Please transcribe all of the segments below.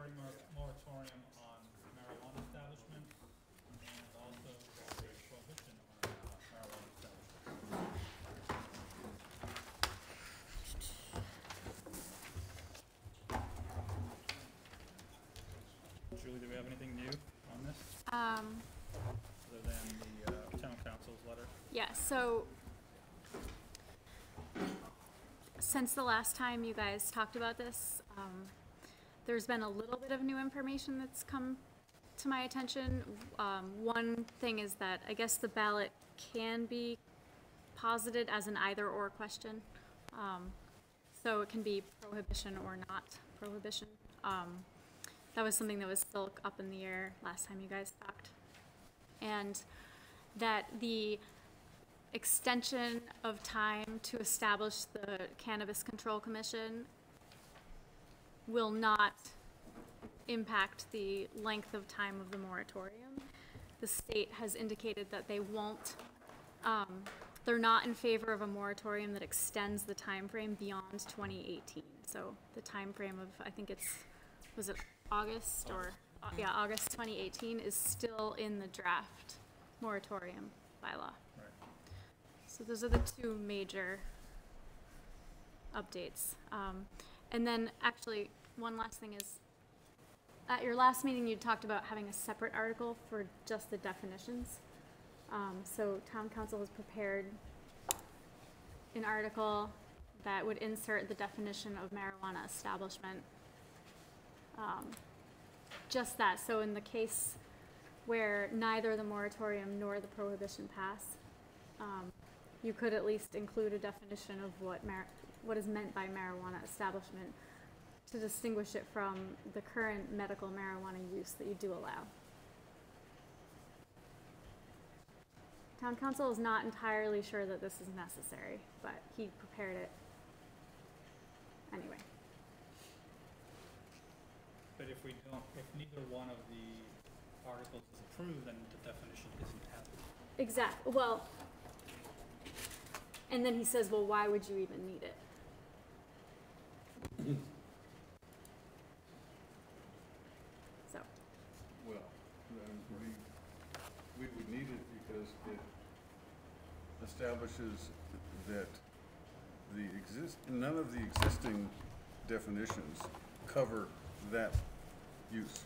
temporary mor- moratorium on marijuana establishments and also a prohibition on marijuana establishments. Julie, do we have anything new on this, Um, other than the uh, town counsel's letter? yeah, so since the last time you guys talked about this, um, there's been a little bit of new information that's come to my attention. Um, one thing is that I guess the ballot can be posited as an either-or question. Um, so it can be prohibition or not prohibition. Um, that was something that was still up in the air last time you guys talked. And that the extension of time to establish the Cannabis Control Commission will not impact the length of time of the moratorium. The state has indicated that they won't, um, they're not in favor of a moratorium that extends the time frame beyond 2018. So the time frame of, I think it's, was it August or, uh, yeah, August 2018 is still in the draft moratorium bylaw. Right. So those are the two major updates. Um, and then, actually, one last thing is, at your last meeting, you talked about having a separate article for just the definitions. Um, so town counsel has prepared an article that would insert the definition of marijuana establishment. Um, just that, so in the case where neither the moratorium nor the prohibition pass, um, you could at least include a definition of what what is meant by marijuana establishment to distinguish it from the current medical marijuana use that you do allow. Town counsel is not entirely sure that this is necessary, but he prepared it anyway. But if we don't, if neither one of the articles is approved, then the definition isn't added. Exactly. well, and then he says, well, why would you even need it? Hmm. So, Well, then we, we would need it because it establishes that the exist, none of the existing definitions cover that use.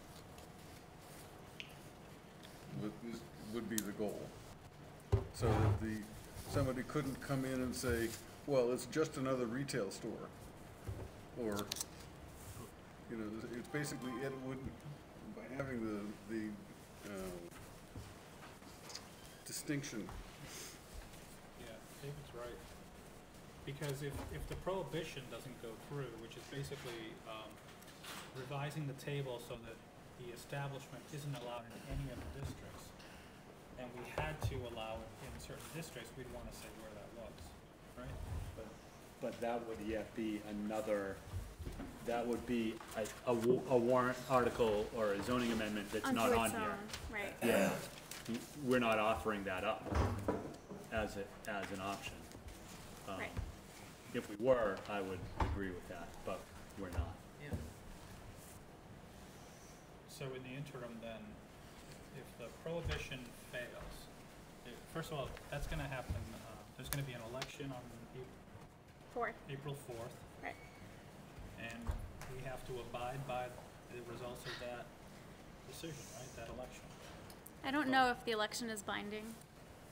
Would, be the goal. So that the, somebody couldn't come in and say, well, it's just another retail store. Or, you know, it's basically, it would, by having the, the, um, distinction, Yeah, David's right. Because if, if the prohibition doesn't go through, which is basically, um, revising the table so that the establishment isn't allowed in any of the districts, and we had to allow it in certain districts, we'd wanna say where that was, right? But, but that would yet be another, that would be a, a wa- a warrant article or a zoning amendment that's unto not its on here. right? Yeah, we're not offering that up as a, as an option. Um, Right. If we were, I would agree with that, but we're not. So in the interim then, if the prohibition fails, if- first of all, that's gonna happen, uh, there's gonna be an election on Ap- Fourth, April fourth, right. and we have to abide by the results of that decision, right, that election. I don't know if the election is binding,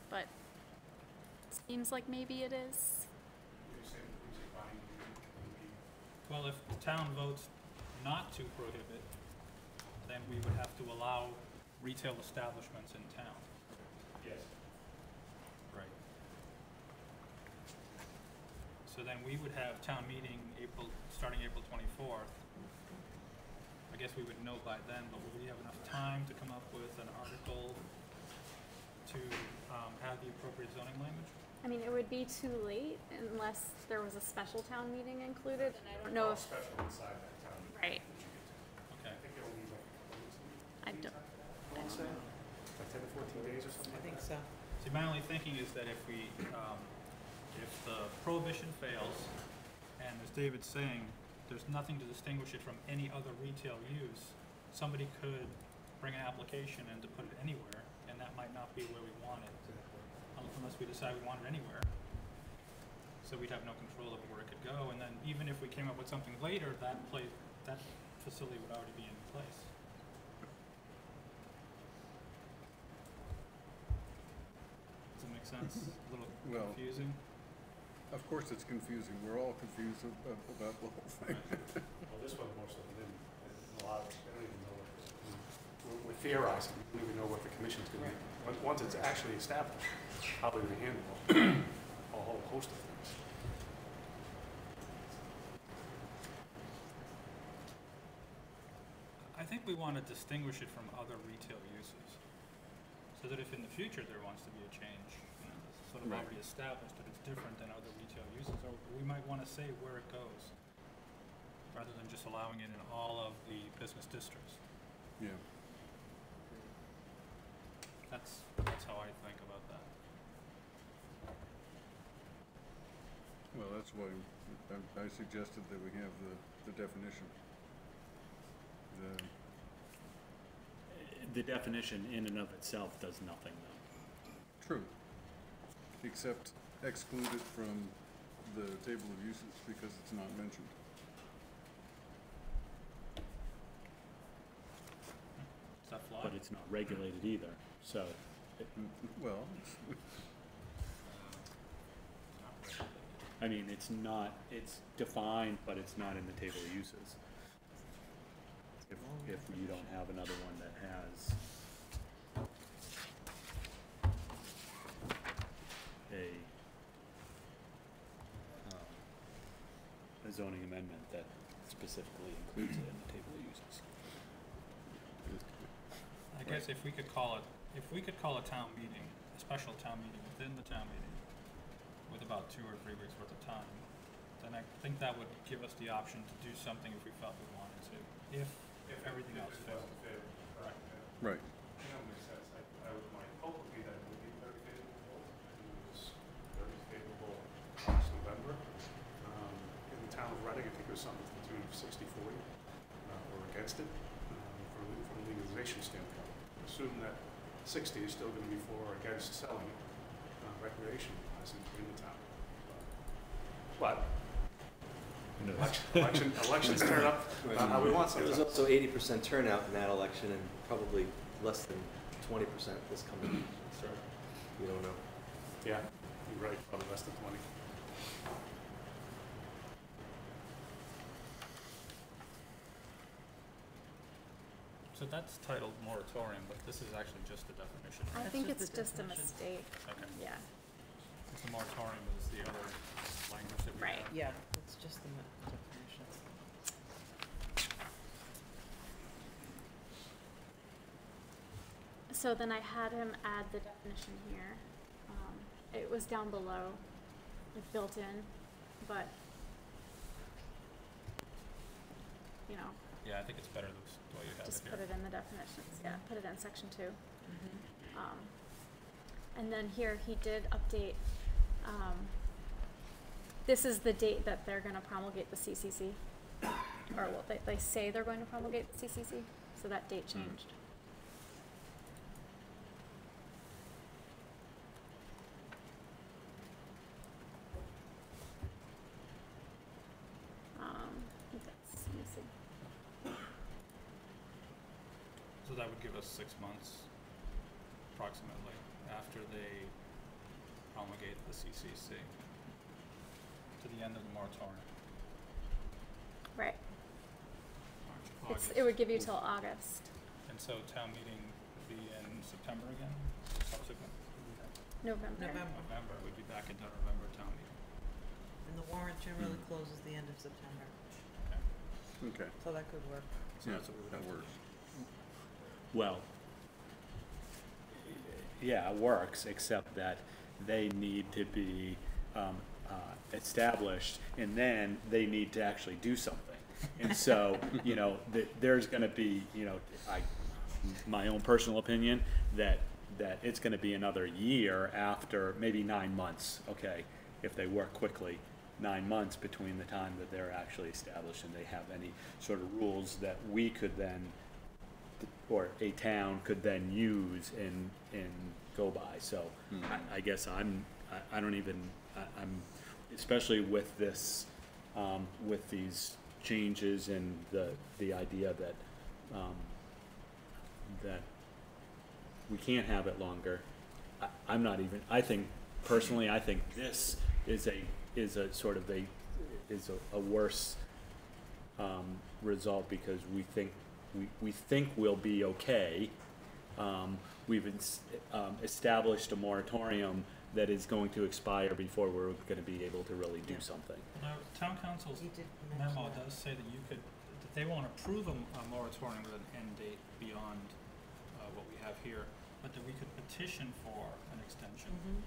but it seems like maybe it is. Well, if the town votes not to prohibit, then we would have to allow retail establishments in town. Yes. Right. So then we would have town meeting April, starting April twenty-fourth. I guess we would know by then, but will we have enough time to come up with an article to, um, have the appropriate zoning language? I mean, it would be too late unless there was a special town meeting included, and I don't know if. special inside that town. Right, Okay, I think it'll be like, what was it, I don't, I don't know. like ten to fourteen days or something? I think so. see, my only thinking is that if we, um, if the prohibition fails, and as David's saying, there's nothing to distinguish it from any other retail use, somebody could bring an application in to put it anywhere, and that might not be where we want it, un- unless we decide we want it anywhere. So we'd have no control over where it could go, and then even if we came up with something later, that place, that facility would already be in place. Does it make sense? A little Well- confusing? Of course, it's confusing. We're all confused ab- ab- about the whole thing. Well, this one more so than, a lot of, I don't even know what, we're- we're theorizing, we don't even know what the commission's gonna be. Once- Once it's actually established, how they're gonna handle a whole host of things. I think we want to distinguish it from other retail uses, so that if in the future there wants to be a change, you know, it's sort of Right. already established that it's different than other retail uses, or we might want to say where it goes, rather than just allowing it in all of the business districts. Yeah. That's, that's how I think about that. Well, that's why I, I suggested that we have the, the definition. The, The definition in and of itself does nothing though. true. Except exclude it from the table of uses because it's not mentioned. Hmm. Does that fly? But it's not regulated either, so, it- Well. I mean, it's not, it's defined, but it's not in the table of uses. If, if you don't have another one that has a, um, a zoning amendment that specifically includes it in the table of uses. I guess if we could call it, if we could call a town meeting, a special town meeting within the town meeting with about two or three weeks worth of time, then I think that would give us the option to do something if we felt we wanted to, if, if everything else failed. Right. right. That makes sense. I, I would, my hope would be that it would be very favorable. It was very favorable last November. Um, in the town of Reading, I think it was something to the tune of sixty forty, uh, or against it, um, from, a- from a legalization standpoint. Assume that sixty is still gonna be for or against selling, uh, recreation wise in, in the town. But election, election, elections turn up, uh, how we want There was sometimes. also eighty percent turnout in that election and probably less than twenty percent this coming, so we don't know. Yeah, you're right, probably less than twenty. So that's titled moratorium, but this is actually just a definition. I think it's the just a definition. mistake, Okay, yeah. because the moratorium is the other language that we Right. Yeah, it's just the ma- definition. So then I had him add the definition here. Um, it was down below, like built in, but, you know, Yeah, I think it's better the you have just here. put it in the definitions, yeah, put it in section two. Mm-hmm. Um, and then here, he did update, um, this is the date that they're gonna promulgate the CCC. Or well, they, they say they're going to promulgate the CCC, so that date Hmm. changed. Um, I think that's, let me see. So that would give us six months approximately after they promulgate the CCC to the end of the moratorium, Right, March, it's, August. it would give you till August, And so town meeting would be in September again, subsequent, November. November, November, we'd be back into November town meeting. and the warrant generally hmm. closes the end of September, Okay, so that could work. So yeah, that's what we would that have to works. Well, yeah, it works, except that they need to be um, uh, established, and then they need to actually do something. And so, you know, th- there's gonna be, you know, I, my own personal opinion, that, that it's gonna be another year after, maybe nine months, okay, if they work quickly, nine months between the time that they're actually established and they have any sort of rules that we could then, or a town could then use and, and go by, so I, I guess I'm, I, I don't even, I, I'm, especially with this, um, with these changes and the, the idea that, um, that we can't have it longer. I, I'm not even, I think, personally, I think this is a, is a sort of a, is a, a worse, um, result because we think, we, we think we'll be okay. Um, we've ins- um, established a moratorium that is going to expire before we're gonna be able to really do Yeah. something. Now, town counsel's You did mention memo that. does say that you could, that they won't approve a, a moratorium with an end date beyond, uh, what we have here, but that we could petition for an extension. Mhm.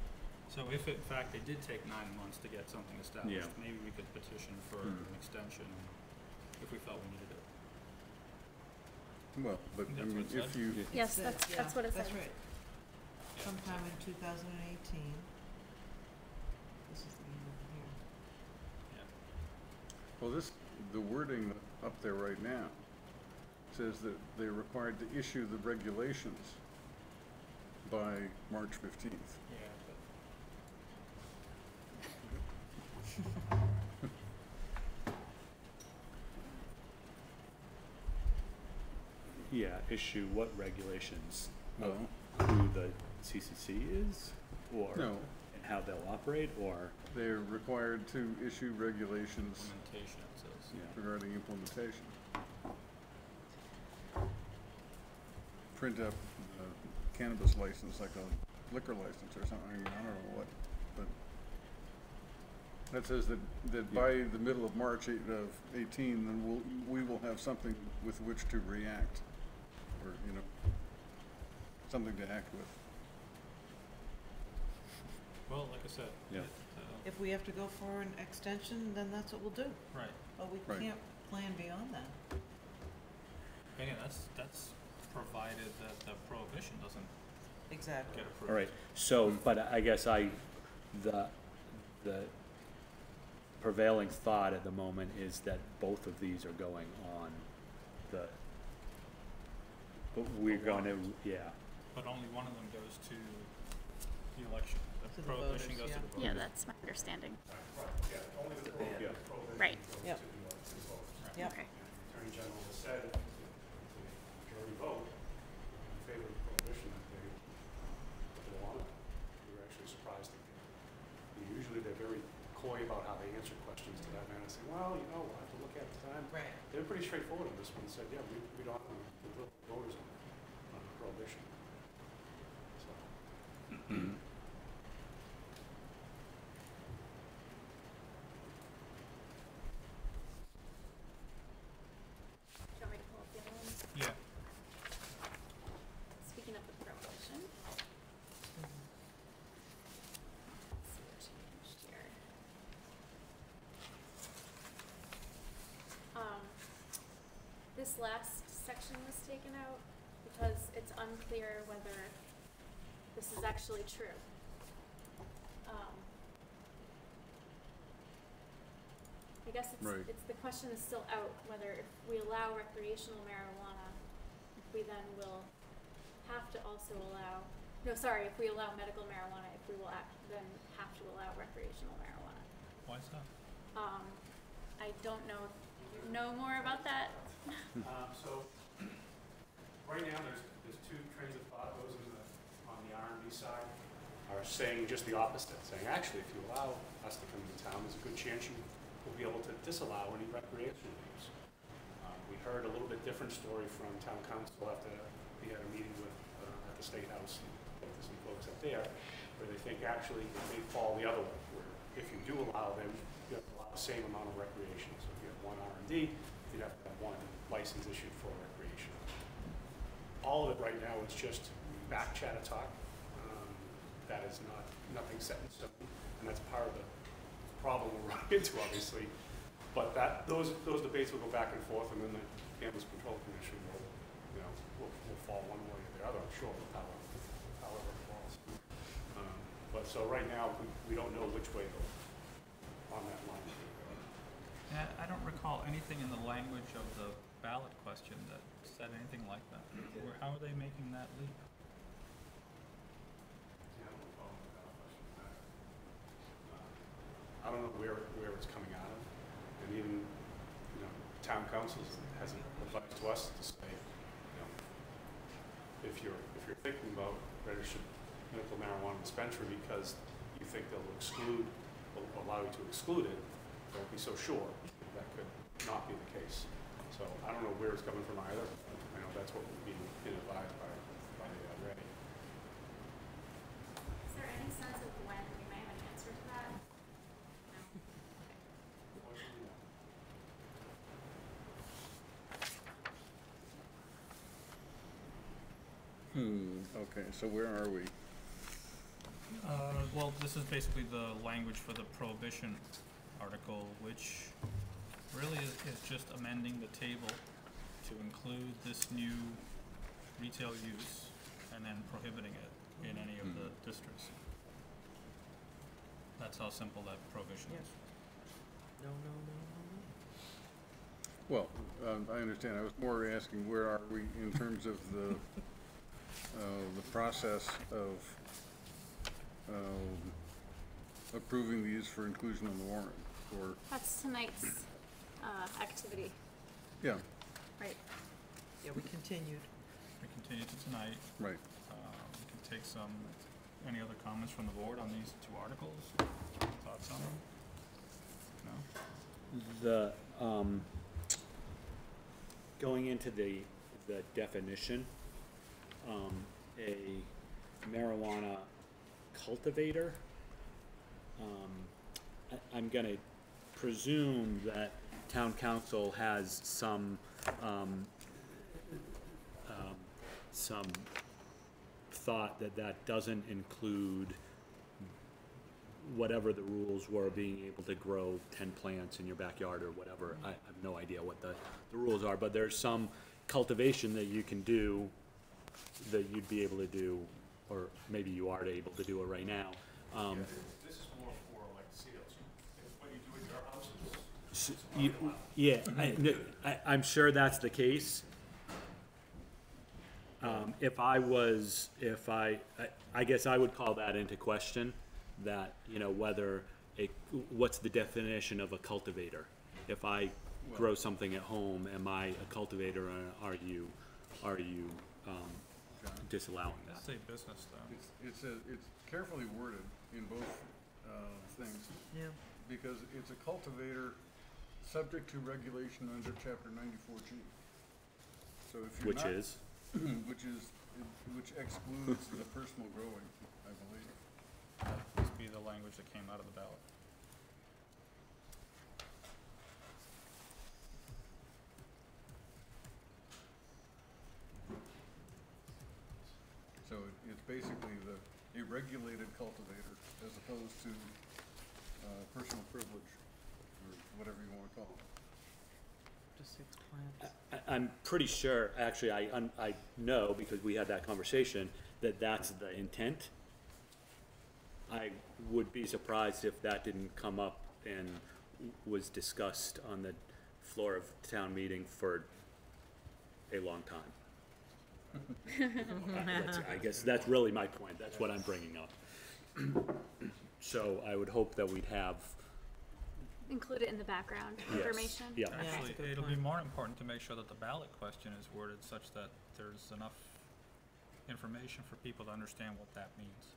So if in fact they did take nine months to get something established, Yeah. maybe we could petition for Hmm. an extension if we felt we needed it. Well, but, I That's mean, what it if said. you, Yes, that's, says, that's what it says. That's right, sometime in two thousand and eighteen. This is the end of the year. Yeah. well, this, the wording up there right now says that they're required to issue the regulations by March fifteenth. Yeah, but Yeah, issue what regulations of who the CCC is, or no, and how they'll operate, or they're required to issue regulations implementation, it says. yeah. regarding implementation. Print up a cannabis license like a liquor license or something, I mean, I don't know what, but that says that, that by the middle of March eight, of eighteen, then we'll, we will have something with which to react, or, you know, something to act with. Well, like I said. Yeah. it, uh, If we have to go for an extension, then that's what we'll do, Right, but we Right. can't plan beyond that. again, that's, that's provided that the prohibition doesn't Exactly. get approved. All right, so, but I guess I, the, the prevailing thought at the moment is that both of these are going on the, but we're The warrant. gonna, yeah, But only one of them goes to the election, To the the prohibition voters, goes to yeah. the voters. Yeah, that's my understanding. Right, yeah, only the pro- Yeah. Right. goes to Yep. the, to. Yep. Okay. The Attorney General has said, if the majority vote in favor of prohibition, that they, they want it. We were actually surprised that they, usually they're very coy about how they answer questions to that man and say, well, you know, we'll have to look at the time. Right. They were pretty straightforward on this one, said, yeah, we, we don't, want the vo- voters on, on prohibition. So, Do you want me to pull up the other one? Yeah, Speaking of the prohibition. Let's see what changed here. Um, this last section was taken out because it's unclear whether this is actually true. Um, I guess it's, Right. it's, the question is still out, whether if we allow recreational marijuana, if we then will have to also allow, no, sorry, if we allow medical marijuana, if we will act, then have to allow recreational marijuana. why is that? Um, I don't know if you know more about that. Um, so, right now, there's, there's two trains of thought, those in the, on the RMD side are saying just the opposite, saying, actually, if you allow us to come into town, there's a good chance you will be able to disallow any recreational use. Um, we heard a little bit different story from town counsel after we had a meeting with, uh, at the State House, with some folks up there, where they think actually it may fall the other way, where if you do allow them, you have to allow the same amount of recreation. So if you have one RMD, you'd have to have one license issued for recreation. All of it right now is just back chatter talk. Um, That is not, nothing set in stone, and that's part of the problem we're running into, obviously. But that, those, those debates will go back and forth, and then the Cannabis Control Commission will, you know, will, will fall one way or the other, I'm sure, however, however it falls. Um, But so right now, we, we don't know which way they'll on that line. I don't recall anything in the language of the ballot question that said anything like that. Where, how are they making that leap? I don't know where, where it's coming out of, and even, you know, town counsel hasn't advised to us to say, you know, if you're, if you're thinking about registered medical marijuana dispensary because you think they'll exclude, will allow you to exclude it, don't be so sure, that could not be the case. So I don't know where it's coming from either, I know that's what we're being being advised by, by uh, Ray. Is there any sense of when we might have an answer to that? No? Unfortunately. Hmm, okay, so where are we? Uh, well, this is basically the language for the prohibition article, which really is, is just amending the table to include this new retail use and then prohibiting it in any of the districts. That's how simple that prohibition is. No, no, no, no, Well, um, I understand, I was more asking where are we in terms of the, uh, the process of, um, approving these for inclusion on the warrant, or, That's tonight's, uh, activity, yeah, right? no. Yeah, we continued. We continue to tonight. right. Um, we can take some, any other comments from the board on these two articles? Thoughts on them? No? The, um, going into the, the definition, um, a marijuana cultivator, um, I, I'm gonna presume that town council has some, um, um, some thought that that doesn't include whatever the rules were, being able to grow ten plants in your backyard or whatever. I, I have no idea what the, the rules are, but there's some cultivation that you can do that you'd be able to do, or maybe you aren't able to do it right now. Um, This is more for like sales, If what you do at your house is s- you- yeah, I, n- I, am sure that's the case. Um, if I was, if I, I, I guess I would call that into question, that, you know, whether a, what's the definition of a cultivator? If I grow something at home, am I a cultivator, or are you, are you, um, disallowing that? Say business though. It's, it's a, it's carefully worded in both, uh, things, Yeah, because it's a cultivator subject to regulation under chapter ninety-four G. So if you're Which not- is, Which is, which excludes the personal growing, I believe. That must be the language that came out of the ballot. So it- it's basically the, a regulated cultivator as opposed to, uh, personal privilege, or whatever you wanna call it. just six plants. I, I'm pretty sure, actually, I, un- I know, because we had that conversation, that that's the intent. I would be surprised if that didn't come up and was discussed on the floor of town meeting for a long time. I- that's- I guess that's really my point, that's what I'm bringing up. So I would hope that we'd have, Include it in the background yes, information? yeah. that's Actually, good it'll be point. more important to make sure that the ballot question is worded such that there's enough information for people to understand what that means.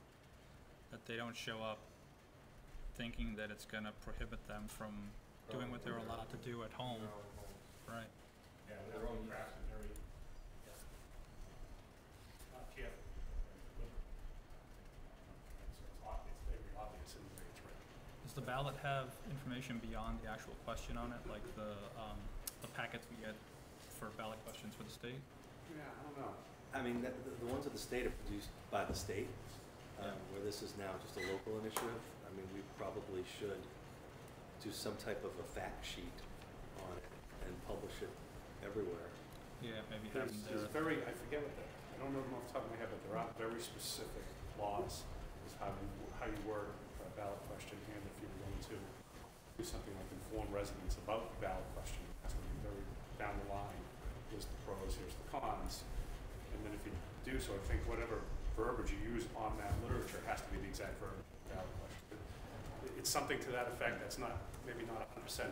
That they don't show up thinking that it's gonna prohibit them from doing what they're allowed to do at home, right? Yeah, their own craft and very, not careful. It's, it's ob- it's very obvious in the way it's written. Does the ballot have information beyond the actual question on it, like the, um, the packets we get for ballot questions for the state? Yeah, I don't know. I mean, the, the the ones at the state are produced by the state, um, where this is now just a local initiative. I mean, we probably should do some type of a fact sheet on it and publish it everywhere. Yeah, maybe have There's, there's very, I forget what the, I don't know them off the top of my head, but there are very specific laws, as how you, how you word a ballot question and if you're going to do something like inform residents about the ballot question. That's gonna be very down the line, here's the pros, here's the cons. And then if you do so, I think whatever verbiage you use on that literature has to be the exact verbiage of the ballot question. It's something to that effect that's not, maybe not hundred percent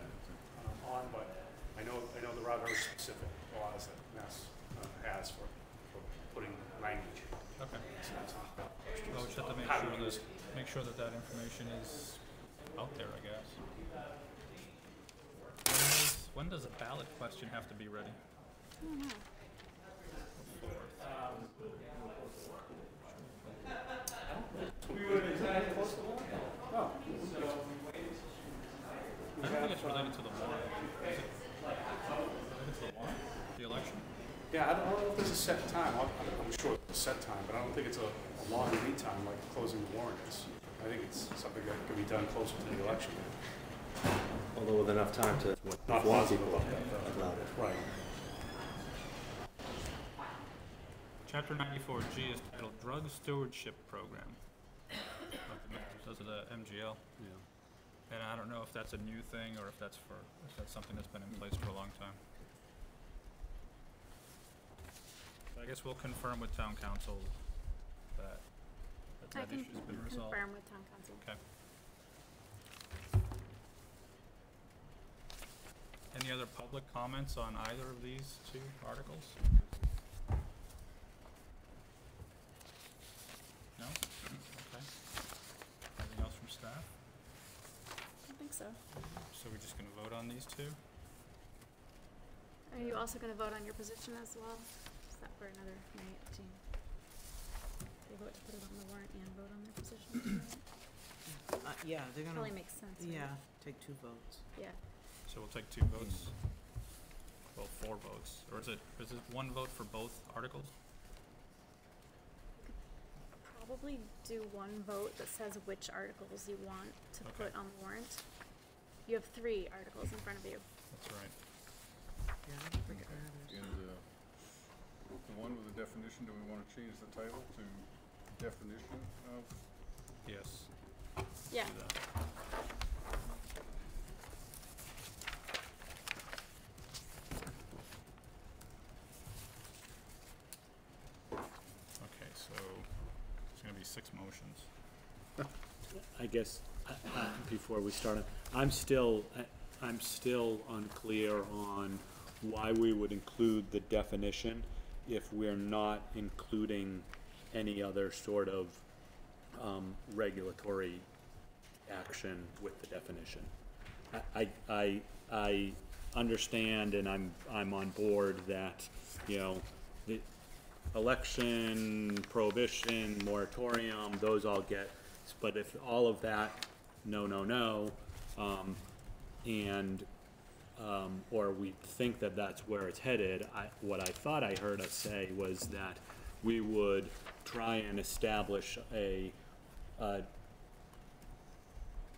um, on, but I know, I know there are very specific laws that Mass uh, has for, for putting language. Okay. So that's not ballot questions. Well, we just have to make How sure that, make sure that that information is out there, I guess. When does, a ballot question have to be ready? I don't know. Oh. I don't think it's related to the warrant. To the election? Yeah, I don't, know if there's a set time, I'm, sure there's a set time, but I don't think it's a, a long lead time like closing the warrant is. I think it's something that can be done closer to the election. Although with enough time to Not inform positive people about about it. Right. Chapter ninety-four G is titled Drug Stewardship Program. Like the Does it a MGL? Yeah. And I don't know if that's a new thing or if that's for, if that's something that's been in place for a long time. But I guess we'll confirm with town counsel that, that I that can issue's been resolved. confirm with town counsel. Okay. Any other public comments on either of these two articles? No? Okay. Anything else from staff? I don't think so. So we're just gonna vote on these two? Are you also gonna vote on your position as well? Is that for another night, Jean? They vote to put it on the warrant and vote on their position tonight? Uh, yeah, they're gonna, Probably makes sense, right? yeah, take two votes. Yeah, So we'll take two votes? Well, four votes, or is it, is it one vote for both articles? probably do one vote that says which articles you want to Okay. put on the warrant. You have three articles in front of you. That's right. Yeah, I don't think. And, uh, the one with the definition, do we wanna change the title to definition of? Yes. Yeah, do that. Okay, so it's gonna be six motions. I guess, uh, before we start, I'm still, I'm still unclear on why we would include the definition if we're not including any other sort of, um, regulatory action with the definition. I, I, I, I understand and I'm, I'm on board that, you know, the election, prohibition, moratorium, those all get, but if all of that, no, no, no, um, and, um, or we think that that's where it's headed, I, what I thought I heard us say was that we would try and establish a, a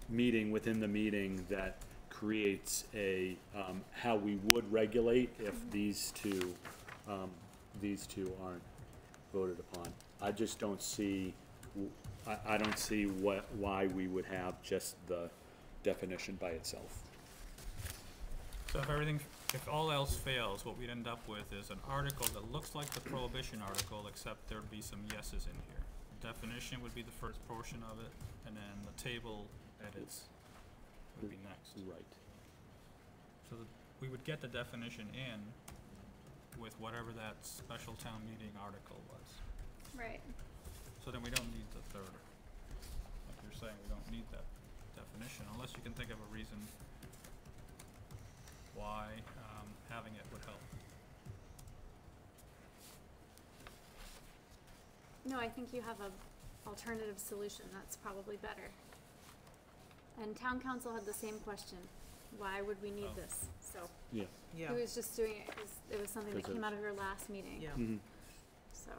meeting within the meeting that creates a, um, how we would regulate if these two, um, these two aren't voted upon. I just don't see, I, I don't see what, why we would have just the definition by itself. So if everything, if all else fails, what we'd end up with is an article that looks like the prohibition article, except there'd be some yeses in here. Definition would be the first portion of it, and then the table edits would be next. Right. So that we would get the definition in with whatever that special town meeting article was. right. So then we don't need the third. Like you're saying, we don't need that definition unless you can think of a reason why, um, having it would help. No, I think you have a alternative solution that's probably better. And town counsel had the same question. Why would we need Oh. this? So, Yeah. Yeah, he was just doing it because it was something that Because came out of your last meeting. yeah. Mhm. So,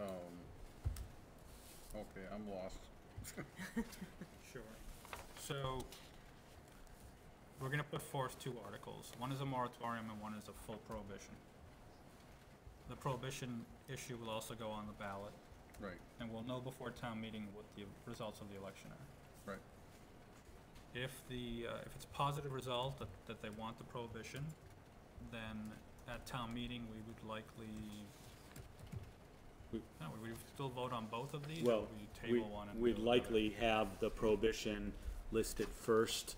Um, okay, I'm lost. Sure. So, we're gonna put forth two articles. One is a moratorium and one is a full prohibition. The prohibition issue will also go on the ballot, Right, and we'll know before town meeting what the results of the election are. right. If the, uh, if it's a positive result that, that they want the prohibition, then at town meeting, we would likely, We- no, we would still vote on both of these, Well, or we We, table one and we'd do the likely have the prohibition listed first.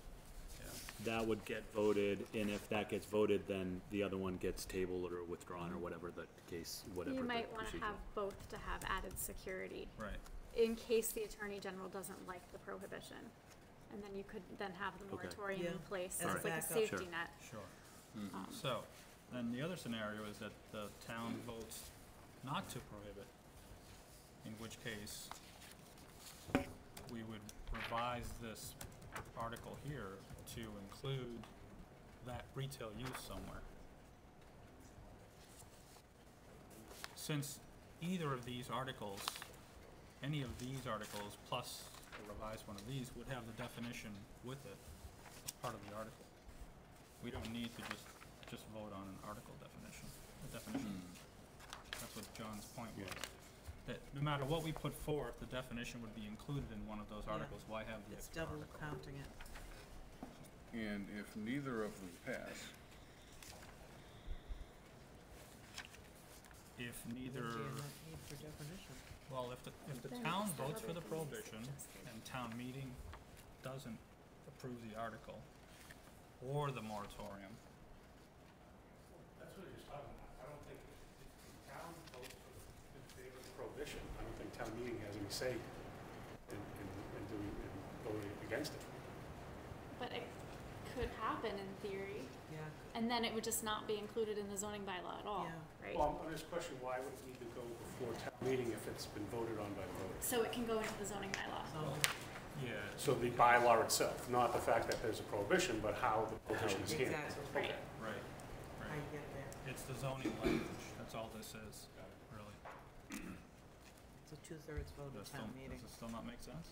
That would get voted, and if that gets voted, then the other one gets tabled or withdrawn or whatever the case, whatever You might wanna procedure. have both to have added security, Right, in case the Attorney General doesn't like the prohibition. And then you could then have the Okay. moratorium in Yeah, place, as so a it's like a backup. safety net. sure. Um, So, then the other scenario is that the town votes not to prohibit, in which case we would revise this article here to include that retail use somewhere. Since either of these articles, any of these articles plus a revised one of these would have the definition with it as part of the article. We don't need to just, just vote on an article definition, a definition. Hmm. That's what John's point was. That no matter what we put forth, the definition would be included in one of those Yeah. articles, why have the It's extra double article? counting it. And if neither of them pass, If then neither, you have need for definition. well, if the, if the Then town the votes for the prohibition and town meeting doesn't approve the article or the moratorium, That's what he was talking about. I don't think, if if the town votes for the, in favor of the prohibition, I don't think town meeting has any say in, in, in doing, in voting against it. But it could happen in theory, Yeah, and then it would just not be included in the zoning bylaw at all, Yeah. right? Well, I'm just questioning why would it need to go before town meeting if it's been voted on by the voters? So it can go into the zoning bylaw. so, yeah, So the bylaw itself, not the fact that there's a prohibition, but how the prohibition is handled. Exactly. Right. right, I right. get there. It's the zoning language, that's all this is, really. It's a two-thirds vote Does at still, town meeting. does it still not make sense?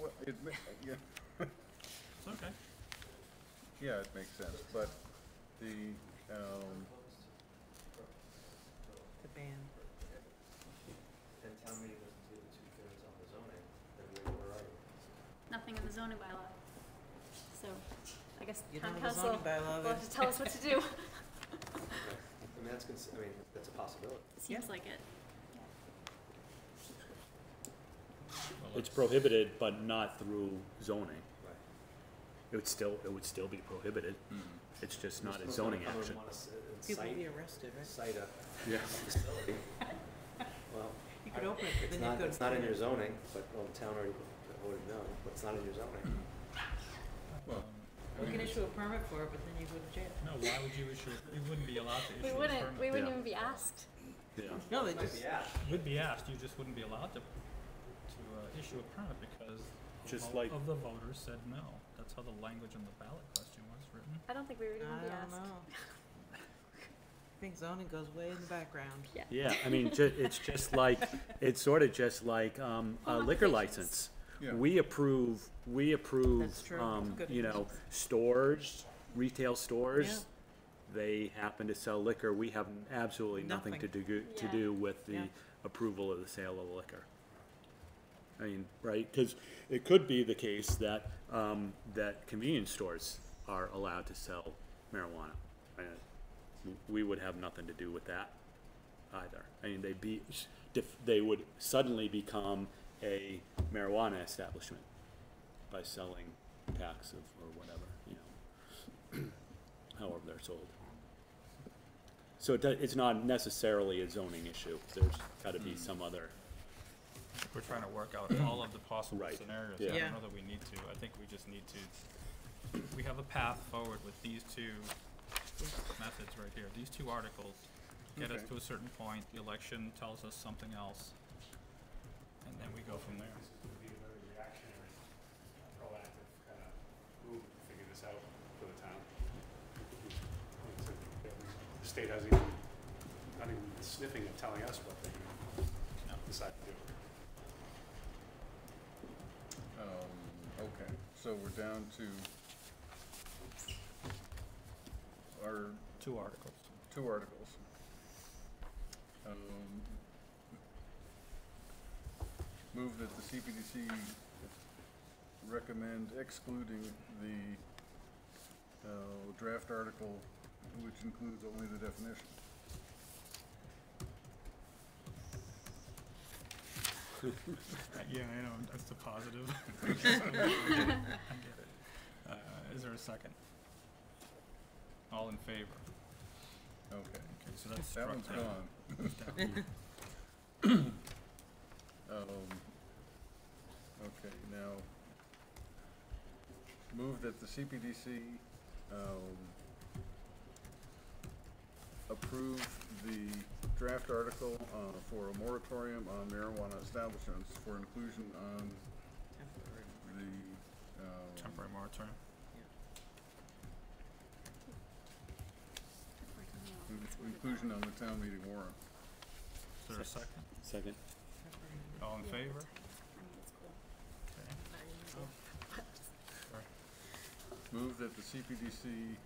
well, it, ma- yeah, It's okay. yeah, it makes sense, but the, um, The ban. And town meeting doesn't do the two-thirds on the zoning, then where, where are you? Nothing in the zoning bylaw. So, I guess You town don't have a council zoning bylaw, will have to tell us what to do. Right. I mean, that's, cons- I mean, that's a possibility. Seems like it. Well, It's prohibited, but not through zoning. Right. It would still, it would still be prohibited, it's just not a zoning Someone action. wanna s- uh, People will cite- be arrested, right? Cite a Yeah. facility. Well, You could open it, but it's then you not, could. it's not in your zoning, but, well, the town already voted no, but it's not in your zoning. well, We can issue a permit for it, but then you go to jail. No, why would you issue, we wouldn't be allowed to issue We a wouldn't, permit. we wouldn't Yeah. even be asked. Yeah, No, they Might just, be asked. You'd be asked, you just wouldn't be allowed to, to, issue a permit because a Just vote like- of the voters said no. That's how the language in the ballot question was written. I don't think we would even I be don't asked. know. I think zoning goes way in the background. yeah, I mean, ju- it's just like, it's sort of just like, um, a liquor license. yeah. We approve, we approve, That's true. um, Good you know, stores, retail stores. They happen to sell liquor, we have absolutely nothing to do, to Yeah. do with the Yeah. approval of the sale of liquor. I mean, right, cause it could be the case that, um, that convenience stores are allowed to sell marijuana. And we would have nothing to do with that either. I mean, they'd be, they would suddenly become a marijuana establishment by selling packs of, or whatever, you know, however they're sold. So it, do- it's not necessarily a zoning issue, there's gotta be some other, We're trying to work out mm-hmm. all of the possible Right. scenarios. Yeah. I Yeah. don't know that we need to. I think we just need to, we have a path forward with these two methods right here. These two articles get us Okay. to a certain point, the election tells us something else. And then we go from there. This is gonna be a very reactionary, uh, proactive kind of move to figure this out for the town. Like I said, The state hasn't even, not even sniffing at telling us what they're No. decide to do. Um, okay, so we're down to our Two articles. two articles. Um, move that the CPDC recommend excluding the, uh, draft article, which includes only the definition. Yeah, I know, that's the positive. I get it. Uh, is there a second? All in favor? Okay, Okay, so that's that struck one's down. gone. Down. Um, okay, now, move that the CPDC, um, approve the draft article, uh, for a moratorium on marijuana establishments for inclusion on Temporary. the, um. Temporary moratorium. in- Inclusion on the town meeting warrant. Is there a second? Second. All in favor? I mean, it's cool. Okay. Move that the CPDC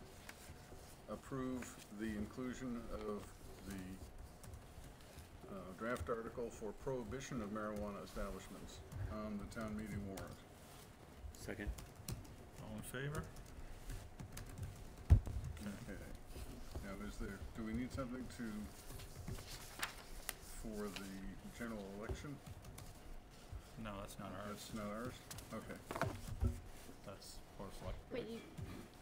approve the inclusion of the uh, draft article for prohibition of marijuana establishments on the town meeting warrant. Second. All in favor? Okay. Okay. Now, is there, do we need something to, for the general election? No, that's not ours. That's not ours? Okay. That's Board of Select. But you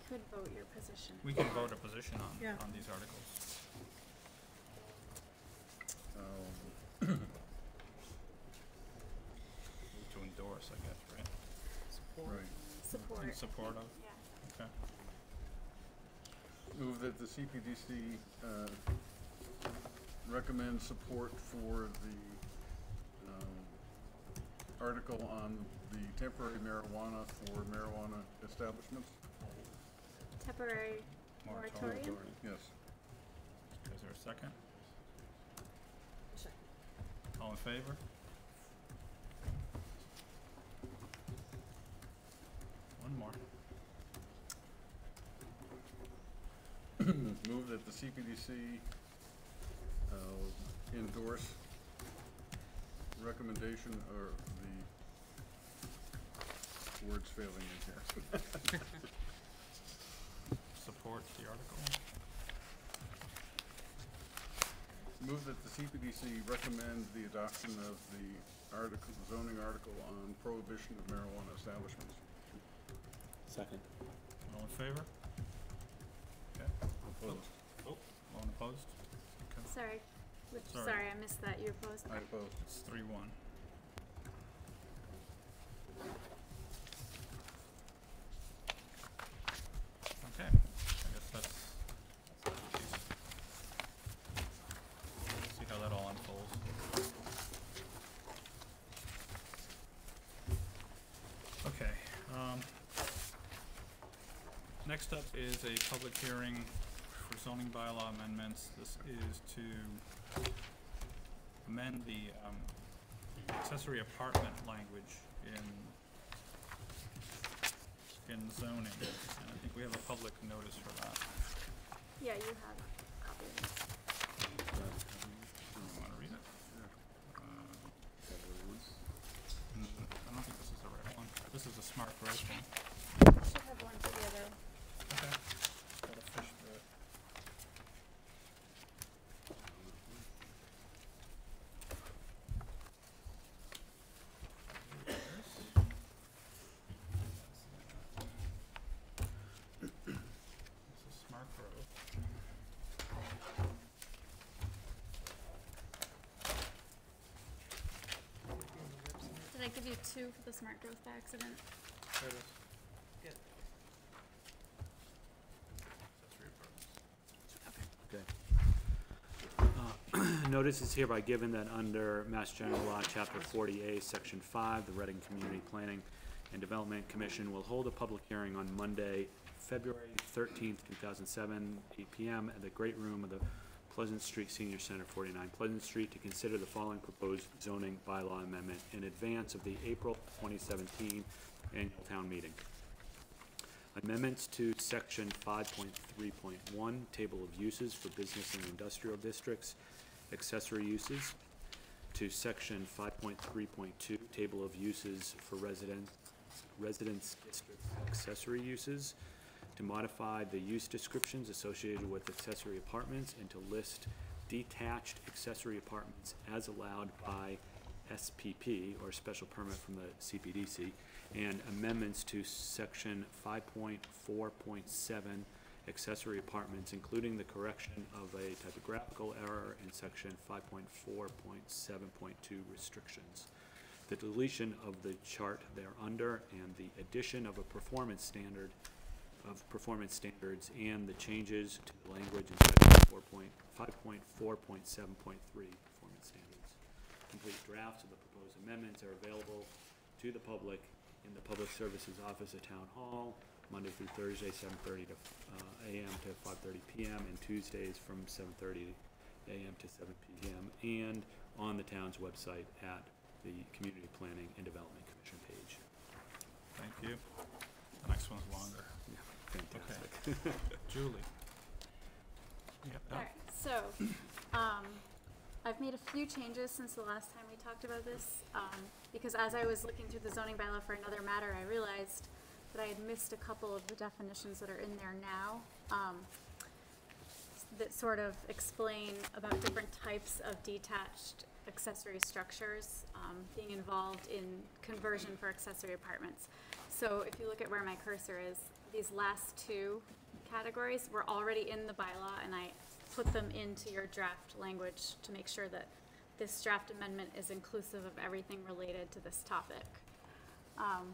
could vote your position. We can vote a position on, Yeah. on these articles. Um, To endorse, I guess, right? Right. Support. In support of, Yeah. okay. Move that the CPDC uh, recommend support for the um, article on the temporary marijuana for marijuana establishments. Temporary moratorium? Yes. Is there a second? All in favor? One more. Move that the CPDC uh, endorse recommendation or the words failing in here. Support the article. Move that the CPDC recommend the adoption of the article, zoning article on prohibition of marijuana establishments. Second. All in favor? Okay. Opposed? Oh, all opposed? Okay. Sorry. Which, Sorry. sorry, I missed that. You opposed? I opposed. It's three one. Okay, I guess that's, that's that piece. See how that all unfolds. Okay, um, next up is a public hearing for zoning bylaw amendments. This is to amend the um, accessory apartment language in, in zoning, and I think we have a public notice for that. Yeah, you have a of this. You wanna read it? Uh, mm, I don't think this is the right one. This is a smart growth one. You should have one for the other. Okay. Gotta fish through it. This is smart growth. Did I give you two for the smart growth by accident? There it is. Good. Okay. Uh, Notice is hereby given that under Mass General Law, Chapter 40A, Section 5, the Reading Community Planning and Development Commission will hold a public hearing on Monday, February 13th, 2007, 8 PM at the Great Room of the Pleasant Street Senior Center, 49 Pleasant Street, to consider the following proposed zoning bylaw amendment in advance of the April 2017 annual town meeting. Amendments to section five point three point one, table of uses for business and industrial districts, accessory uses. To section five point three point two, table of uses for resident, residence district accessory uses, to modify the use descriptions associated with accessory apartments, and to list detached accessory apartments as allowed by SPP, or special permit from the CPDC, and amendments to section five point four point seven accessory apartments, including the correction of a typographical error in section five point four point seven point two restrictions. The deletion of the chart thereunder and the addition of a performance standard of performance standards and the changes to the language in section four point, five point four point seven point three, performance standards. Complete drafts of the proposed amendments are available to the public in the Public Services Office at Town Hall, Monday through Thursday, seven thirty to, uh, AM to five thirty PM, and Tuesdays from seven thirty AM to seven PM, and on the town's website at the Community Planning and Development Commission page. Thank you. The next one's longer. Fantastic. Julie? Yep, oh, Alright, so, um, I've made a few changes since the last time we talked about this, um, because as I was looking through the zoning bylaw for another matter, I realized that I had missed a couple of the definitions that are in there now, um, that sort of explain about different types of detached accessory structures, um, being involved in conversion for accessory apartments. So if you look at where my cursor is, these last two categories were already in the bylaw, and I put them into your draft language to make sure that this draft amendment is inclusive of everything related to this topic. Um,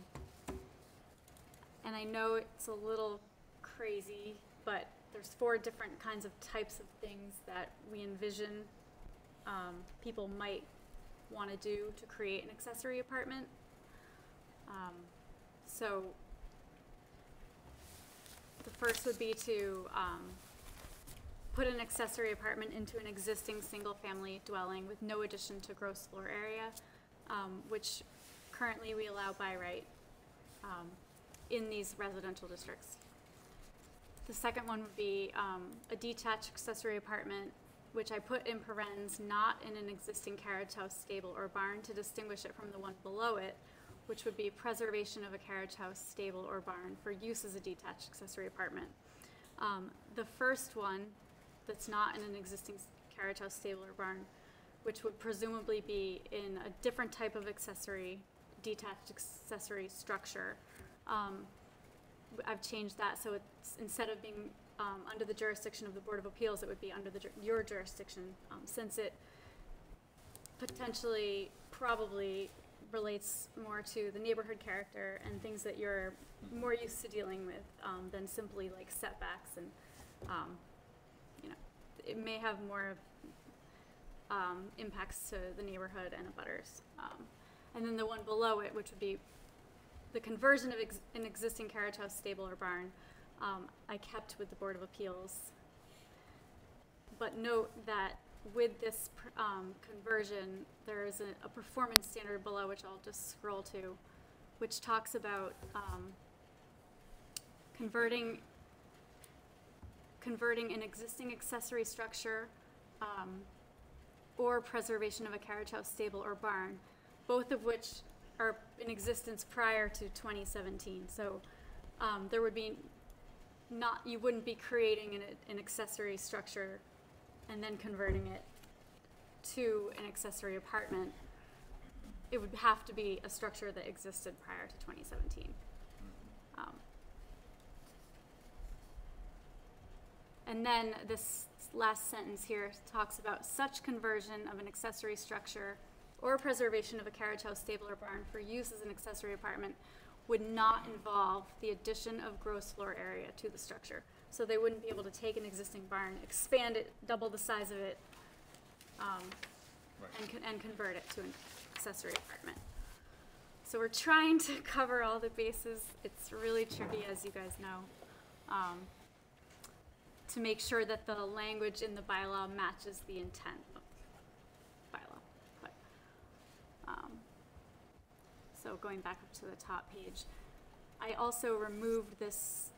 and I know it's a little crazy, but there's four different kinds of types of things that we envision um, people might want to do to create an accessory apartment. Um, so the first would be to um, put an accessory apartment into an existing single-family dwelling with no addition to gross floor area, um, which currently we allow by right um, in these residential districts. The second one would be um, a detached accessory apartment, which I put in parens, not in an existing carriage house, stable, or barn to distinguish it from the one below it, which would be preservation of a carriage house, stable, or barn for use as a detached accessory apartment. Um, the first one, that's not in an existing carriage house, stable, or barn, which would presumably be in a different type of accessory, detached accessory structure. Um, w- I've changed that, so it's, instead of being, um, under the jurisdiction of the Board of Appeals, it would be under the, your jurisdiction, um, since it potentially, probably relates more to the neighborhood character and things that you're more used to dealing with, um, than simply like setbacks and, um, you know, it may have more, um, impacts to the neighborhood and abutters. Um, and then the one below it, which would be the conversion of ex- an existing carriage house, stable, or barn, um, I kept with the Board of Appeals. But note that with this, um, conversion, there is a, a performance standard below, which I'll just scroll to, which talks about, um, converting, converting an existing accessory structure, um, or preservation of a carriage house, stable, or barn, both of which are in existence prior to 2017. So um, there would be not, you wouldn't be creating an, an accessory structure and then converting it to an accessory apartment. It would have to be a structure that existed prior to 2017. Um, And then this last sentence here talks about such conversion of an accessory structure or preservation of a carriage house, stable, or barn for use as an accessory apartment would not involve the addition of gross floor area to the structure. So they wouldn't be able to take an existing barn, expand it, double the size of it, um, and, con- and convert it to an accessory apartment. So we're trying to cover all the bases. It's really tricky, as you guys know. Um, to make sure that the language in the bylaw matches the intent of the bylaw. But, um, so going back up to the top page, I also removed this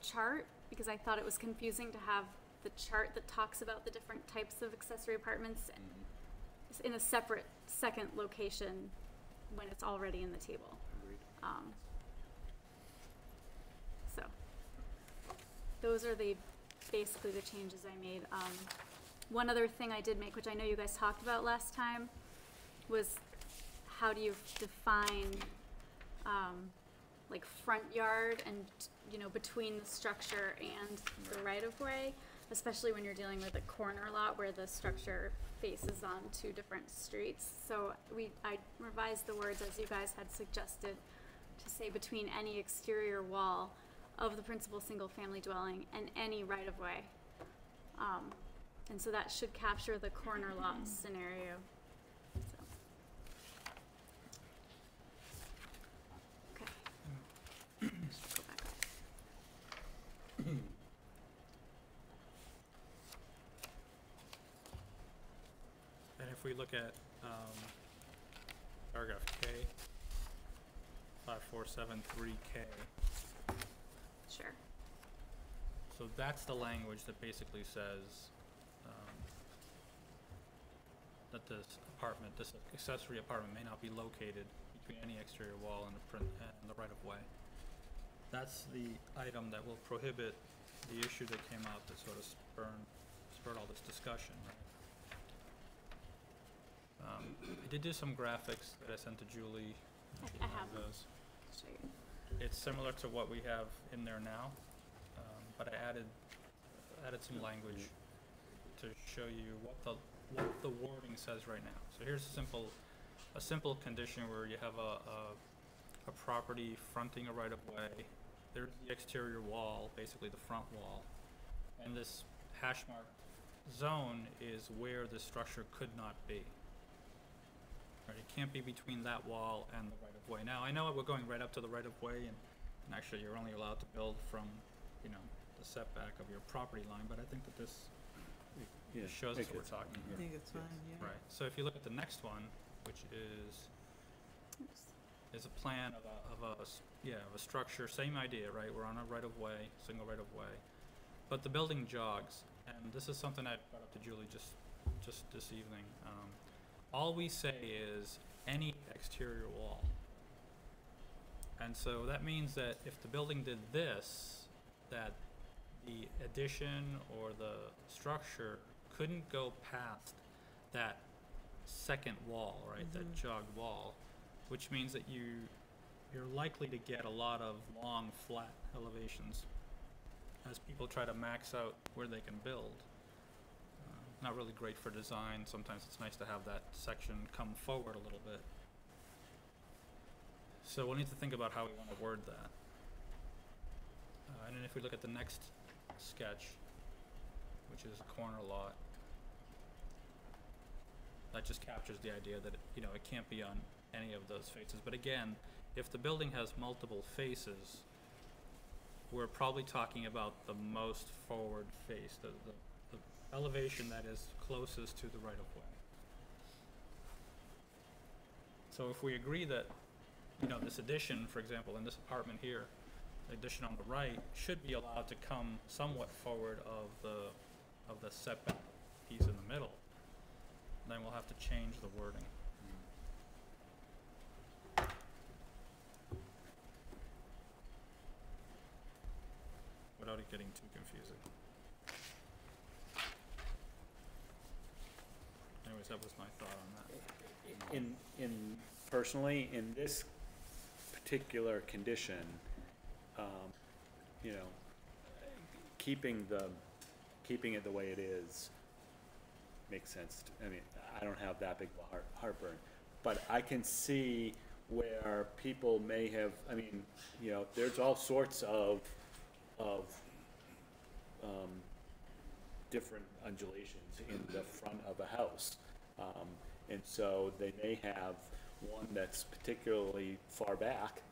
chart because I thought it was confusing to have the chart that talks about the different types of accessory apartments mm-hmm. in a separate second location when it's already in the table. Um, so those are the basically the changes I made. Um, one other thing I did make, which I know you guys talked about last time, was how do you define um, like front yard and, you know, between the structure and the right of way? Especially when you're dealing with a corner lot where the structure faces on two different streets. So we, I revised the words as you guys had suggested to say between any exterior wall of the principal single-family dwelling and any right-of-way. Um, and so that should capture the corner lot scenario. So. Okay. Just go back up. And if we look at, um, paragraph K, five, four, seven, three, K, Sure. so that's the language that basically says, um, that this apartment, this accessory apartment may not be located between any exterior wall and the print, and the right of way. That's the item that will prohibit the issue that came out that sort of spurned, spurred all this discussion, right? Um, I did do some graphics that I sent to Julie. I- I have them. those. It's similar to what we have in there now, um, but I added, added some language to show you what the, what the wording says right now. So here's a simple, a simple condition where you have a, a, a property fronting a right of way. There's the exterior wall, basically the front wall. And this hash mark zone is where the structure could not be. Right, it can't be between that wall and the right of way. Now, I know we're going right up to the right of way and, and actually you're only allowed to build from, you know, the setback of your property line, but I think that this Yeah, shows us what we're it- talking I here. think it's fine, yeah. Right, so if you look at the next one, which is, is a plan of a, of a, s- yeah, of a structure, same idea, right? We're on a right of way, single right of way. But the building jogs, and this is something I brought up to Julie just, just this evening. Um, all we say is any exterior wall. And so that means that if the building did this, that the addition or the structure couldn't go past that second wall, right, that Mhm. jogged wall, which means that you, you're likely to get a lot of long, flat elevations as people try to max out where they can build. Not really great for design, sometimes it's nice to have that section come forward a little bit. So we'll need to think about how we wanna word that. Uh, and then if we look at the next sketch, which is a corner lot, that just captures the idea that, you know, it can't be on any of those faces. But again, if the building has multiple faces, we're probably talking about the most forward face, the, the elevation that is closest to the right of way. So if we agree that, you know, this addition, for example, in this apartment here, the addition on the right should be allowed to come somewhat forward of the, of the setback piece in the middle, then we'll have to change the wording. Without it getting too confusing. Anyways, that was my thought on that. In, in, personally, in this particular condition, um, you know, keeping the, keeping it the way it is makes sense. to- I mean, I don't have that big of a heart, heartburn, but I can see where people may have, I mean, you know, there's all sorts of, of, um, different undulations in the front of a house. Um, and so they may have one that's particularly far back.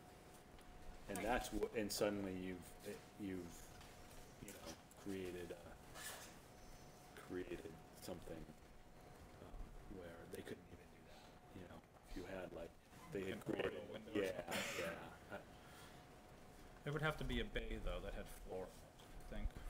And Right. that's what, and suddenly you've, you've, you know, created, uh, created something, um, where they couldn't even do that, you know, if you had like, they had a corridor created, window or yeah, yeah. I- It would have to be a bay though that had floor, I think,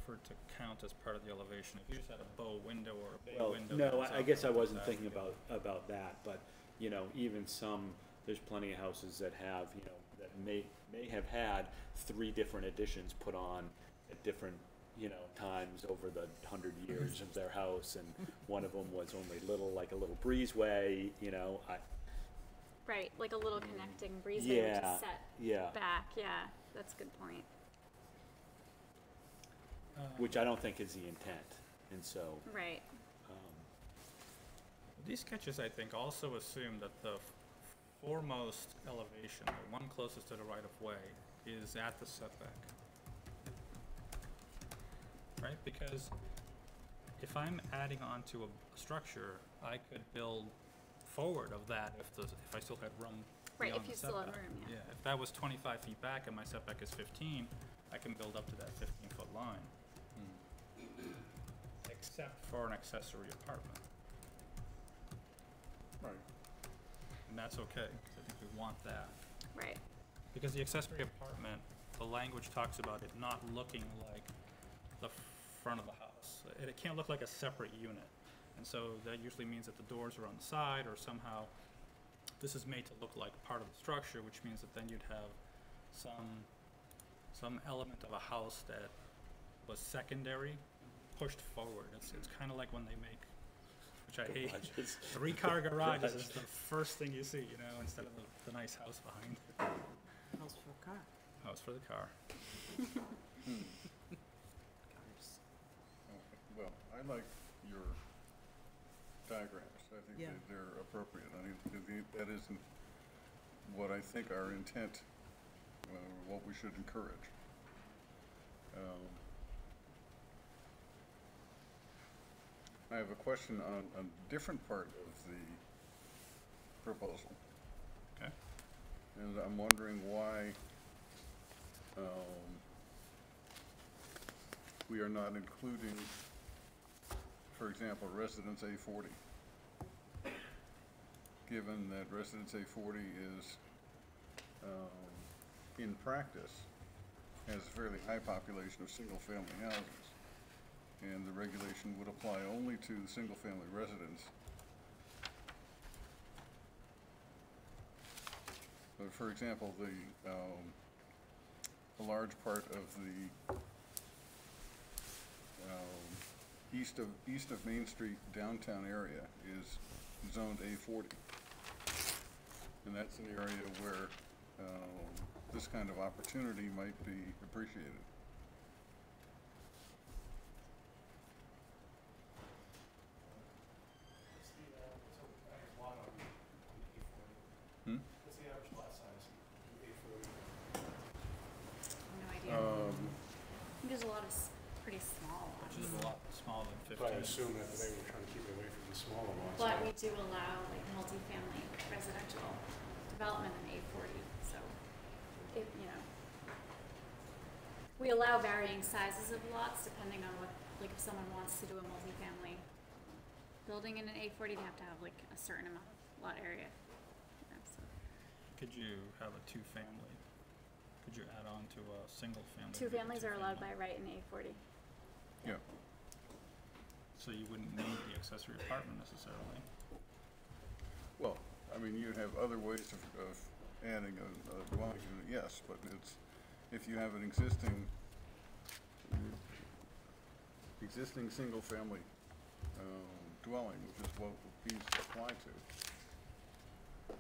for it to count as part of the elevation. If you just had a bow window or a bay Well, window. no, that's I- I out guess I like wasn't that, thinking about, about that, but, you know, even some, there's plenty of houses that have, you know, that may, may have had three different additions put on at different, you know, times over the hundred years of their house, and one of them was only little, like a little breezeway, you know, I, Right, like a little connecting breezeway which yeah, is set yeah, back, yeah, that's a good point. Uh, which I don't think is the intent, and so, Right, um, These sketches, I think, also assume that the f- foremost elevation, the one closest to the right-of-way, is at the setback. Right, because if I'm adding on to a structure, I could build forward of that if the, if I still had room right, beyond if the you still have setback. room, yeah. Yeah, if that was twenty-five feet back and my setback is fifteen, I can build up to that fifteen-foot line. Except for an accessory apartment. Right. And that's okay, because I think we want that. Right, Because the accessory apartment, the language talks about it not looking like the front of the house. It, it can't look like a separate unit. And so that usually means that the doors are on the side or somehow this is made to look like part of the structure, which means that then you'd have some, some element of a house that was secondary pushed forward. It's, it's kind of like when they make, which I hate, garages. three-car garages is the first thing you see, you know, instead of the, the nice house behind. House for a car. House for the car. Okay, Well, I like your diagrams. I think Yeah. that they're appropriate. I mean, th- the- that isn't what I think our intent, uh, what we should encourage. Um, I have a question on a different part of the proposal. Okay. And I'm wondering why, um, we are not including, for example, residence A forty. Given that residence A forty is, um, in practice, has a fairly high population of single-family houses. And the regulation would apply only to single-family residents. But for example, the, um, a large part of the, um, east of, east of Main Street downtown area is zoned A forty. And that's an area where, um, this kind of opportunity might be appreciated. What's the, uh, so average lot on, on A forty? Hmm? What's the average lot size on A forty? no idea. Um, I think there's a lot of s- pretty small Which is ones. a lot smaller than But I fifteen. assume that they were trying to keep it away from the smaller lots. But we do allow like multifamily residential development in A forty, so it, you know. We allow varying sizes of lots depending on what, like if someone wants to do a multifamily building in an A forty, they have to have like a certain amount of lot area. you know, so. Could you have a two-family? Could you add on to a single-family? Two maybe a families are allowed by right in A forty. yeah, So you wouldn't need the accessory apartment necessarily. well, I mean, you'd have other ways of, of adding a, a dwelling unit, yes, but it's, if you have an existing, existing single-family, um, dwelling, which is what these apply to.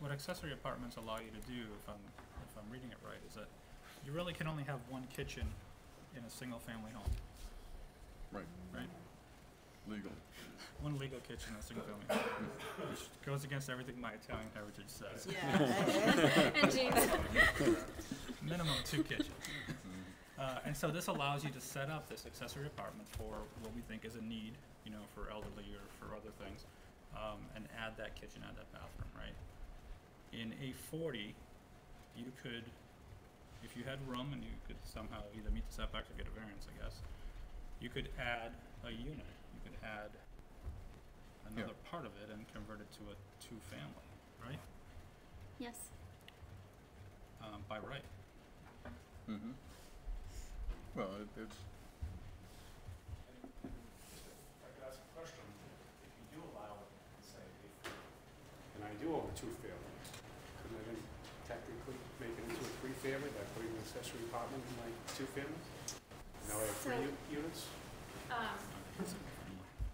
What accessory apartments allow you to do, if I'm, if I'm reading it right, is that you really can only have one kitchen in a single-family home, Right, right? legal. One legal kitchen in a single-family home, which goes against everything my Italian heritage says. Yeah. And Minimum two kitchens. Uh, and so this allows you to set up this accessory apartment for what we think is a need, you know, for elderly or for other things, um, and add that kitchen, add that bathroom, right? In A forty, you could, if you had room and you could somehow either meet the setbacks or get a variance, I guess, you could add a unit, you could add another part of it and convert it to a two-family, right? yes, Um, by right. Mm-hmm. Well, it, it's, If I could ask a question, if you do allow it, say, A forty, and I do own a two-family, couldn't I then accessory apartment in like two families. Now I have three So- u- units. Um,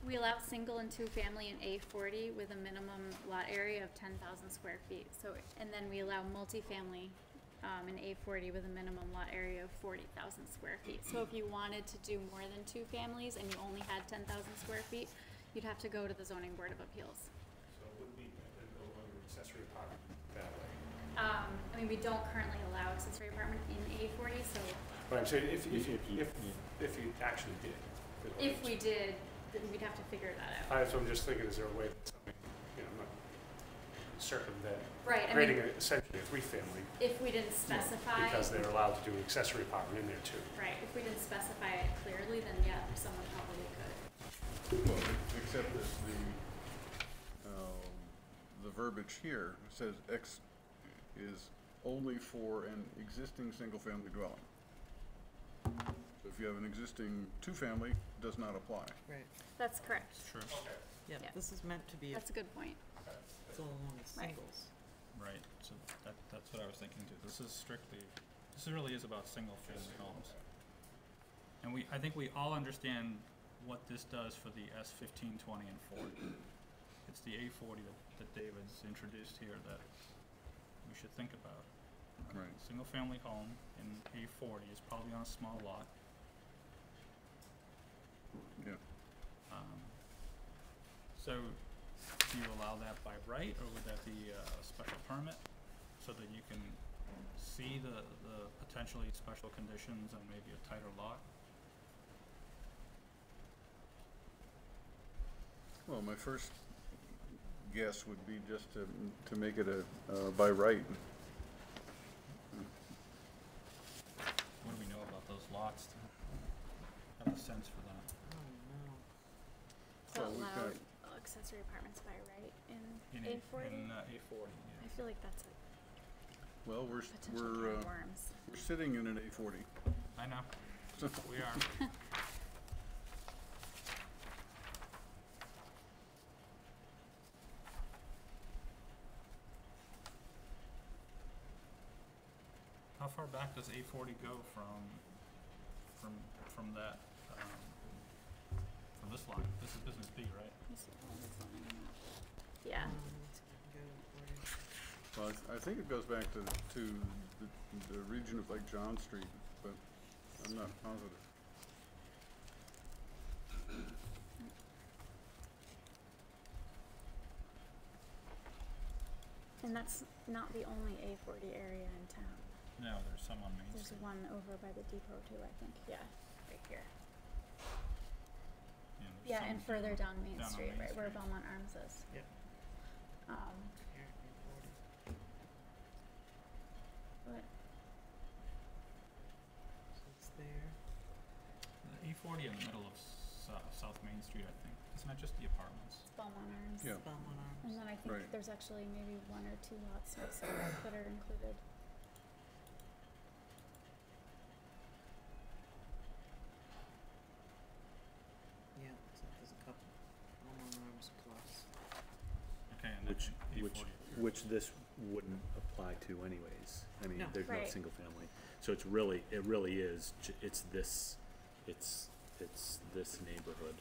we allow single and two-family in A forty with a minimum lot area of ten thousand square feet, so, and then we allow multifamily, um, in A forty with a minimum lot area of forty thousand square feet. So if you wanted to do more than two families and you only had ten thousand square feet, you'd have to go to the zoning board of appeals. So it would be, uh, go accessory apartment that way. Um, I mean, we don't currently allow accessory apartment in A forty, so But I'm saying if, If you- if, if you actually did. if we did, then we'd have to figure that out. I, so I'm just thinking, is there a way that something, you know, not circumvent, Right, I creating mean, a- essentially a three-family if we didn't specify. because they're allowed to do an accessory apartment in there too. Right, if we didn't specify it clearly, then yeah, someone probably could. Well, except that the, um, the verbiage here says X is only for an existing single-family dwelling. So if you have an existing two-family, does not apply. Right, That's correct. True. yeah, Yeah. this is meant to be, That's a good point. it's all along with Right. singles. Right, so that, that's what I was thinking too. This is strictly, this really is about single-family homes. And we, I think we all understand what this does for the S fifteen, twenty, and forty. It's the A forty that, that David's introduced here that we should think about. Right. Single-family home in A forty is probably on a small lot. Yeah. Um, So, do you allow that by right, or would that be a special permit, so that you can see the, the potentially special conditions and maybe a tighter lot? Well, my first guess would be just to, to make it a, uh, by right. What do we know about those lots to have a sense for. So Well, we've allow got- accessory apartments by right in In A forty? In, uh, A forty, I yeah. feel like that's a Well, we're, s- potential we're, uh, worms. we're sitting in an A forty. I know, we are. How far back does A forty go from, from, from that, um, from this line? This is business B, right? Let me see, that's not in that. Yeah, Um, let's go for it. Well, I I think it goes back to, to the, the region of like John Street, but I'm not positive. and that's not the only A forty area in town. No, there's some on Main There's Street. one over by the depot too, I think, yeah, right here. Yeah, there's Yeah, some and further down Main down Street, Main right where Street. Belmont Arms is. Yep. Um, Here, but, So it's there. E forty in the middle of Sou- South Main Street, I think. Isn't that just the apartments? Belmont Arms. Yeah. Belmont And then I think Right. there's actually maybe one or two lots next to that that are included. Yeah, so there's a couple. Belmont Arms plus. Okay, and Which, then E which, forty. which this wouldn't apply to anyways. I mean, No. there's no Right. single family. So it's really, it really is, j- it's this, it's, it's this neighborhood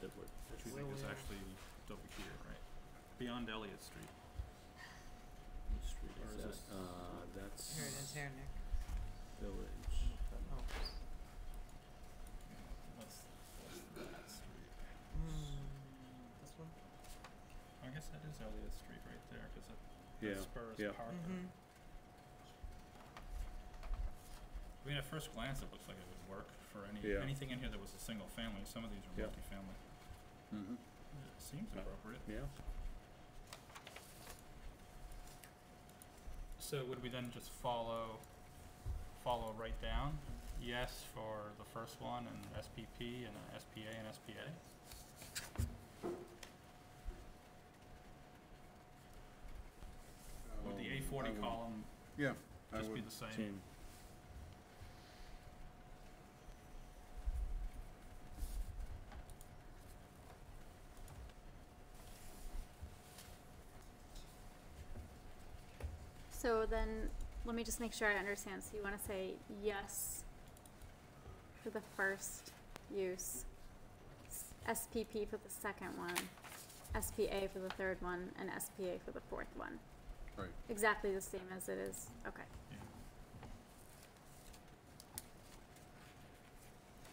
that we're, Which we think is we are. actually over here, right? Beyond Elliott Street. what street Or is is that? this- Uh, that's Here it is, here, Nick. Village. Oh. What's, what's that street? Mm, this one? I guess that is Elliott Street right there, cause it, Yeah, that spurs yeah. park. Mm-hmm. I mean, at first glance, it looks like it would work for any, Yeah. anything in here that was a single family. Some of these are Yeah. multifamily. Mm-hmm. It seems appropriate. Yeah, So would we then just follow, follow right down? Yes for the first one and SPP and SPA and SPA? Would the A forty column Yeah, I just be would, the same? same. So then, let me just make sure I understand. So you wanna say yes for the first use, SPP for the second one, SPA for the third one, and SPA for the fourth one? Right. Exactly the same as it is, okay.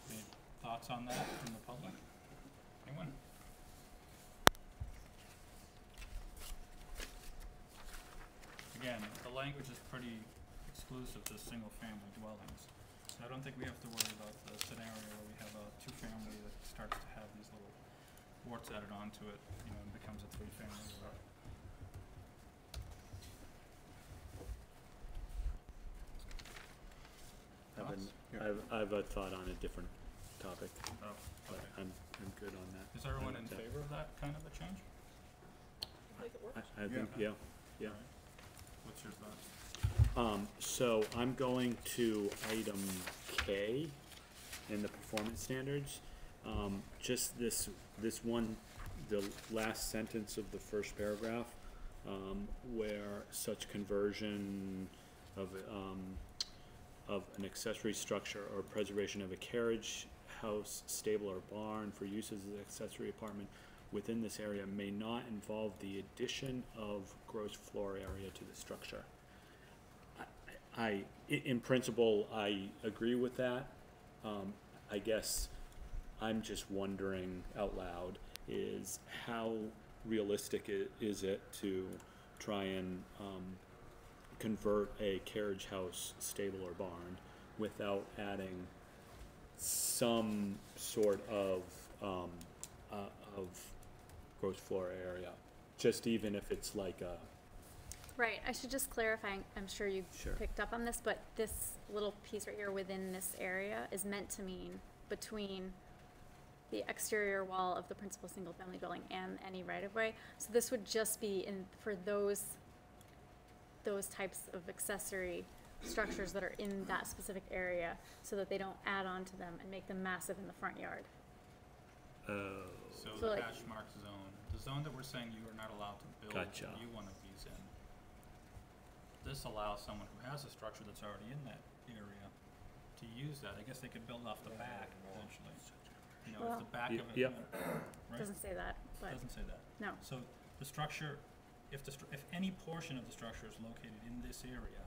Any thoughts on that from the public? Anyone? Again, the language is pretty exclusive to single-family dwellings. So I don't think we have to worry about the scenario where we have a two-family that starts to have these little warts added onto it, you know, and becomes a three-family I have, an, Thoughts? I have, I have a thought on a different topic, Oh, but okay. I'm, I'm good on that. Is everyone in favor of that kind of a change? I, I think, yeah, yeah. What's your thoughts? Um, so I'm going to item K in the performance standards. Um, just this, this one, the last sentence of the first paragraph, um, where such conversion of, um, of an accessory structure or preservation of a carriage house, stable or barn for use as an accessory apartment within this area may not involve the addition of gross floor area to the structure. I, I- in principle, I agree with that. Um, I guess I'm just wondering out loud is how realistic i- is it to try and, um, convert a carriage house, stable or barn without adding some sort of, um, uh, of gross floor area? Just even if it's like a, Right, I should just clarify, I'm sure you Sure. picked up on this, but this little piece right here within this area is meant to mean between the exterior wall of the principal single-family dwelling and any right-of-way. So this would just be in, for those, those types of accessory structures that are in that specific area, so that they don't add on to them and make them massive in the front yard. oh, So So the like- hash mark zone, the zone that we're saying you are not allowed to build Gotcha. new one of these in. This allows someone who has a structure that's already in that area to use that. I guess they could build off the back potentially. You know, if Well- the back Ye- of it, yep. right? Doesn't say that, but, Doesn't say that. no. So the structure, if the, stru- if any portion of the structure is located in this area,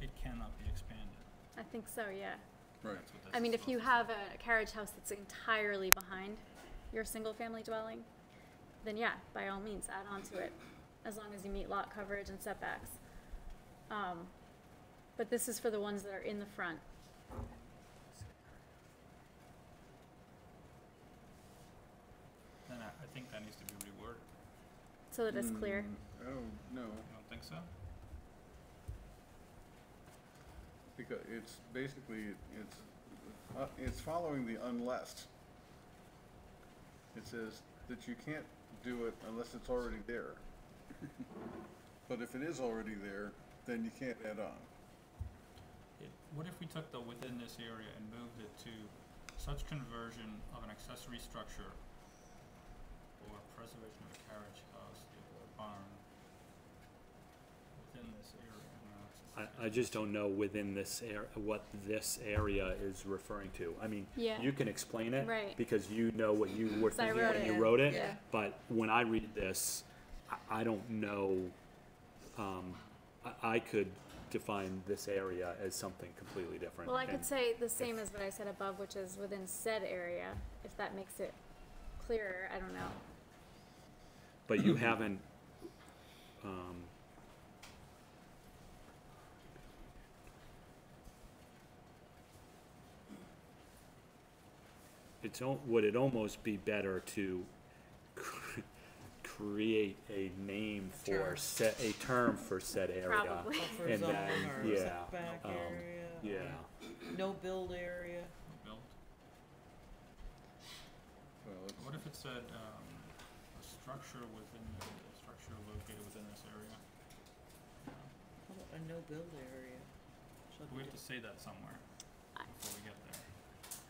it cannot be expanded. I think so, yeah. Right. That's what this I is mean, if you supposed have a carriage house that's entirely behind your single-family dwelling, then yeah, by all means, add on to it, as long as you meet lot coverage and setbacks. Um, but this is for the ones that are in the front. Then I, I think that needs to be reworded. So that it's clear. Mm, Oh, no, You don't think so? because it's basically, it's, uh, it's following the unless. It says that you can't do it unless it's already there. But if it is already there, then you can't add on. It, what if we took the within this area and moved it to such conversion of an accessory structure or preservation of a carriage house or barn within this area? No, it's- I, I just don't know within this air, what this area is referring to. I mean, Yeah. you can explain it. Right. Because you know what you were thinking when you wrote it. Yeah. But when I read this, I, I don't know, um, I, I could define this area as something completely different. Well, I could say the same as what I said above, which is within said area, if that makes it clearer, I don't know. But you haven't, um, it's, would it almost be better to cr- create a name for Term. set, a term for said area? Probably. And then, or yeah, setback um. Yeah, No build area. Built? Well, What if it said, um, a structure within, the a structure located within this area? How a no build area? Shall We have to say that somewhere I- before we get there,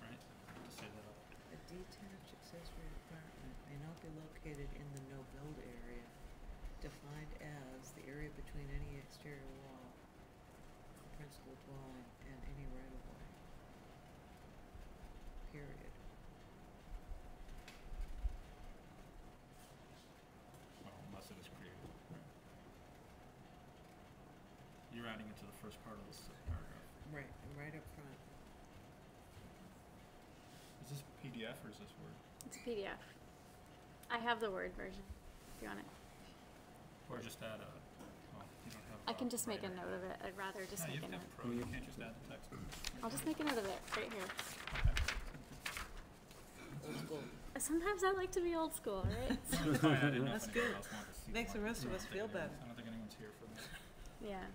right? We have to say that up. A detached accessory apartment may not be located in the no-build area, defined as the area between any exterior wall. the principal dwelling and any right of way. Period. Well, unless it is created, right? You're adding it to the first part of this paragraph. Right, right up front. Is this PDF or is this Word? It's a PDF. I have the Word version, if you want it. Or just add a, well, you don't have. I can uh, just make a note of it. I'd rather just No, make a have note. Pro, you can't just add the text. I'll just make a note of it right here. Old school. Sometimes I like to be old school, right? Fine, I didn't know if That's anyone good. else wanted to see Makes the one. rest of I us don't feel think better. anyone's- I don't think anyone's here for that. yeah.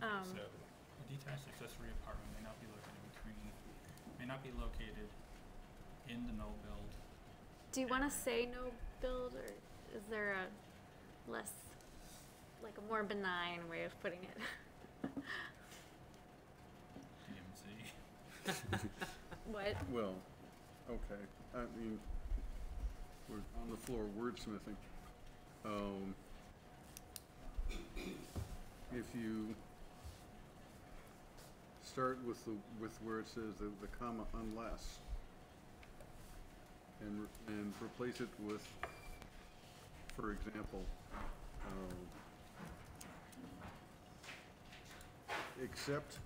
Okay, Um, So, a detached accessory apartment may not be located between, may not be located in the no build. Do you want to say no build, or is there a less, like a more benign way of putting it? DMZ. what? Well, okay, I mean, we're on the floor wordsmithing. Um, if you start with the, with where it says the, the comma unless, and, and replace it with, for example, um, except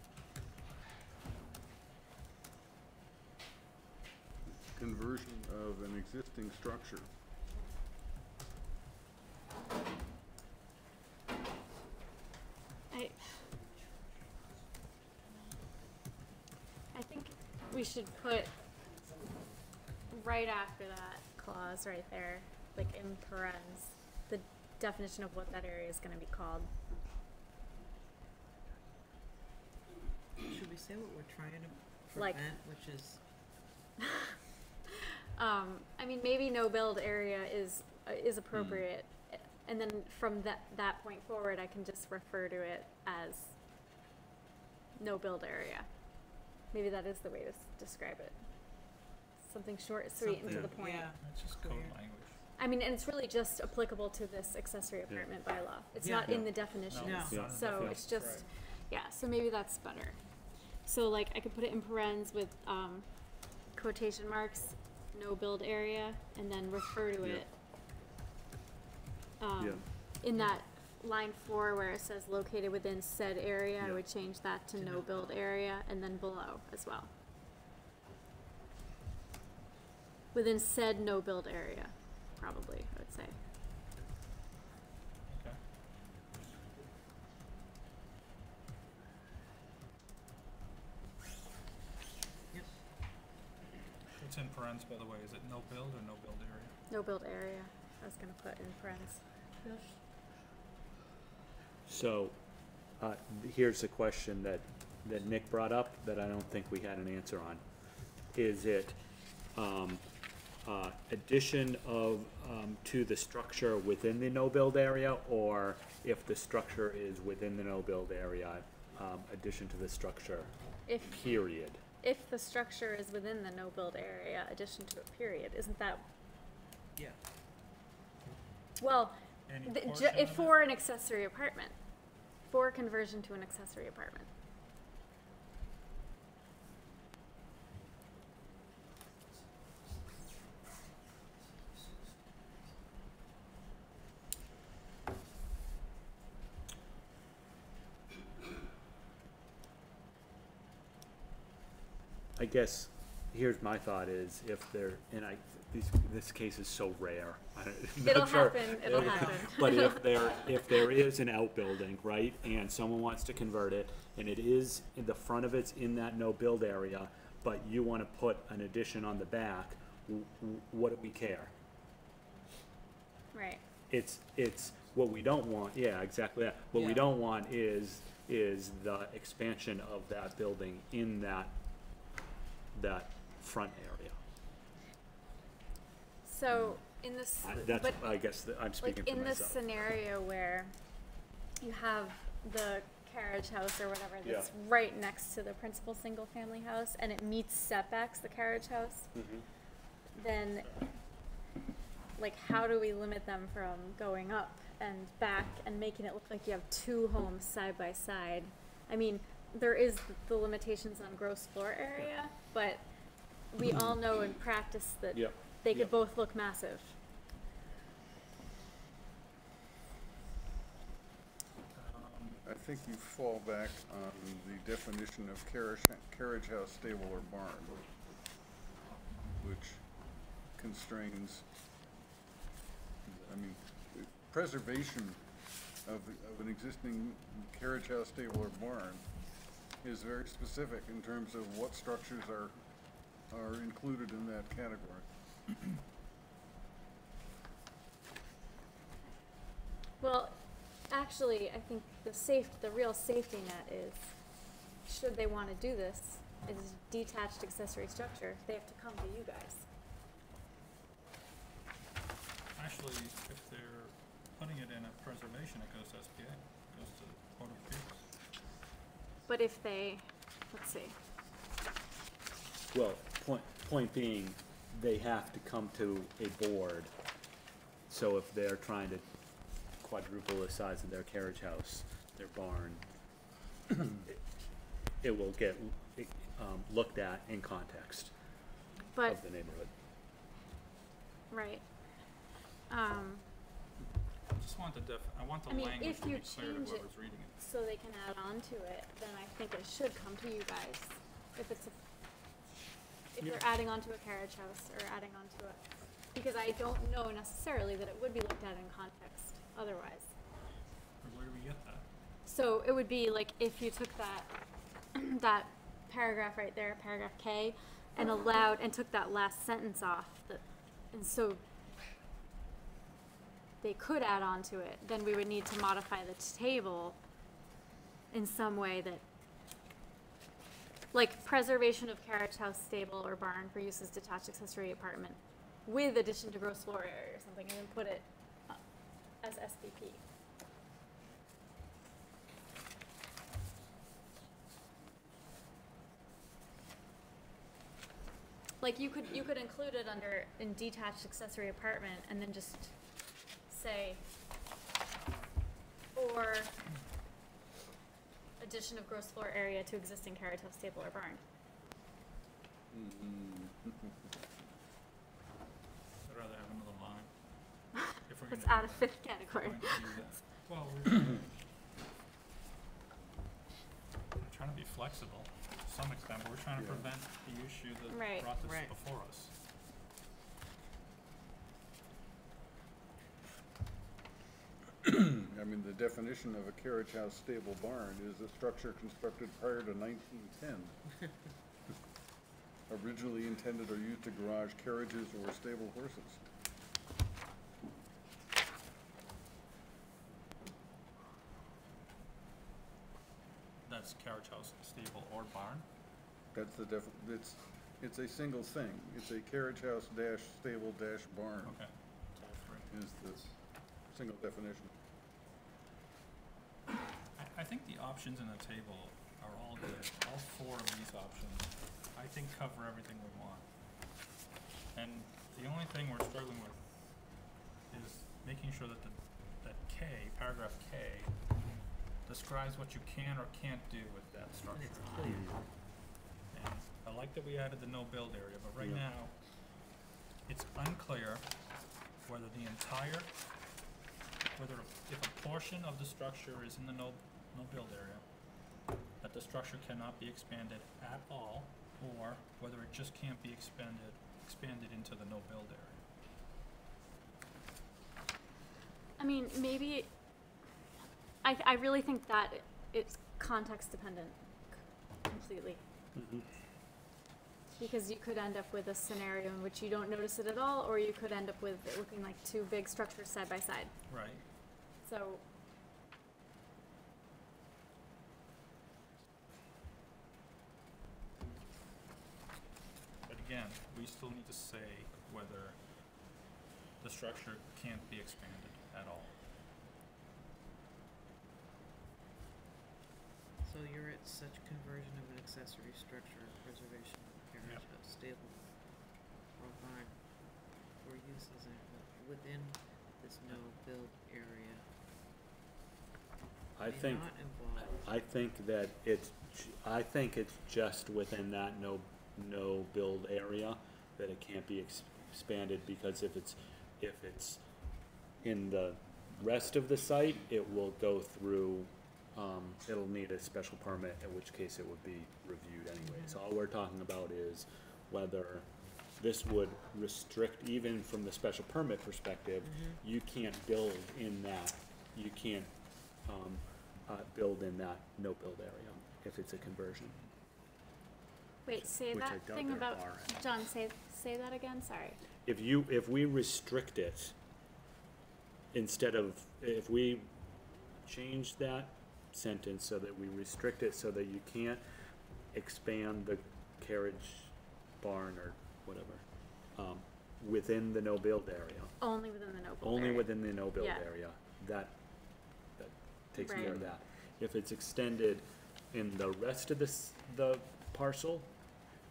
conversion of an existing structure. I. I think we should put right after that clause right there, like in parens, the definition of what that area is going to be called. Should we say what we're trying to Like- prevent, which is, Um, I mean, maybe no build area is uh, is appropriate, and then from that that point forward, I can just refer to it as no build area. Maybe that is the way to s- describe it. Something short, sweet, and to the something- point. yeah, That's just code Clear. language. I mean, and it's really just applicable to this accessory apartment bylaw. It's Yeah. not in the definitions. No. it's not in the So definitions, it's just, right. yeah, so maybe that's better. So like I could put it in parens with um, quotation marks, no build area, and then refer to Yeah. it. Um, Yeah. In that line four where it says located within said area, I Yeah. would change that to To no no build area and then below as well. Within said no build area, probably, I would say. Okay. Yep. What's in parens, by the way, is it no build or no build area? No build area, I was gonna put in parens. So, uh, here's a question that, that Nick brought up that I don't think we had an answer on. Is it, um, uh, addition of, um, to the structure within the no-build area? Or if the structure is within the no-build area, um, addition to the structure, If, period? if the structure is within the no build area, addition to a period, isn't that, yeah. well, Any the, ju- portion if of it? for an accessory apartment, for conversion to an accessory apartment. I guess, here's my thought is, if there, and I, this, this case is so rare. I'm It'll sure- happen, it'll happen. But if there, if there is an outbuilding, right, and someone wants to convert it, and it is, in the front of it's in that no-build area, but you wanna put an addition on the back, w- w- what do we care? Right, It's, it's, what we don't want, yeah, exactly that. What we don't want is, is the expansion of that building in that, that front area. so, in this, I- That's, but I guess, that I'm speaking like for in this myself. scenario where you have the carriage house or whatever Yeah. that's right next to the principal single family house and it meets setbacks, the carriage house, Mhm. then like how do we limit them from going up and back and making it look like you have two homes side by side I mean, there is the limitations on gross floor area, but we all know in practice that Yep. they could Yep. both look massive. Um, I think you fall back on the definition of carriage, carriage house, stable, or barn, which constrains, I mean, preservation of, of an existing carriage house, stable, or barn is very specific in terms of what structures are, are included in that category. Well, actually, I think the safe, the real safety net is, should they wanna do this, is detached accessory structure, they have to come to you guys. Actually, if they're putting it in a preservation, it goes to SPA, goes to Board of Appeals. But if they, let's see, Well, point, point being, they have to come to a board. So if they're trying to quadruple the size of their carriage house, their barn, it- it will get, um, looked at in context but, of the neighborhood. right. Um, just want the def, I want the I mean, language if to you be clear to change it- whoever's reading it. so they can add on to it, then I think it should come to you guys, if it's a, if Yeah. they're adding on to a carriage house or adding on to it. Because I don't know necessarily that it would be looked at in context otherwise. Or where do we get that? So it would be like if you took that, that paragraph right there, paragraph K, and allowed, and took that last sentence off, that, and so they could add on to it, then we would need to modify the table in some way that, like preservation of carriage house, stable, or barn for use as detached accessory apartment with addition to gross floor area or something, and then put it uh, as SBP. Like you could, you could include it under in detached accessory apartment and then just say, or addition of gross floor area to existing carriage house, stable, or barn. Mm-hmm. I'd rather have another line. If we're Let's gonna add a do that. fifth If category. we're going to do that. Well, we're we're trying to be flexible to some extent, but we're trying to Yeah. prevent the issue that Right. brought this Right. before us. I mean, the definition of a carriage house stable barn is a structure constructed prior to nineteen ten. Originally intended or used to garage carriages or stable horses. That's carriage house, stable, or barn? That's the def, it's, it's a single thing. It's a carriage house dash stable dash barn Okay, it's all three. is the single definition. I, think the options in the table are all good. All four of these options, I think cover everything we want. And the only thing we're struggling with is making sure that the, that K, paragraph K, describes what you can or can't do with that structure. And I like that we added the no-build area, but right Yeah. now, it's unclear whether the entire, whether if a portion of the structure is in the no, no-build area, that the structure cannot be expanded at all, or whether it just can't be expanded, expanded into the no-build area. I mean, maybe, I, I really think that it's context dependent completely. Mm-hmm. Because you could end up with a scenario in which you don't notice it at all, or you could end up with it looking like two big structures side by side. Right. So, But again, we still need to say whether the structure can't be expanded at all. So you're at such conversion of an accessory structure, preservation of a carriage Yep. house, stable, or barn, for use as a, within this no build area. I May think. I think that it's, j- I think it's just within that no, no build area that it can't be ex- expanded, because if it's, if it's in the rest of the site, it will go through, um, it'll need a special permit, in which case it would be reviewed anyway. So All we're talking about is whether this would restrict, even from the special permit perspective, you can't build in that, you can't, um, uh, build in that no-build area if it's a conversion. Wait, say Which I that doubt thing there about, are. John, say, say that again, sorry. If you, if we restrict it, instead of, if we change that sentence so that we restrict it so that you can't expand the carriage barn or whatever, um, within the no-build area, Only within the no build only area. within the no-build Yeah. area, that, that takes care of Right. that. If it's extended in the rest of this, the parcel,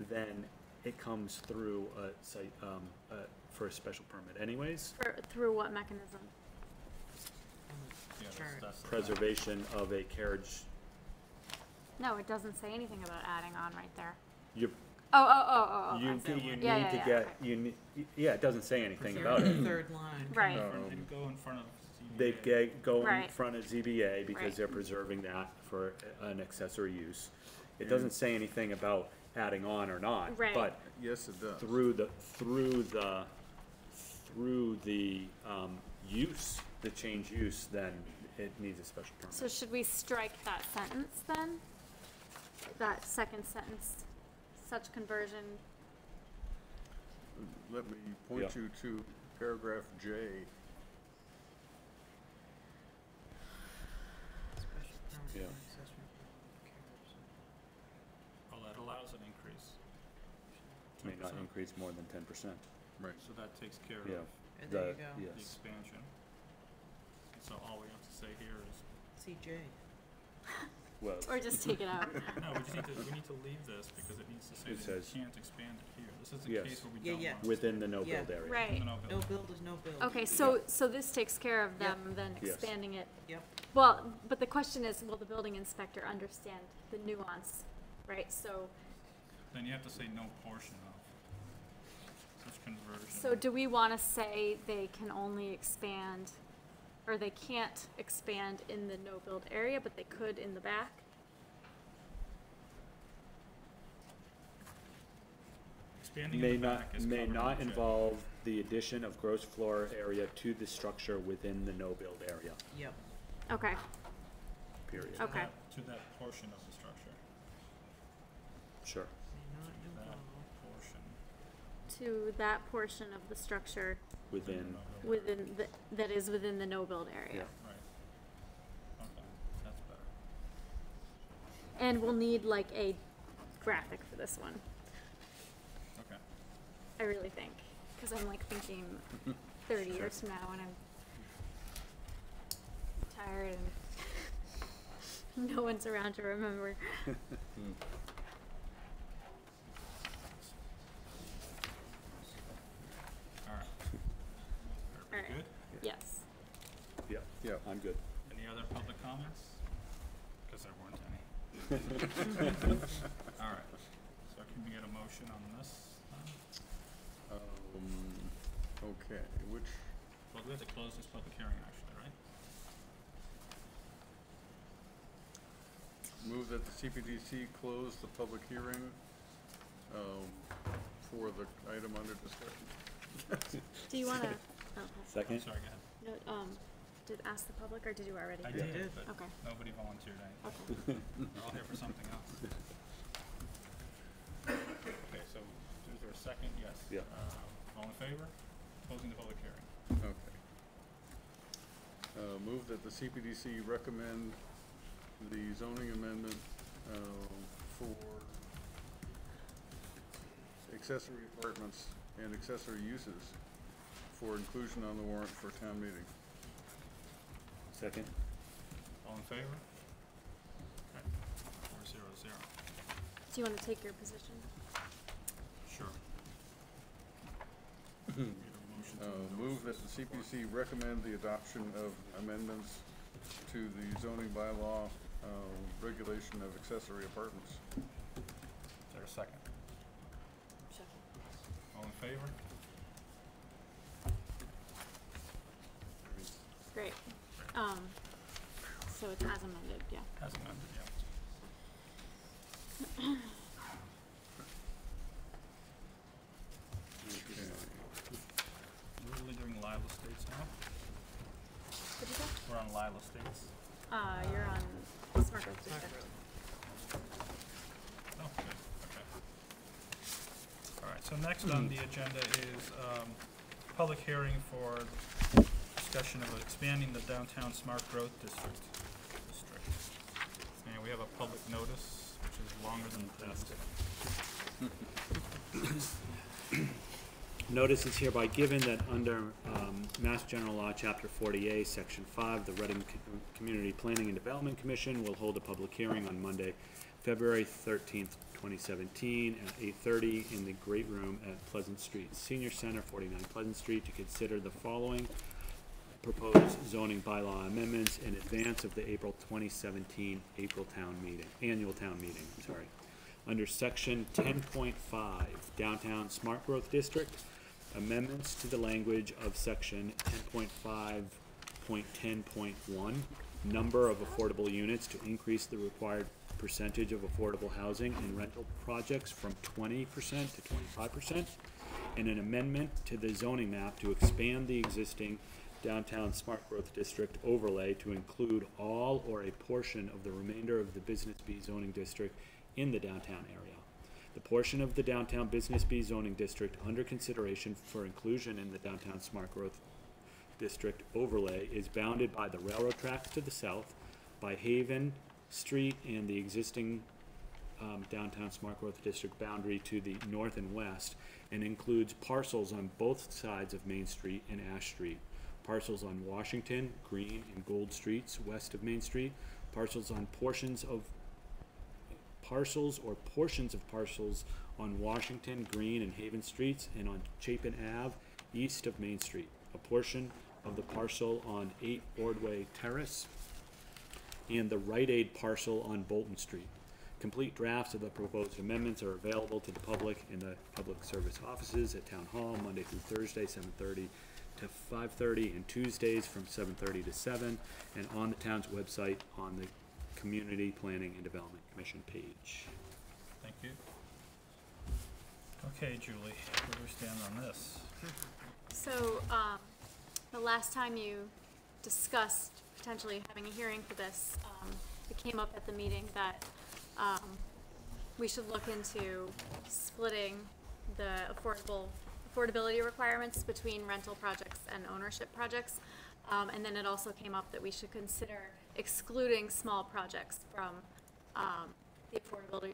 then it comes through a site, um, uh, for a special permit anyways. For, through what mechanism? Yeah, that's, Chart. that's. the- Preservation of a carriage, No, it doesn't say anything about adding on right there. you, Oh, oh, oh, oh, oh, you, see. you need yeah, to yeah, get, you need, yeah, it doesn't say anything about it. third line. Right. Um, They'd go in front of ZBA. They'd get, go in Right. front of ZBA because Right. they're preserving that for an accessory use. It doesn't say anything about adding on or not, Right. but Yes, it does. through the, through the, through the, um, use, the change use, then it needs a special So permit. should we strike that sentence then? That second sentence, such conversion, Let me point Yeah. you to paragraph J. Special permit Yeah. for accessory carriage. Well, that allows an increase. May not 10%. increase more than ten percent. Right. So that takes care Yeah. of And there you The- go. the Yes. expansion. So all we have to say here is, CJ. Well, or just take it out? no, we just need to, we need to leave this because it needs to say It that says- you can't expand it here. This is a Yes. case where we Yeah, don't yeah. want to. within the no-build area. Right. No, No build is no build. Okay, so, so this takes care of Yep. them then Yes. expanding it. Yep. Well, but the question is, will the building inspector understand the nuance, right? So, Then you have to say no portion of such conversion. so do we wanna say they can only expand, or they can't expand in the no-build area, but they could in the back? Expanding May in the not, back is may covered in not involve the addition of gross floor area to the structure within the no-build area, Yep. Okay, period. To Okay. that- To that portion of the structure. Sure. May not That involve. portion. To that portion of the structure Within, No, no, within, the that is within the no-build area. Yeah. Right. Okay, that's better. And we'll need like a graphic for this one, Okay. I really think, cause I'm like thinking thirty years from now and I'm tired and no one's around to remember. Hmm. All right. Are Alright. we good? Yes. yeah, Yeah. I'm good. Any other public comments? Because there weren't any. All right. So can we get a motion on this? Um, okay, which, Well, we have to close this public hearing actually, right? move that the CPDC close the public hearing, um, for the item under discussion. Do you wanna, oh, okay. Second? Sorry, go ahead. No, um, did ask the public or did you already? I did, did. but Okay, nobody volunteered anything. okay. They're all here for something else. Okay, so is there a second? Yes. Yeah. Uh, all in favor? Closing the public hearing. Okay. Uh, move that the CPDC recommend the zoning amendment, um, for accessory apartments and accessory uses for inclusion on the warrant for town meeting. Second? All in favor? Okay, four zero zero. Do you wanna take your position? Sure. Need a motion to Uh, endorse move that this. the CPC recommend the adoption of amendments to the zoning bylaw, uh, regulation of accessory apartments. Is there a second? All in favor? Great. Um, so it's as amended, yeah. As amended, yeah. We're really doing Lila Estates now? What'd you say? We're on Lila Estates. Uh, you're on Smart Growth District. Oh, good, okay. All right, so next on the agenda is, um, public hearing for discussion of expanding the downtown smart growth district. District. And we have a public notice, which is longer than the. Notice is hereby given that under um, Mass General Law, Chapter 40A, Section 5, the Reading Co- Community Planning and Development Commission will hold a public hearing on Monday, February 13th, 2017, at 8:30 in the Great Room at Pleasant Street Senior Center, 49 Pleasant Street, to consider the following proposed zoning bylaw amendments in advance of the April 2017 April Town Meeting, Annual Town Meeting, sorry. Under Section 10.5 Downtown Smart Growth District, amendments to the language of Section 10.5.10.1, number of affordable units to increase the required percentage of affordable housing in rental projects from 20% to 25%, and an amendment to the zoning map to expand the existing downtown smart growth district overlay to include all or a portion of the remainder of the Business B zoning district in the downtown area. The portion of the downtown Business B zoning district under consideration for inclusion in the downtown smart growth district overlay is bounded by the railroad tracks to the south, by Haven Street and the existing um, downtown smart growth district boundary to the north and west, and includes parcels on both sides of Main Street and Ash Street, parcels on Washington, Green, and Gould Streets west of Main Street, parcels on portions of parcels or portions of parcels on Washington, Green, and Haven Streets, and on Chapin Ave, east of Main Street. A portion of the parcel on eight Ordway Terrace, and the Rite Aid parcel on Bolton Street. Complete drafts of the proposed amendments are available to the public in the public service offices at Town Hall Monday through Thursday, seven thirty to five thirty, and Tuesdays from seven thirty to seven, and on the town's website on the Community Planning and Development Commission page. Thank you. Okay, Julie, where do we stand on this? So, um, the last time you discussed potentially having a hearing for this, um, it came up at the meeting that, um, we should look into splitting the affordable, affordability requirements between rental projects and ownership projects. Um, and then it also came up that we should consider excluding small projects from, um, the affordability,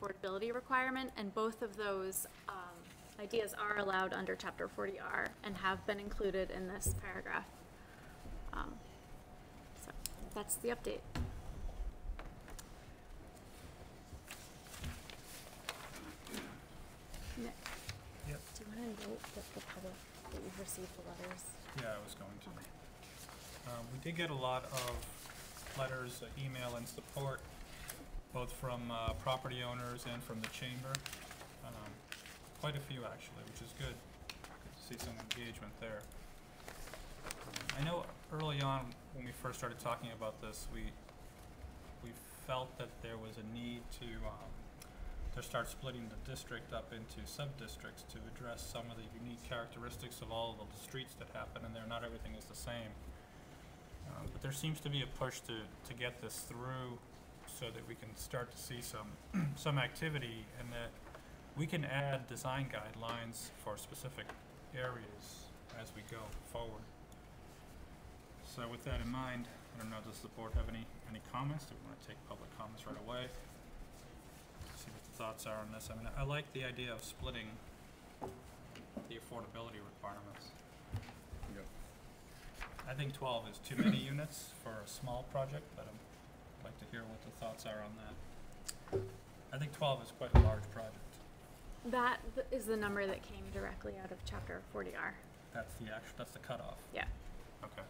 affordability requirement, and both of those, um, ideas are allowed under chapter forty R and have been included in this paragraph. Um, so, that's the update. Nick, That the public, that you've received the letters? Yeah, I was going to. Um, we did get a lot of letters, uh, email and support, both from, uh, property owners and from the chamber. Um, quite a few actually, which is good. Good to see some engagement there. Um, I know early on, when we first started talking about this, we, we felt that there was a need to, um, to start splitting the district up into sub-districts to address some of the unique characteristics of all of the streets that happen in there. Not everything is the same. Um, but there seems to be a push to, to get this through so that we can start to see some, some activity and that we can add design guidelines for specific areas as we go forward. So with that in mind, I don't know, does the board have any, any comments? Do we wanna take public comments right away? See what the thoughts are on this. I mean, I like the idea of splitting the affordability requirements. Yep. I think twelve is too many units for a small project, but I'd like to hear what the thoughts are on that. I think twelve is quite a large project. That th- is the number that came directly out of chapter forty R, That's the actual, that's the cutoff. yeah. Okay.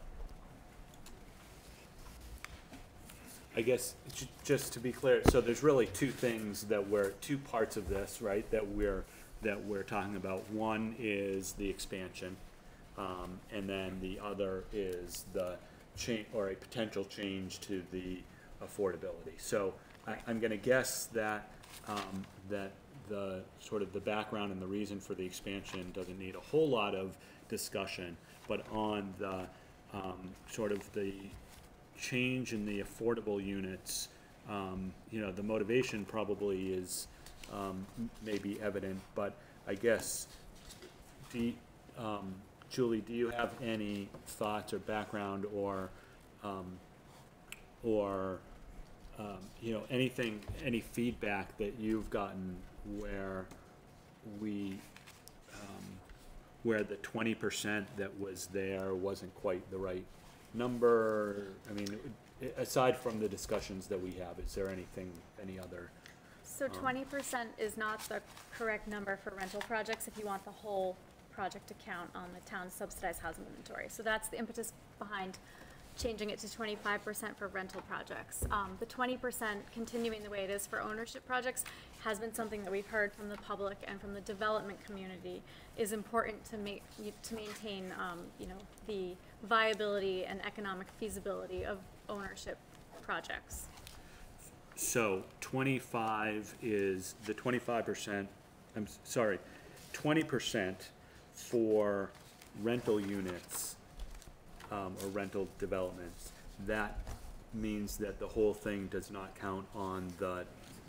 I guess, ju- just to be clear, so there's really two things that we're, two parts of this, right, that we're, that we're talking about. One is the expansion, um, and then the other is the change, or a potential change to the affordability. So I, I'm gonna guess that, um, that the, sort of the background and the reason for the expansion doesn't need a whole lot of discussion, but on the, um, sort of the change in the affordable units, um, you know, the motivation probably is, um, maybe evident, but I guess, do, you- um, Julie, do you have any thoughts or background or, um, or, um, you know, anything, any feedback that you've gotten where we, um, where the twenty percent that was there wasn't quite the right number? I mean, aside from the discussions that we have, is there anything, any other? So Um, twenty percent is not the correct number for rental projects if you want the whole project to count on the town's subsidized housing inventory. So that's the impetus behind changing it to twenty-five percent for rental projects. Um, the twenty percent continuing the way it is for ownership projects has been something that we've heard from the public and from the development community is important to make, to maintain, um, you know, the viability and economic feasibility of ownership projects. So twenty-five is, the twenty-five percent, I'm sorry, twenty percent for rental units, um, or rental developments. That means that the whole thing does not count on the,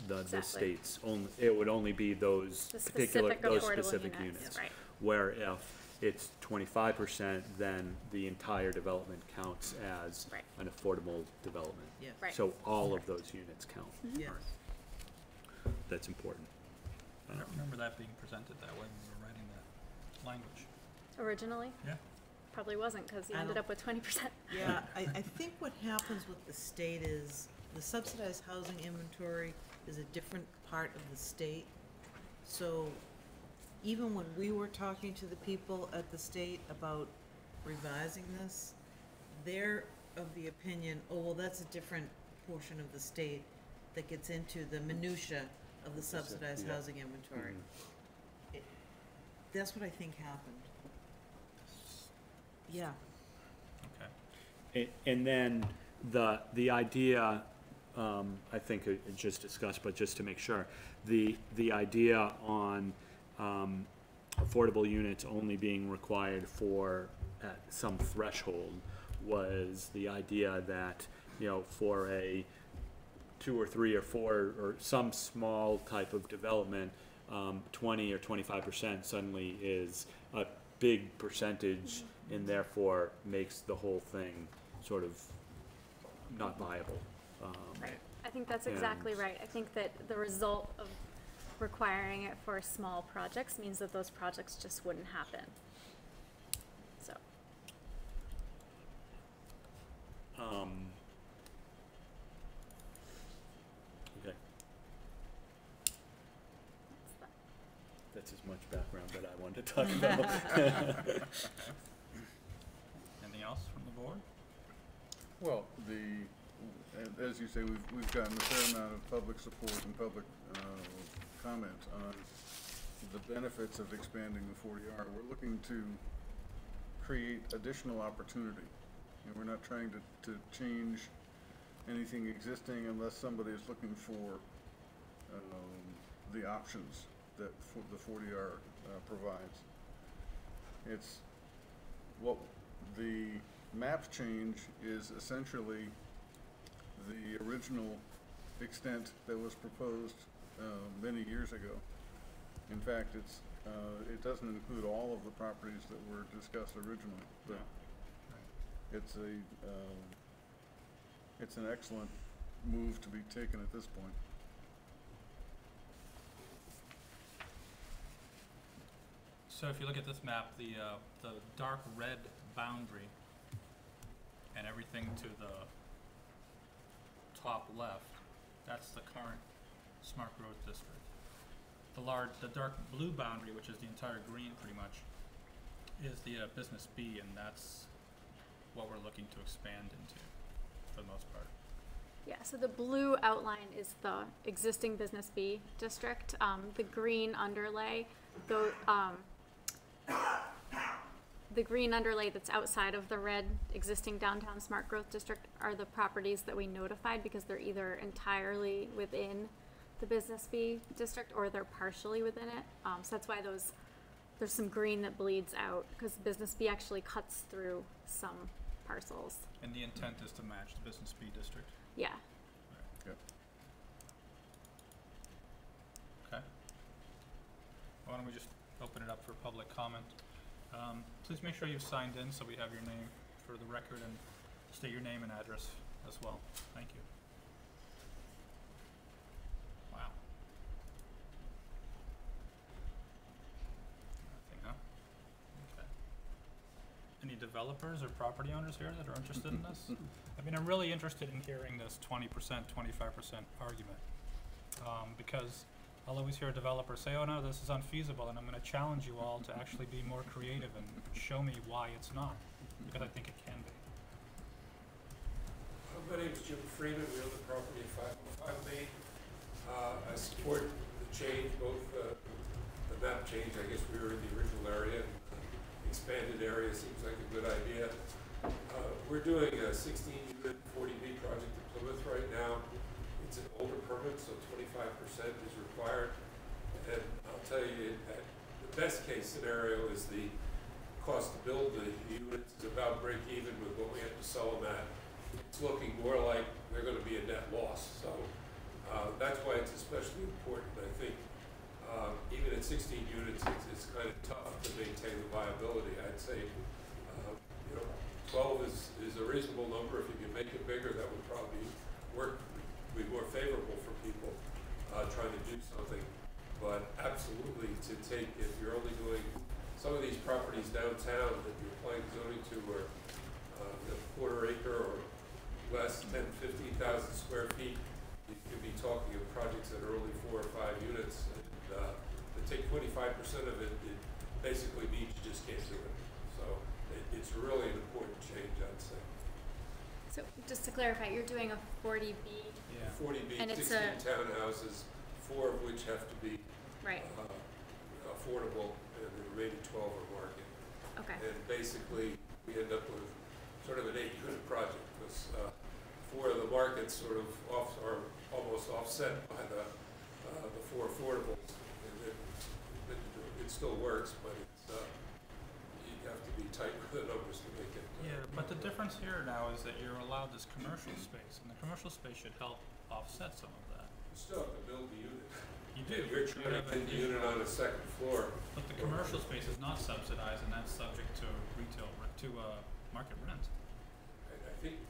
the, the Exactly. states. Only, it would only be those The particular, specific those affordable specific units, units. right. Where if it's twenty-five percent, then the entire development counts as Right. an affordable development. Yes. Right. So all of those units count. Yes. That's important. I don't remember that being presented that way when we were writing that language. Originally, Yeah. Probably wasn't, cause you I ended don't- up with twenty percent. Yeah, I, I think what happens with the state is, the subsidized housing inventory is a different part of the state. So even when we were talking to the people at the state about revising this, they're of the opinion, oh, well, that's a different portion of the state that gets into the minutia of the subsidized yeah. housing inventory. Mm-hmm. It- That's what I think happened. Yeah. Okay. And then the, the idea, um, I think it it just discussed, but just to make sure, the, the idea on, um, affordable units only being required for, at some threshold was the idea that, you know, for a two or three or four or some small type of development, um, twenty or twenty-five percent suddenly is a big percentage and therefore makes the whole thing sort of not viable. Um, Right, I think that's exactly And- right. I think that the result of requiring it for small projects means that those projects just wouldn't happen. So, Um, okay. That's as much background that I wanted to talk about. Anything else from the board? Well, the, as you say, we've, we've gotten a fair amount of public support and public, uh, comment on the benefits of expanding the forty R. We're looking to create additional opportunity. And we're not trying to, to change anything existing unless somebody is looking for, um, the options that for the forty R, uh, provides. It's, what, the map change is essentially the original extent that was proposed, uh, many years ago. In fact, it's, uh, it doesn't include all of the properties that were discussed originally, but it's a, um, it's an excellent move to be taken at this point. So if you look at this map, the, uh, the dark red boundary and everything to the top left, that's the current smart growth district. The large, the dark blue boundary, which is the entire green pretty much, is the, uh, business B and that's what we're looking to expand into for the most part. Yeah, so the blue outline is the existing Business B district. Um, the green underlay, go, um, the green underlay that's outside of the red existing downtown smart growth district are the properties that we notified because they're either entirely within the Business B district or they're partially within it. Um, so that's why those, there's some green that bleeds out, because Business B actually cuts through some parcels. And the intent is to match the Business B district. Yeah. Yep. Okay. Why don't we just open it up for public comment? Um, please make sure you've signed in so we have your name for the record and state your name and address as well. Thank you. Wow. Nothing, huh? Okay. Any developers or property owners here that are interested in this? I mean, I'm really interested in hearing this twenty percent, twenty-five percent argument. Um, because I'll always hear a developer say, oh no, this is unfeasible, and I'm gonna challenge you all to actually be more creative and show me why it's not, because I think it can be. My name is Jim Freeman, we own the property at five oh five Main. Uh, I support the change, both, uh, the map change, I guess we were in the original area, expanded area seems like a good idea. Uh, we're doing a sixteen unit forty B project in Plymouth right now. It's an older permit, so twenty-five percent is required. And I'll tell you, the best case scenario is the cost to build the units is about break even with what we have to sell them at it's looking more like they're gonna be a net loss, so, uh, that's why it's especially important, I think. Uh, even at sixteen units, it's, it's kind of tough to maintain the viability, I'd say, uh, you know, twelve is, is a reasonable number, if you can make it bigger, that would probably work, be more favorable for people, uh, trying to do something. But absolutely, to take, if you're only doing, some of these properties downtown that you're applying zoning to are, uh, a quarter acre or less, ten, fifteen thousand square feet, you could be talking of projects that are only four or five units. And, uh, to take twenty-five percent of it, it basically means you just can't do it. So it, it's really an important change, I'd say. So just to clarify, you're doing a forty B, Yeah. Forty B, And it's sixteen a- townhouses, four of which have to be, right, uh, affordable, and the remaining twelve are market. okay, And basically, we end up with sort of an eight-unit project, because, uh, four of the markets sort of off, are almost offset by the, uh, the four affordables. And it, it, it still works, but it's, uh, you have to be tight with the numbers to make it. Yeah, but the difference here now is that you're allowed this commercial space, and the commercial space should help offset some of that. You still have to build the unit. You do. You're you trying to have the unit on a second floor. But the commercial space is not subsidized, and that's subject to retail, re- to, uh, market rent. I, I think,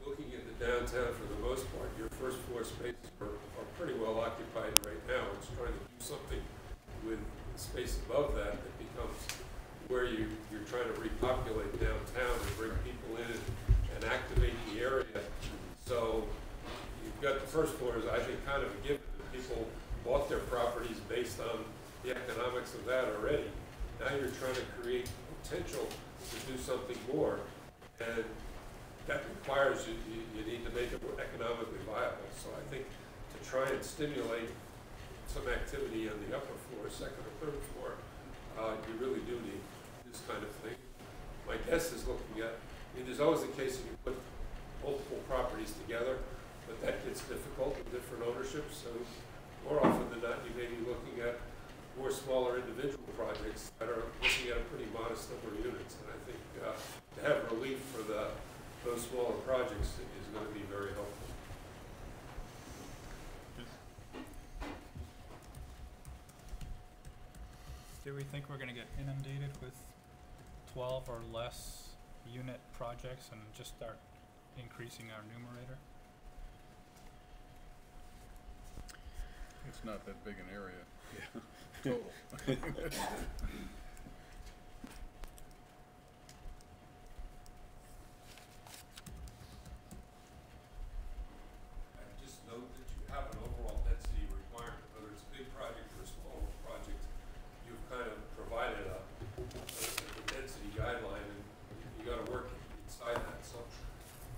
looking at the downtown for the most part, your first floor spaces are, are pretty well occupied right now. It's trying to do something with space above that that becomes where you, you're trying to repopulate downtown and bring people in and, activate the area. So you've got the first floor is, I think, kind of a given. People bought their properties based on the economics of that already. Now you're trying to create potential to do something more. And that requires you, you, you need to make it economically viable. So I think to try and stimulate some activity on the upper floor, second or third floor, uh, you really do need this kind of thing. My guess is looking at, I mean, there's always the case if you put multiple properties together, but that gets difficult with different ownerships, so more often than not, you may be looking at more smaller individual projects that are looking at a pretty modest number of units. And I think, uh, to have relief for the, those smaller projects is gonna be very helpful. Do we think we're gonna get inundated with twelve or less unit projects and just start increasing our numerator? It's not that big an area. Total. I just note that you have an overall density requirement, whether it's a big project or a small project, you've kind of provided a, a a density guideline, and you- you gotta work inside that, so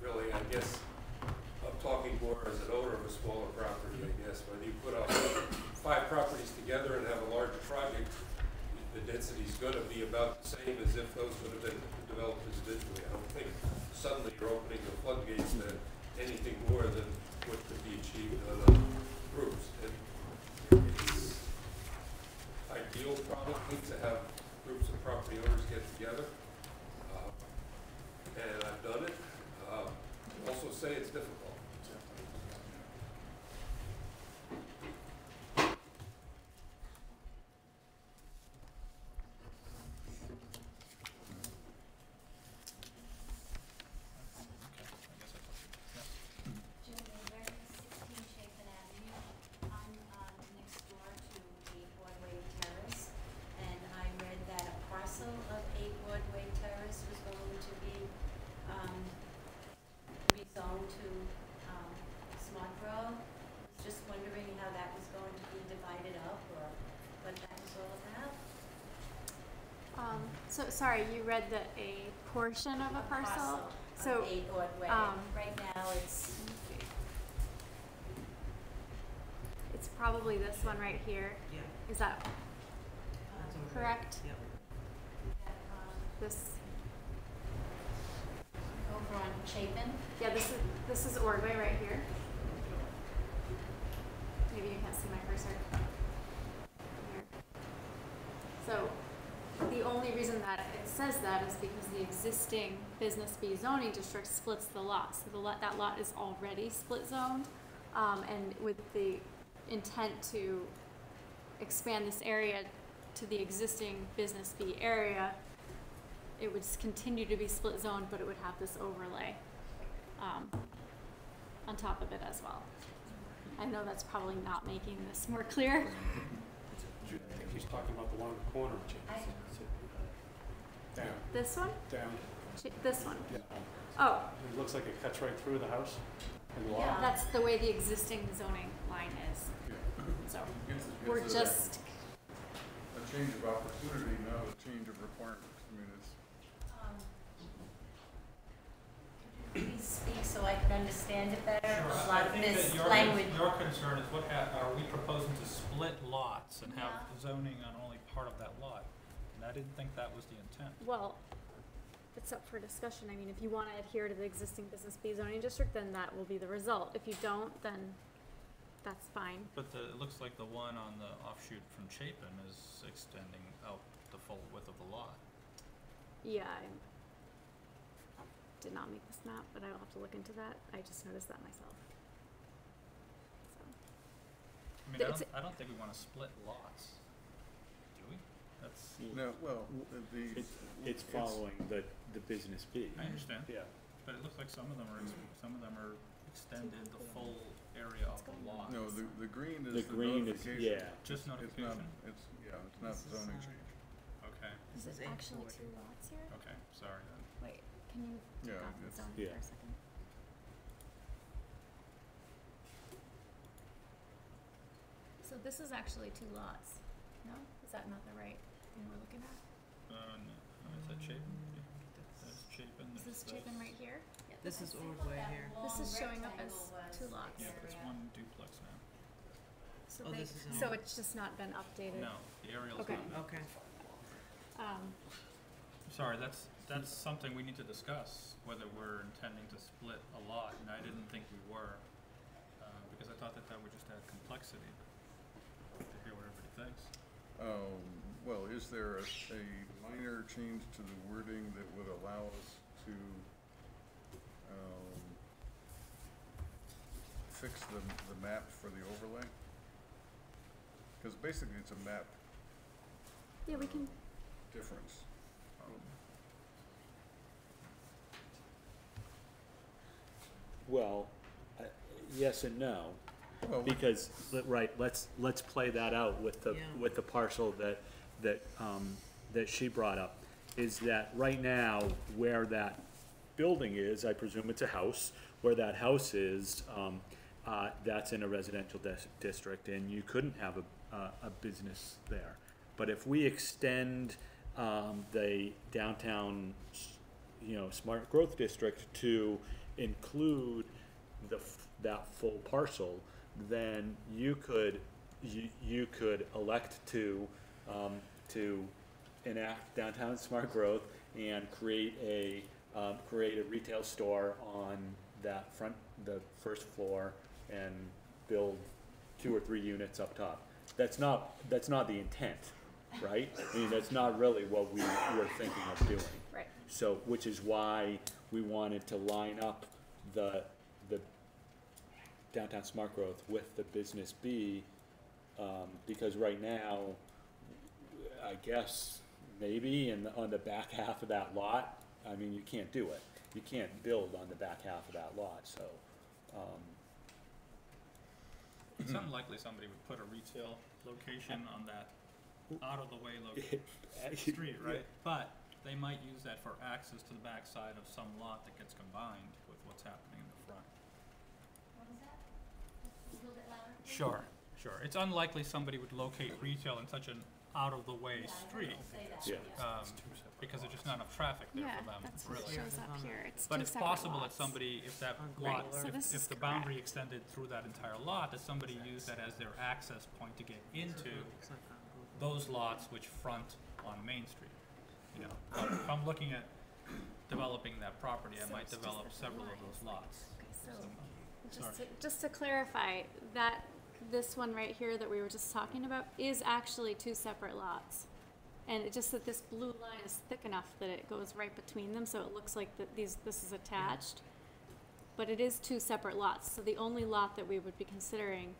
really, I guess, I'm talking more of a smaller property, I guess. When you put up five properties together and have a larger project, the density's gonna be about the same as if those would have been developed individually. I don't think suddenly you're opening the floodgates to anything more than what could be achieved on groups. And it's ideal probably to have groups of property owners get together. Uh, And I've done it. Uh, Also say it's difficult. Okay, I guess I took it. Yeah. Jim Weaver, sixteen Chapin Avenue. I'm, um, next door to Eight Broadway Terrace, and I read that a parcel of Eight Broadway Terrace was going to be, um, rezoned to, um, Smart Growth. Just wondering how that was going to be divided up, or what that was all about. Um, so, sorry, you read that a portion of a parcel? So, Of Broadway, um, right now it's, it's probably this one right here. Yeah. Is that correct? Yep. um, This, over on Chapin. yeah, this is, this is Ordway right here. Maybe you can't see my cursor. Here. So, the only reason that it says that is because the existing business B zoning district splits the lot. So the lot, that lot is already split zoned. Um, and with the intent to expand this area to the existing business B area, it would continue to be split zoned, but it would have this overlay, um, on top of it as well. I know that's probably not making this more clear. I think he's talking about the one in the corner. I, Down, This one? down. Ch- This one? Yeah. Oh, It looks like it cuts right through the house and the Yeah. lot. that's the way the existing zoning line is, Yeah. so It's- we're a- just, A change of opportunity, not a change of requirements. I mean, it's, um, could you please speak so I can understand it better? Sure, A I- lot I of think this that your, language. your concern is what hap, are we proposing to split lots and have Yeah. zoning on only part of that lot? I didn't think that was the intent. well, it's up for discussion. I mean, if you wanna adhere to the existing business B zoning district, then that will be the result. If you don't, then that's fine. But the, it looks like the one on the offshoot from Chapin is extending out the full width of the lot. Yeah, I did not make this map, but I'll have to look into that. I just noticed that myself. So, I mean, I don't, I don't think we wanna split lots, do we? That's, no, well, the. It's, it's following the, the business B. I understand, Yeah. but it looks like some of them are, ex- some of them are extended the full area of the lot. No, the, the green is The the green is, notification. yeah. Just It's not, notification? it's, yeah, it's not This is, zoning uh, change. Okay, is This actually two lots here? okay, sorry then. Wait, can you Yeah, take off the it's- zoning Yeah. for a second? So this is actually two lots, no? Is that not the right thing we're looking at? Uh, no, oh, is that Chapin? That's Chapin, Is there's this Chapin this. right here? This is Ordway here. This is showing up as two lots. Yeah, but it's one duplex now. So Oh, they, this is so an- it's just not been updated? No, the aerial's Okay. not. Okay. Um, Sorry, that's, that's something we need to discuss, whether we're intending to split a lot, and I didn't think we were. Uh, because I thought that that would just add complexity, but to hear what everybody thinks. Um, well, is there a, a minor change to the wording that would allow us to, um, fix the, the map for the overlay? Cause basically it's a map yeah, we can, difference. Um, Well, uh, yes and no. Well, Because, let- right, let's, let's play that out with the, Yeah. with the parcel that, that, um, that she brought up. Is that right now, where that building is, I presume it's a house, where that house is, um, uh, that's in a residential dis- district, and you couldn't have a, a, a business there. But if we extend, um, the downtown, you know, smart growth district to include the, f- that full parcel, then you could, you, you could elect to, um, to enact downtown smart growth and create a, um, create a retail store on that front, the first floor and build two or three units up top. That's not, that's not the intent, right? I mean, that's not really what we were thinking of doing. Right. So, which is why we wanted to line up the, the downtown smart growth with the business B, um, because right now, I guess, maybe in, the- on the back half of that lot, I mean, you can't do it. You can't build on the back half of that lot, so, um, It's unlikely somebody would put a retail location on that out-of-the-way location. street, right? But they might use that for access to the backside of some lot that gets combined with what's happening in the front. What was that? A little bit louder? Sure, sure. It's unlikely somebody would locate retail in such an out-of-the-way street, will say that, Yeah. yeah. um, because there's just not enough traffic there Yeah, for them, that's what really. shows up here. It's But two it's separate possible that lots. somebody, if that lot, Great So if, this if is the boundary correct. extended through that entire lot, that somebody used that as their access point to get into those lots which front on Main Street. You know, but if I'm looking at developing that property, I So might it's just develop that several of line those lots. Okay, so So, just to, just to clarify, that, this one right here that we were just talking about is actually two separate lots. And it just that this blue line is thick enough that it goes right between them, so it looks like that these, this is attached. But it is two separate lots, so the only lot that we would be considering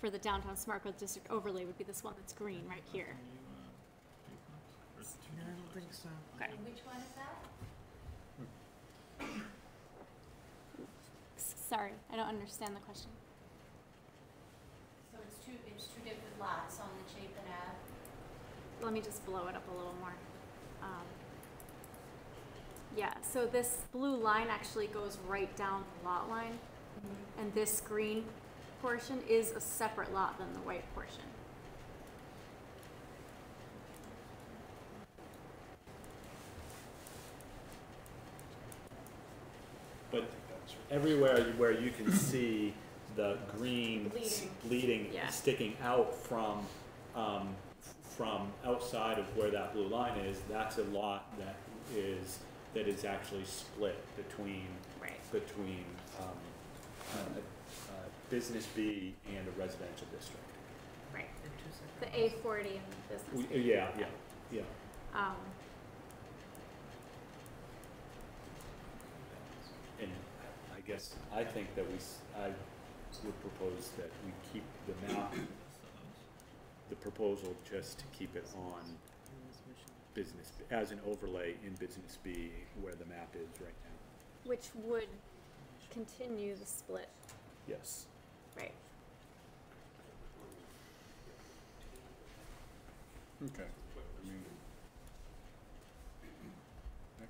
for the downtown smart growth district overlay would be this one that's green right here. Can you, do that? Or is it too No, I don't think so. Okay. And which one is that? Sorry, I don't understand the question. So it's two, different lots on the Chapin Ave. Let me just blow it up a little more. Um, yeah, so this blue line actually goes right down the lot line, and this green portion is a separate lot than the white portion. But everywhere where you can see the green s- Bleeding. bleeding Yeah. sticking out from, um, from outside of where that blue line is, that's a lot that is, that is actually split between, Right. between, um, a, a, a business B and a residential district. Right. They're two separate The A forty and the business. We- B. Yeah, yeah, yeah. Um, And I guess, I think that we, s- I would propose that we keep the map, the proposal just to keep it on in this mission. business, as an overlay in business B where the map is right now. which would continue the split, Yes. right? Okay, I mean, I'm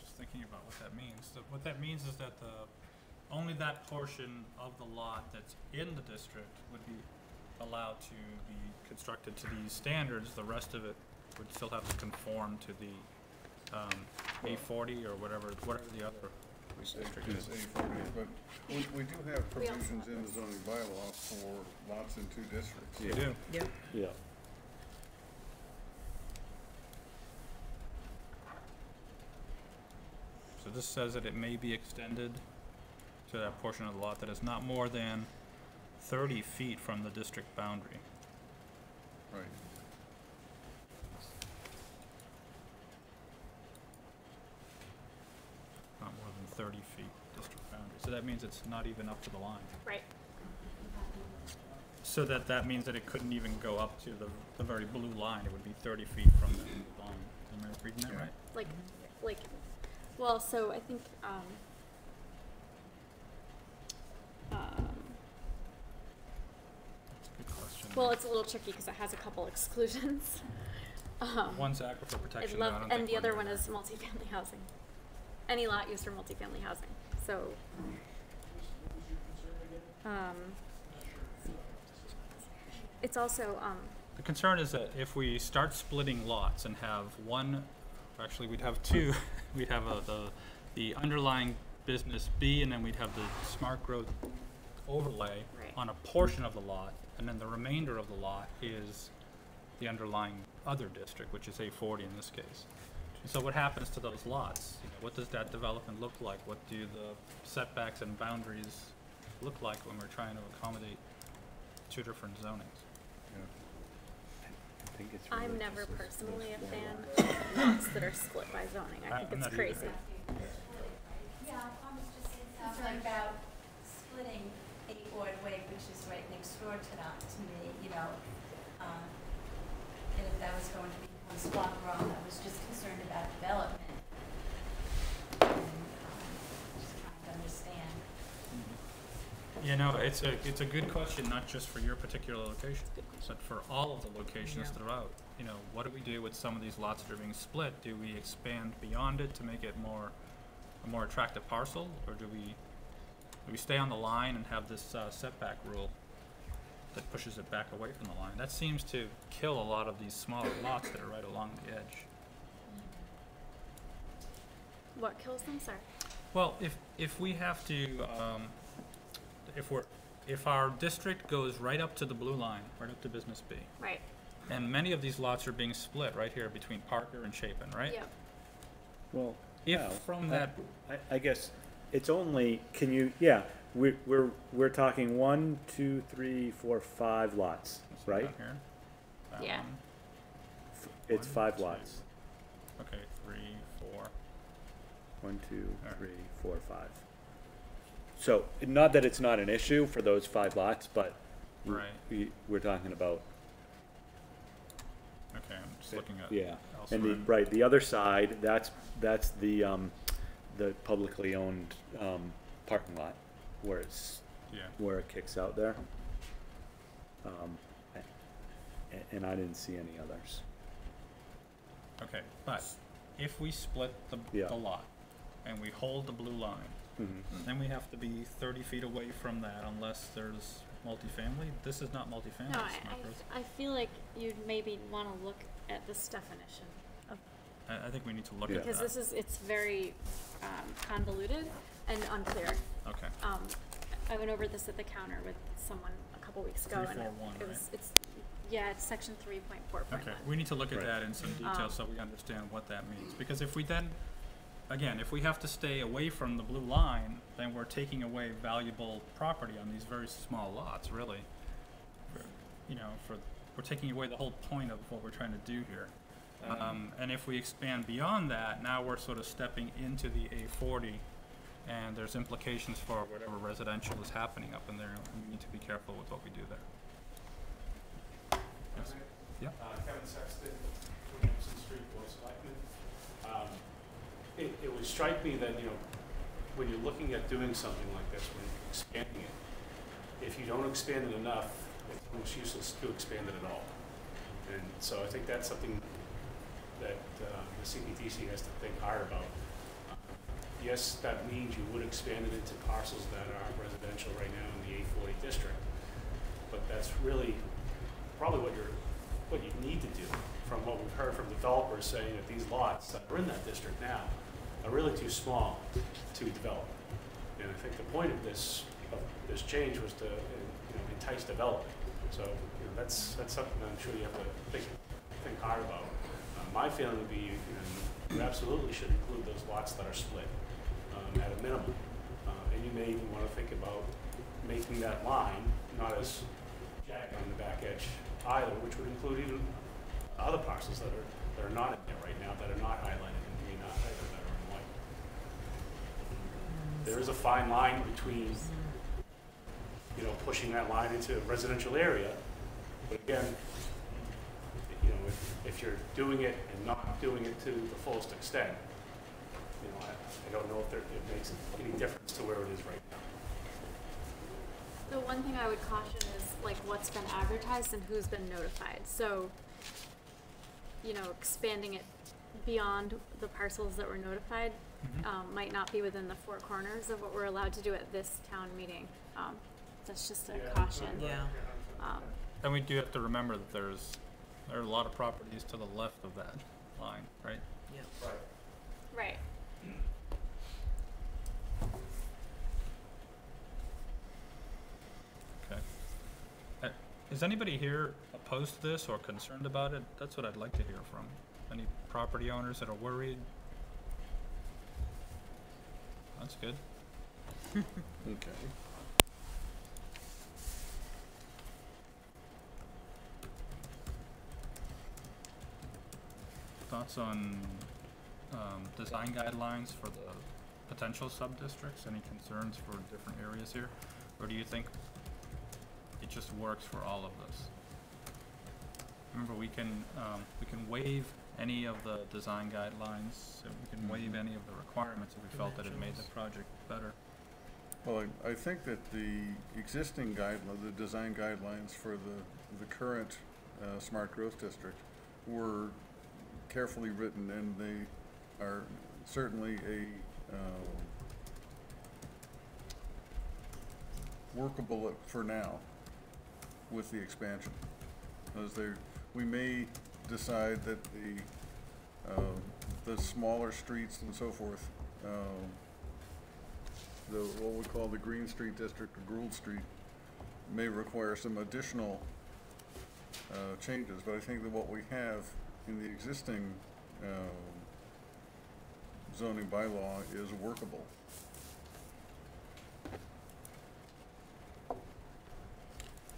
just thinking about what that means. So What that means is that the, only that portion of the lot that's in the district would be allowed to be constructed to these standards. The rest of it would still have to conform to the, um, A forty or whatever, whatever the other district it's is. A forty, but we, we do have provisions in the zoning bylaw for lots in two districts. You do. Yep. Yeah. So this says that it may be extended to that portion of the lot that is not more than thirty feet from the district boundary. Right, Not more than thirty feet district boundary. So that means it's not even up to the line. Right. So that, that means that it couldn't even go up to the, the very blue line, it would be thirty feet from the line. Am I reading that Yeah. right? Like, like, well, so I think, um, um, That's a good question. well, it's a little tricky because it has a couple exclusions. Um, One's aquifer I protection, though, I love, don't and think the other one- is multifamily housing. Any lot used for multifamily housing, so. Um, it's also, um, The concern is that if we start splitting lots and have one, actually, we'd have two, we'd have a, the, the underlying business B, and then we'd have the smart growth overlay Right. on a portion of the lot, and then the remainder of the lot is the underlying other district, which is A forty in this case. And So what happens to those lots? You know, What does that development look like? What do the setbacks and boundaries look like when we're trying to accommodate two different zonings? I think it's I'm never personally a fan of lots that are split by zoning. I- I I'm think not it's either. crazy. Yeah, I was just concerned about splitting Eight Ward Way, which is right next door to that, to me, you know. um, And if that was going to become Spot Road, I was just concerned about development. And, um, just trying to understand. You know, it's a, it's a good question, not just for your particular location, but for all of the locations Yeah. throughout. You know, what do we do with some of these lots that are being split? Do we expand beyond it to make it more, a more attractive parcel? Or do we, do we stay on the line and have this uh, setback rule that pushes it back away from the line? That seems to kill a lot of these smaller lots that are right along the edge. What kills them, sir? Well, if, if we have to, um, if we're, if our district goes right up to the blue line, right up to Business B, Right. and many of these lots are being split right here between Parker and Chapin, right? Yep. Well, If no, from I- that, I, I guess it's only, can you, yeah, we're, we're, we're talking one, two, three, four, five lots, right? here, Yeah. one, It's One, five two. lots. okay, three, four, One, two, Alright. three, four, five. So, not that it's not an issue for those five lots, but Right. we, we're talking about, okay, I'm just looking at yeah. elsewhere. And the, right, the other side, that's, that's the, um, the publicly owned, um, parking lot, where it's, Yeah, where it kicks out there. Um, a- and I didn't see any others. okay, but if we split the, Yeah. the lot, and we hold the blue line, Mhm. then we have to be thirty feet away from that unless there's multifamily. This is not multifamily, No, I. I, I feel like you'd maybe wanna look at this definition of, I, I think we need to look Yeah. at that. because this is, it's very, um, convoluted and unclear. Okay, Um, I went over this at the counter with someone a couple weeks ago and it 341, it was, it's, yeah, it's section three point four point okay, one. we need to look at Right. that in some detail Um, so we understand what that means, because if we then, again, if we have to stay away from the blue line, then we're taking away valuable property on these very small lots, really. You know, for, we're taking away the whole point of what we're trying to do here. Um, and if we expand beyond that, now we're sort of stepping into the A forty, and there's implications for whatever residential is happening up in there, we need to be careful with what we do there. Yes. Yeah. Uh, Kevin Sexton, Williamson Street, Board. Um, It, it would strike me that, you know, when you're looking at doing something like this, when you're expanding it, if you don't expand it enough, it's almost useless to expand it at all. And so I think that's something that uh, the CPDC has to think hard about. Yes, that means you would expand it into parcels that aren't residential right now in the A forty district. But that's really probably what you're, what you need to do, from what we've heard from developers saying that these lots that are in that district now are really too small to develop. And I think the point of this, of this change was to, you know, entice development. So, you know, that's, that's something I'm sure you have to think, think hard about. My feeling would be, you you absolutely should include those lots that are split, um, at a minimum. Uh, and you may even wanna think about making that line not as jagged on the back edge either, which would include even other parcels that are, that are not in there right now, that are not highlighted and may not, that that are in white. There is a fine line between, you know, pushing that line into a residential area, but again, you know, if, if you're doing it and not doing it to the fullest extent, you know, I, I don't know if there, it makes any difference to where it is right now. The one thing I would caution is like what's been advertised and who's been notified, so, you know, expanding it beyond the parcels that were notified, Mhm. um, might not be within the four corners of what we're allowed to do at this town meeting. Um, that's just a caution. Yeah. Um, And we do have to remember that there's, there are a lot of properties to the left of that line, right? Yeah. Right. Right. Okay. Uh, is anybody here opposed to this or concerned about it? That's what I'd like to hear from. Any property owners that are worried? That's good. okay. Thoughts on, um, design guidelines for the potential sub-districts? Any concerns for different areas here? Or do you think it just works for all of this? Remember, we can, um, we can waive any of the design guidelines, and we can waive any of the requirements if we felt that it made the project better. Well, I, I think that the existing guide, the design guidelines for the, the current, uh, smart growth district were carefully written and they are certainly a, um, workable for now with the expansion. As they, we may decide that the, uh, the smaller streets and so forth, um, the, what we call the Green Street District or Gould Street may require some additional, uh, changes, but I think that what we have in the existing, um, zoning bylaw is workable.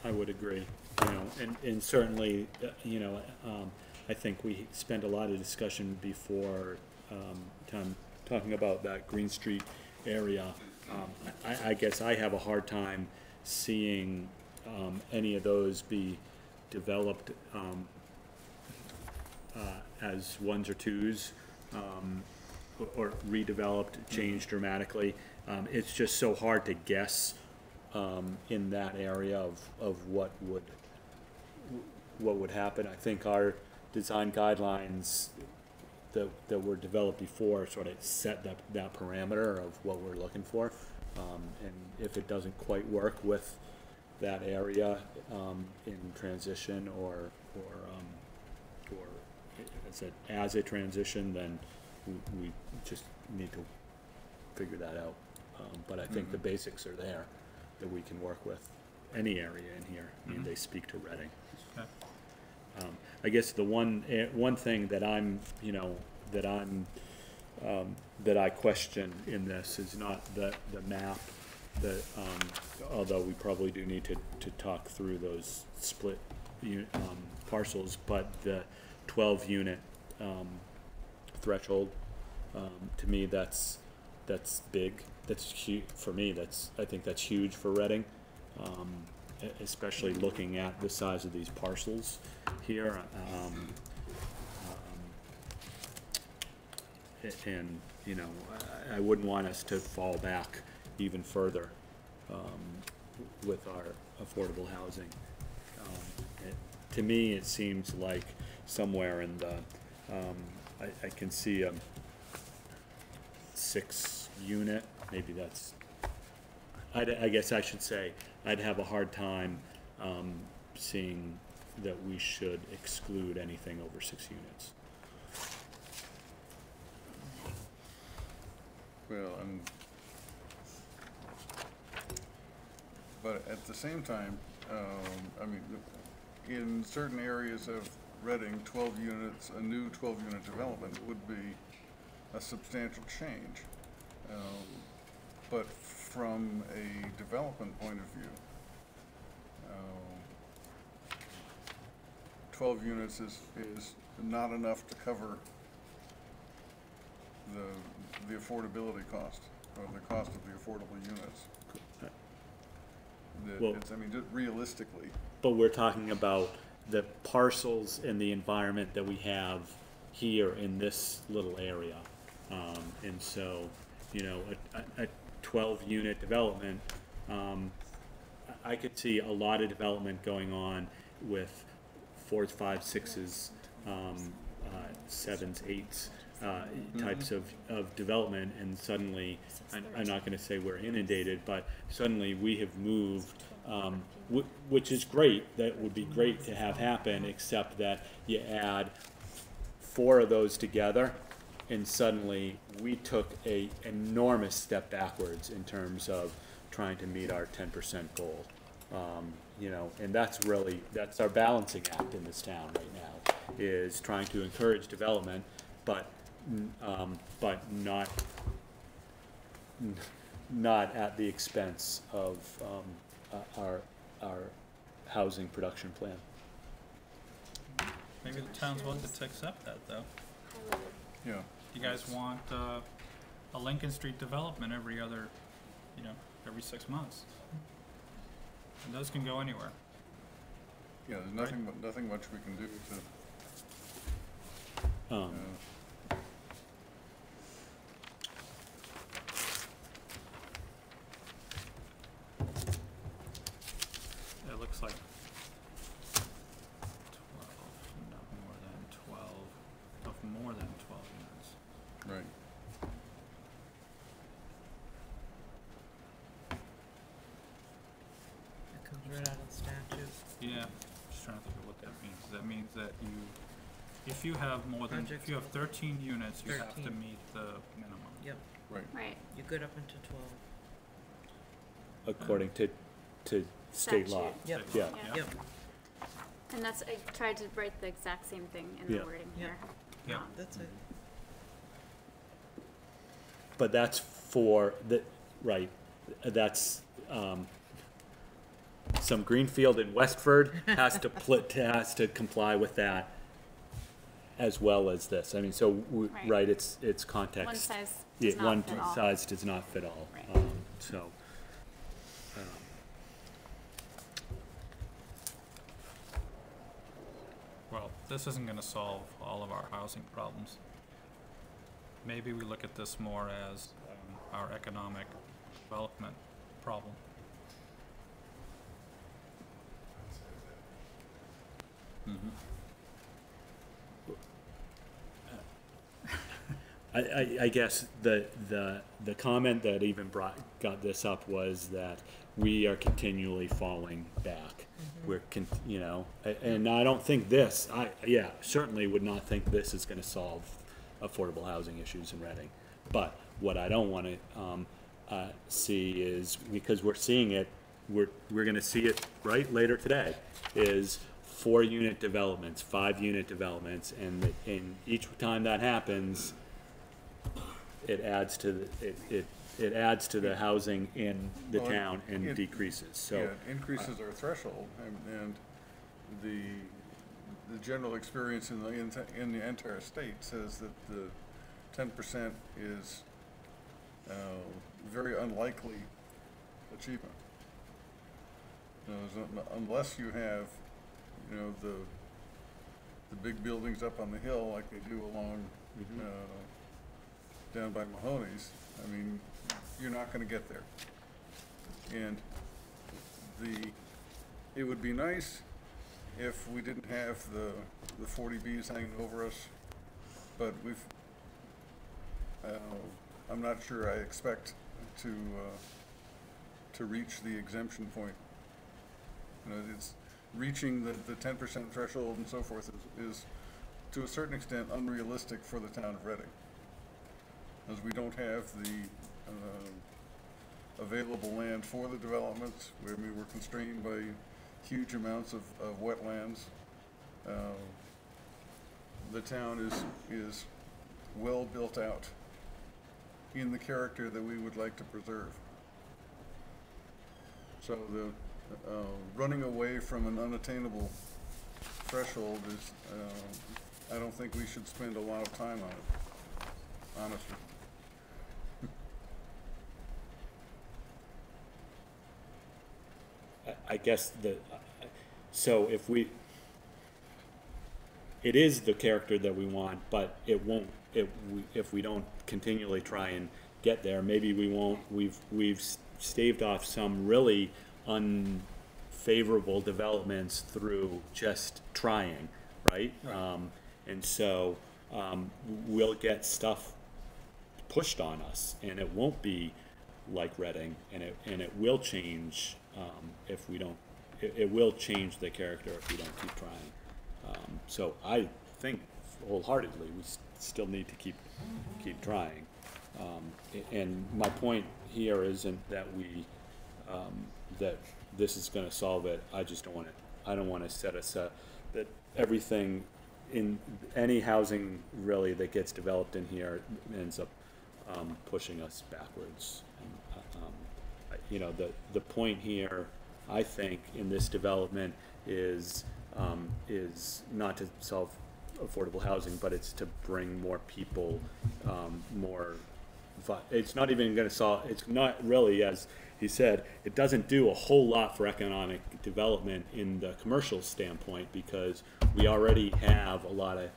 I would agree, you know, and, and certainly, uh, you know, um, I think we spent a lot of discussion before, um, Tom, talking about that Green Street area. Um, I, I guess I have a hard time seeing, um, any of those be developed, um, uh, as ones or twos, um, or- redeveloped, changed dramatically. Um, it's just so hard to guess, um, in that area of, of what would, what would happen. I think our design guidelines that, that were developed before sort of set that, that parameter of what we're looking for. Um, and if it doesn't quite work with that area, um, in transition or, or, um, a, as a transition, then we, we just need to figure that out. Um, but I think the basics are there, that we can work with any area in here, I mean, Mhm. they speak to Reading. Okay. Um, I guess the one, eh, one thing that I'm, you know, that I'm, um, that I question in this is not the, the map, that, um, although we probably do need to, to talk through those split um, parcels, but the twelve unit, um, threshold, um, to me, that's, that's big, that's hu- for me, that's, I think that's huge for Reading. Um, especially looking at the size of these parcels here, um, um, and, you know, I, wouldn't want us to fall back even further, um, with our affordable housing. It, to me, it seems like somewhere and the, um, I, I can see a six unit, maybe that's, I'd, I guess I should say, I'd have a hard time, um, seeing that we should exclude anything over six units. Well, and, but at the same time, um, I mean, in certain areas of Reading, twelve units, a new twelve-unit development would be a substantial change. Um, But from a development point of view, um, twelve units is, is not enough to cover the, the affordability cost, or the cost of the affordable units. That Well- it's, I mean, just realistically, But we're talking about the parcels and the environment that we have here in this little area. Um, and so, you know, a, a, a twelve-unit development, um, I I could see a lot of development going on with fours, fives, sixes, um, uh, sevens, eights, uh, types of, of development, and suddenly, I'm, I'm not gonna say we're inundated, but suddenly we have moved, um, wh- which is great, that would be great to have happen, except that you add four of those together, and suddenly we took a enormous step backwards in terms of trying to meet our ten percent goal. Um, you know, and that's really, that's our balancing act in this town right now, is trying to encourage development, but, um, but not, not at the expense of, um, our, our housing production plan. Maybe the town's willing to accept that, though. Yeah, You guys want, uh, a Lincoln Street development every other, you know, every six months. And those can go anywhere. yeah, there's nothing, mu- nothing much we can do to, Um, uh, It looks like twelve, not more than twelve, of more than twelve units. right. It comes right out of the statute. Yeah, just trying to think of what that means. That means that you, if you have more than, if you have thirteen units, you have to 13. meet the minimum. Yep, Right, you're good up into twelve. according to, to state law. Statute. Yep. Yeah, yeah. Yep, And that's, I tried to write the exact same thing in Yeah. the wording Yeah. here. Yeah. Um, that's it. but that's for, the, right, that's, um, some Greenfield in Westford has to put, has to comply with that as well as this. I mean, so, w- Right. right, it's, it's context. One size Yeah, does one not fit all. size does not fit all, Right. um, so. um, Well, this isn't gonna solve all of our housing problems. Maybe we look at this more as, um, our economic development problem. I, I, I guess the, the, the comment that even brought, got this up was that we are continually falling back. We're con, you know, and I don't think this, I, yeah, certainly would not think this is gonna solve affordable housing issues in Reading. But what I don't wanna, um, uh, see is, because we're seeing it, we're, we're gonna see it right later today, is four-unit developments, five-unit developments, and, and each time that happens, it adds to the, it, it, it adds to the housing in the Well, it- town and it- decreases, so. Yeah, it increases our threshold, and, and the, the general experience in the, enti- in the entire state says that the ten percent is, uh, very unlikely achievement. You know, there's unless you have, you know, the, the big buildings up on the hill like they do along, Mhm. uh, down by Mahoney's, I mean, you're not gonna get there. And the, it would be nice if we didn't have the, the forty Bs hanging over us, but we've, uh, I'm not sure I expect to, uh, to reach the exemption point. You know, it's, reaching the, the ten percent threshold and so forth is, is to a certain extent unrealistic for the town of Reading. As we don't have the, um, available land for the developments, we, I mean, we're constrained by huge amounts of, of wetlands. Uh, The town is, is well built out in the character that we would like to preserve. So the, uh, running away from an unattainable threshold is, uh, I don't think we should spend a lot of time on it, honestly. I- guess the, so if we, it is the character that we want, but it won't, it, we- if we don't continually try and get there, maybe we won't, we've, we've staved off some really unfavorable developments through just trying, right? Um, and so, um, we'll get stuff pushed on us, and it won't be like Reading, and it, and it will change, um, if we don't, it, it will change the character if we don't keep trying. Um, so I think wholeheartedly, we s- still need to keep, keep trying. Um, and my point here isn't that we, um, that this is gonna solve it, I just don't wanna, I don't wanna set us up, that everything in, any housing really that gets developed in here ends up, um, pushing us backwards. You know, the, the point here, I think, in this development is, um, is not to solve affordable housing, but it's to bring more people, um, more, it's not even gonna solve, it's not really, as he said, it doesn't do a whole lot for economic development in the commercial standpoint, because we already have a lot of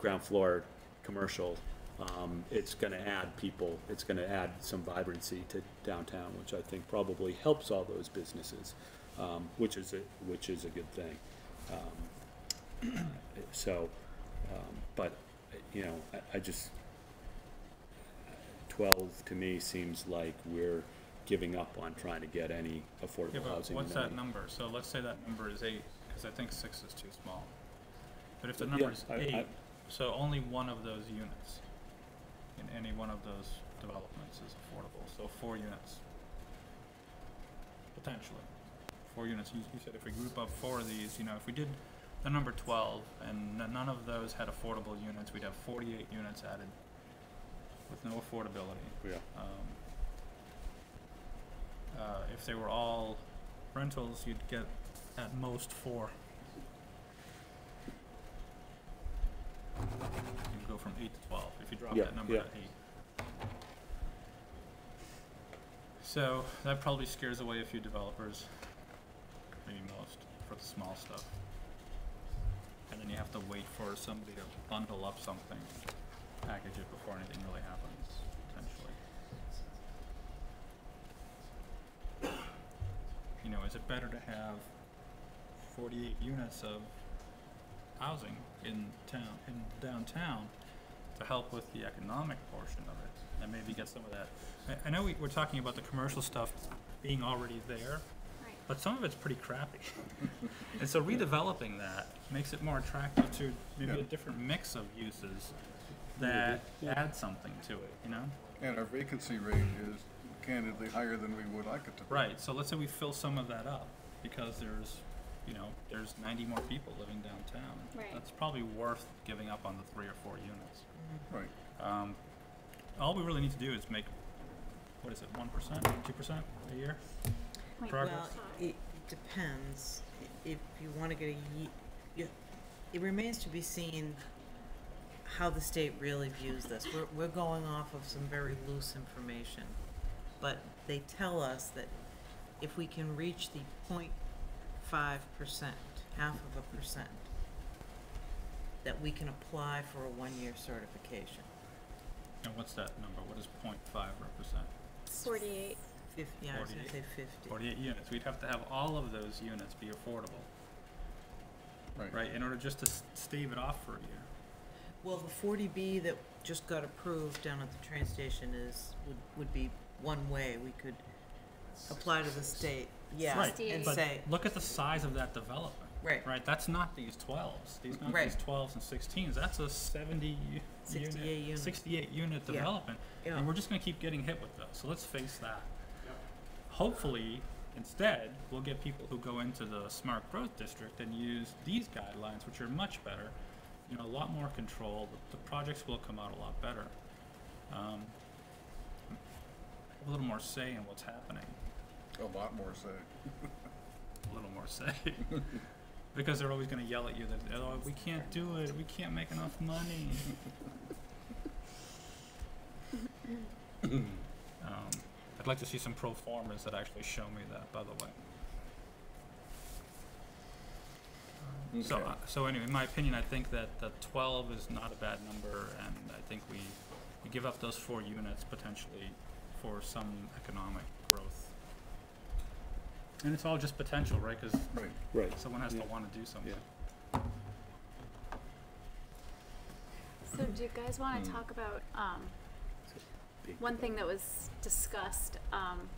ground floor commercial. Um, it's gonna add people, it's gonna add some vibrancy to downtown, which I think probably helps all those businesses, um, which is a, which is a good thing. Um, so, um, but, you know, I, I just, twelve to me seems like we're giving up on trying to get any Yeah, affordable but housing. what's that number? So let's say that number is eight, because I think six is too small. But if the Yeah, number is I- I- eight, so only one of those units in any one of those developments is affordable, so four units. Potentially, four units. You, you said if we group up four of these, you know, if we did the number twelve and n- none of those had affordable units, we'd have forty-eight units added with no affordability. Yeah. Um, uh, if they were all rentals, you'd get at most four. You'd go from eight to twelve, if you drop Yeah, that number yeah. to eight. So, that probably scares away a few developers, maybe most, for the small stuff. And then you have to wait for somebody to bundle up something, package it before anything really happens, potentially. You know, is it better to have forty-eight units of housing in town, in downtown to help with the economic portion of it, and maybe get some of that. I, I know we, we're talking about the commercial stuff being already there, Right. but some of it's pretty crappy. And so redeveloping that makes it more attractive to maybe a Yeah. different mix of uses that add something to it, you know? And our vacancy rate is candidly higher than we would like it to be. Right, so let's say we fill some of that up, because there's, you know, there's ninety more people living downtown. Right. That's probably worth giving up on the three or four units. Right. Um, all we really need to do is make, what is it, one percent, two percent a year? Wait, Progress. Well, it depends. If you wanna get a ye- you, it remains to be seen how the state really views this. We're, we're going off of some very loose information. But they tell us that if we can reach the point five percent, half of a percent, that we can apply for a one-year certification. And what's that number? What does point five represent? Forty-eight. Fif- yeah, I was gonna 48. say fifty. Forty-eight units. We'd have to have all of those units be affordable, Right. right, in order just to s- stave it off for a year. Well, the forty B that just got approved down at the train station is, would, would be one way we could apply to the state, yeah, Right, and but say, look at the size of that developer. right, Right, that's not these twelves, these, not Right. these twelves and sixteens, that's a seventy u- 68 unit, unit. sixty-eight unit development. yeah. And we're just gonna keep getting hit with those, so let's face that. Hopefully, instead, we'll get people who go into the smart growth district and use these guidelines, which are much better. You know, a lot more control, the, the projects will come out a lot better. Um, a little more say in what's happening, A lot more say. a little more say. Because they're always gonna yell at you that, oh, we can't do it, we can't make enough money. Um, I'd like to see some pro that actually show me that, by the way. Um, So, uh, so anyway, in my opinion, I think that the twelve is not a bad number, and I think we, we give up those four units potentially for some economic growth. And it's all just potential, right, cause Right. Right. someone has to Yeah. wanna do something. So do you guys wanna Hmm. talk about, um, Big one thing that was discussed, um,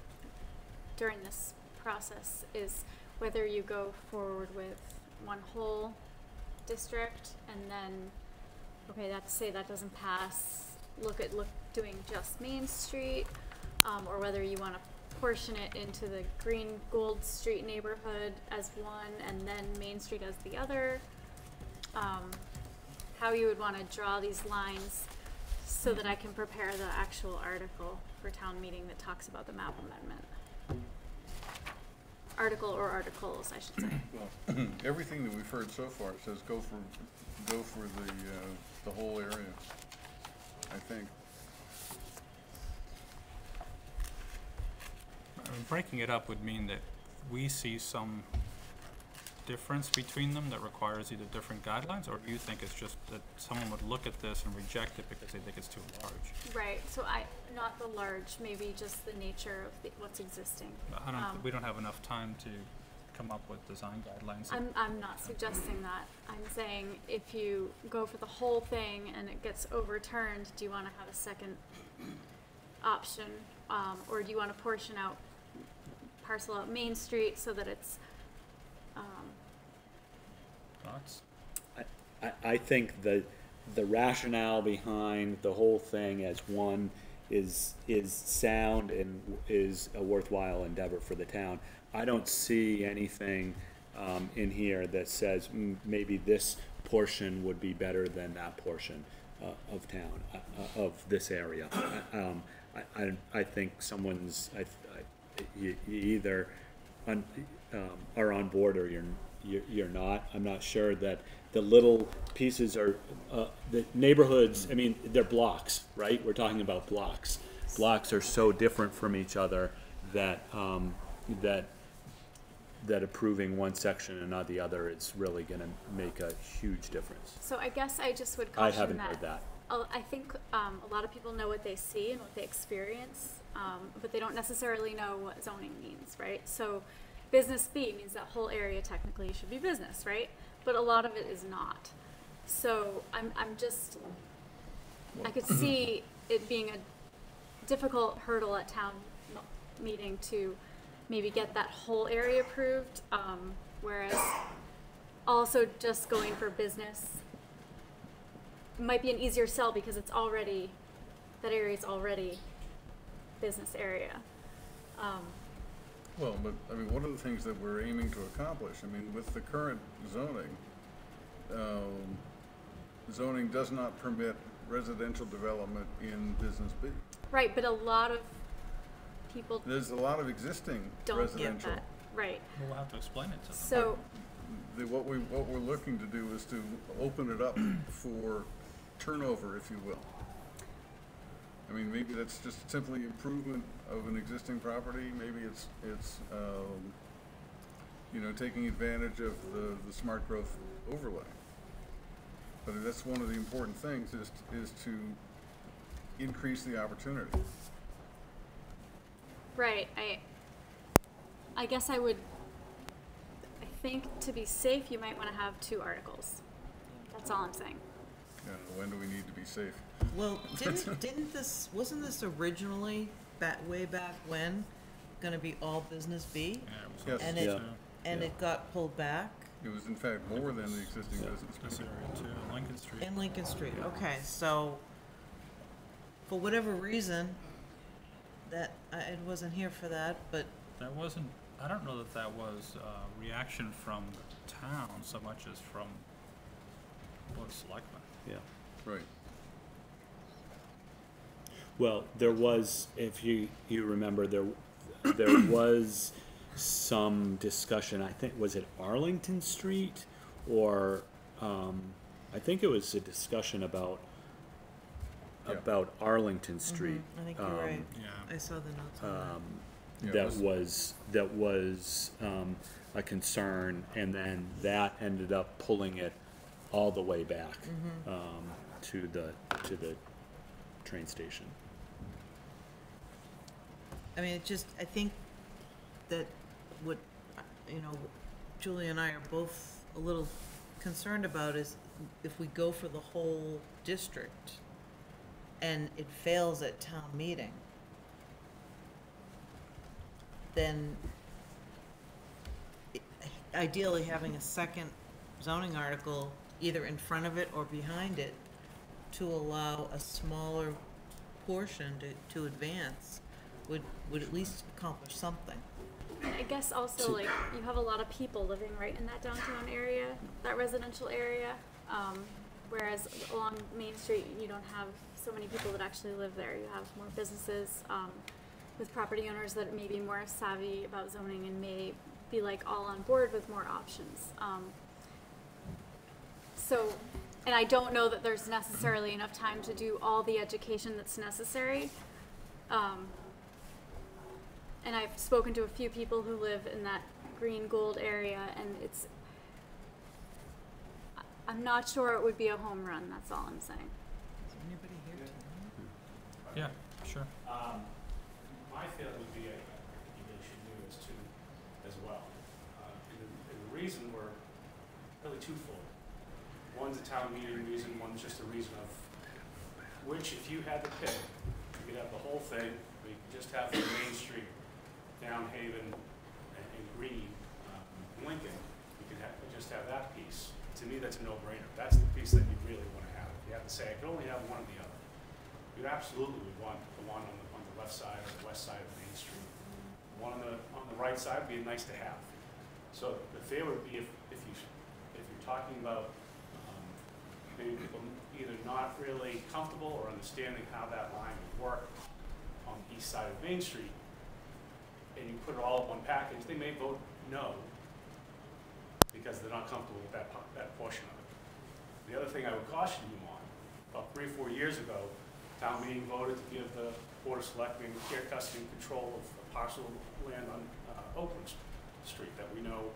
during this process is whether you go forward with one whole district and then, okay, that's, say that doesn't pass, look at, look, doing just Main Street, um, or whether you wanna portion it into the Green Gould Street neighborhood as one and then Main Street as the other. Um, how you would wanna draw these lines so that I can prepare the actual article for town meeting that talks about the map amendment. Article or articles, I should say. Well, everything that we've heard so far says go for, go for the, uh, the whole area, I think. I mean, breaking it up would mean that we see some difference between them that requires either different guidelines, or do you think it's just that someone would look at this and reject it because they think it's too large? Right, so I, not the large, maybe just the nature of the, what's existing. I don't, Um, we don't have enough time to come up with design guidelines. that- I'm, I'm not suggesting that. I'm saying if you go for the whole thing and it gets overturned, do you wanna have a second option? Um, or do you wanna portion out, parcel out Main Street so that it's, um, Thoughts? I, I think the, the rationale behind the whole thing as one is, is sound and is a worthwhile endeavor for the town. I don't see anything, um, in here that says, mm, maybe this portion would be better than that portion, uh, of town, uh, uh, of this area. I- Um, I, I, I think someone's, I, I, you, you either, on, um, are on board or you're, you're, not. I'm not sure that the little pieces are, uh, the neighborhoods, I mean, they're blocks, right? We're talking about blocks. Blocks are so different from each other that, um, that, that approving one section and not the other is really gonna make a huge difference. so I guess I just would I haven't heard that. I think um, a lot of people know what they see and what they experience, um, but they don't necessarily know what zoning means, right? So, business B means that whole area technically should be business, right? But a lot of it is not. So I'm I'm just I could see it being a difficult hurdle at town meeting to maybe get that whole area approved, um, whereas also just going for business might be an easier sell because it's already, that area's already business area. Um, Well, but, I mean, one of the things that we're aiming to accomplish, I mean, with the current zoning, um, zoning does not permit residential development in Business B. right, but a lot of people There's a lot of existing don't get residential. that, right? We'll have to explain it to them. So, The, what we, what we're looking to do is to open it up for turnover, if you will. I mean, maybe that's just simply improvement of an existing property, maybe it's, it's, um, you know, taking advantage of the, the smart growth overlay. But that's one of the important things, is, is to increase the opportunity. right, I, I guess I would, I think to be safe, you might wanna have two articles. That's all I'm saying. Know, when do we need to be safe? Well, didn't, didn't this, wasn't this originally, back, way back when, gonna be all business B? Yeah, it was Yes. And also it, too. and Yeah. it got pulled back It was in fact more than the existing Yeah. business. This area too, Lincoln Street. in Lincoln Street, okay, so, for whatever reason, that, I, I wasn't here for that, but That wasn't, I don't know that that was a reaction from the town so much as from Board of Selectmen. Yeah. Right. Well, there was, if you, you remember, there, there was some discussion, I think, was it Arlington Street? Or, um, I think it was a discussion about, Yeah. about Arlington Street. I think you're um, right, Yeah. I saw the notes on that. Um, Yeah, was- was, that was, um, a concern, and then that ended up pulling it all the way back, um, to the, to the train station. I mean, it just, I think that what, you know, Julie and I are both a little concerned about is if we go for the whole district and it fails at town meeting, then ideally having a second zoning article either in front of it or behind it to allow a smaller portion to, to advance would, would at least accomplish something. I guess also like you have a lot of people living right in that downtown area, that residential area. Um, whereas along Main Street, you don't have so many people that actually live there. You have more businesses, um, with property owners that may be more savvy about zoning and may be like all on board with more options. Um, so, and I don't know that there's necessarily enough time to do all the education that's necessary. Um, and I've spoken to a few people who live in that green Gould area, and it's. I- I'm not sure it would be a home run. That's all I'm saying. Is there anybody here tonight? Yeah, sure. Um, my feeling would be, I think they should do this too, as well. Uh, and the, and the reason were really twofold. One's a town meeting reason, one's just a reason of, which if you had to pick, you could have the whole thing, or you could just have the Main Street, Down Haven, and, and Green, um, Lincoln, you could have, just have that piece. To me, that's a no-brainer. That's the piece that you really wanna have. If you have to say, I could only have one or the other. You absolutely would want the one on the, on the left side or the west side of Main Street. One on the, on the right side would be nice to have. So the fear would be if, if you, if you're talking about, um, maybe people either not really comfortable or understanding how that line would work on the east side of Main Street, and you put it all in one package, they may vote no, because they're not comfortable with that, that portion of it. The other thing I would caution you on, about three or four years ago, town meeting voted to give the Board of Selectmen care, custody, and control of a parcel of land on uh, Oakland Street that we know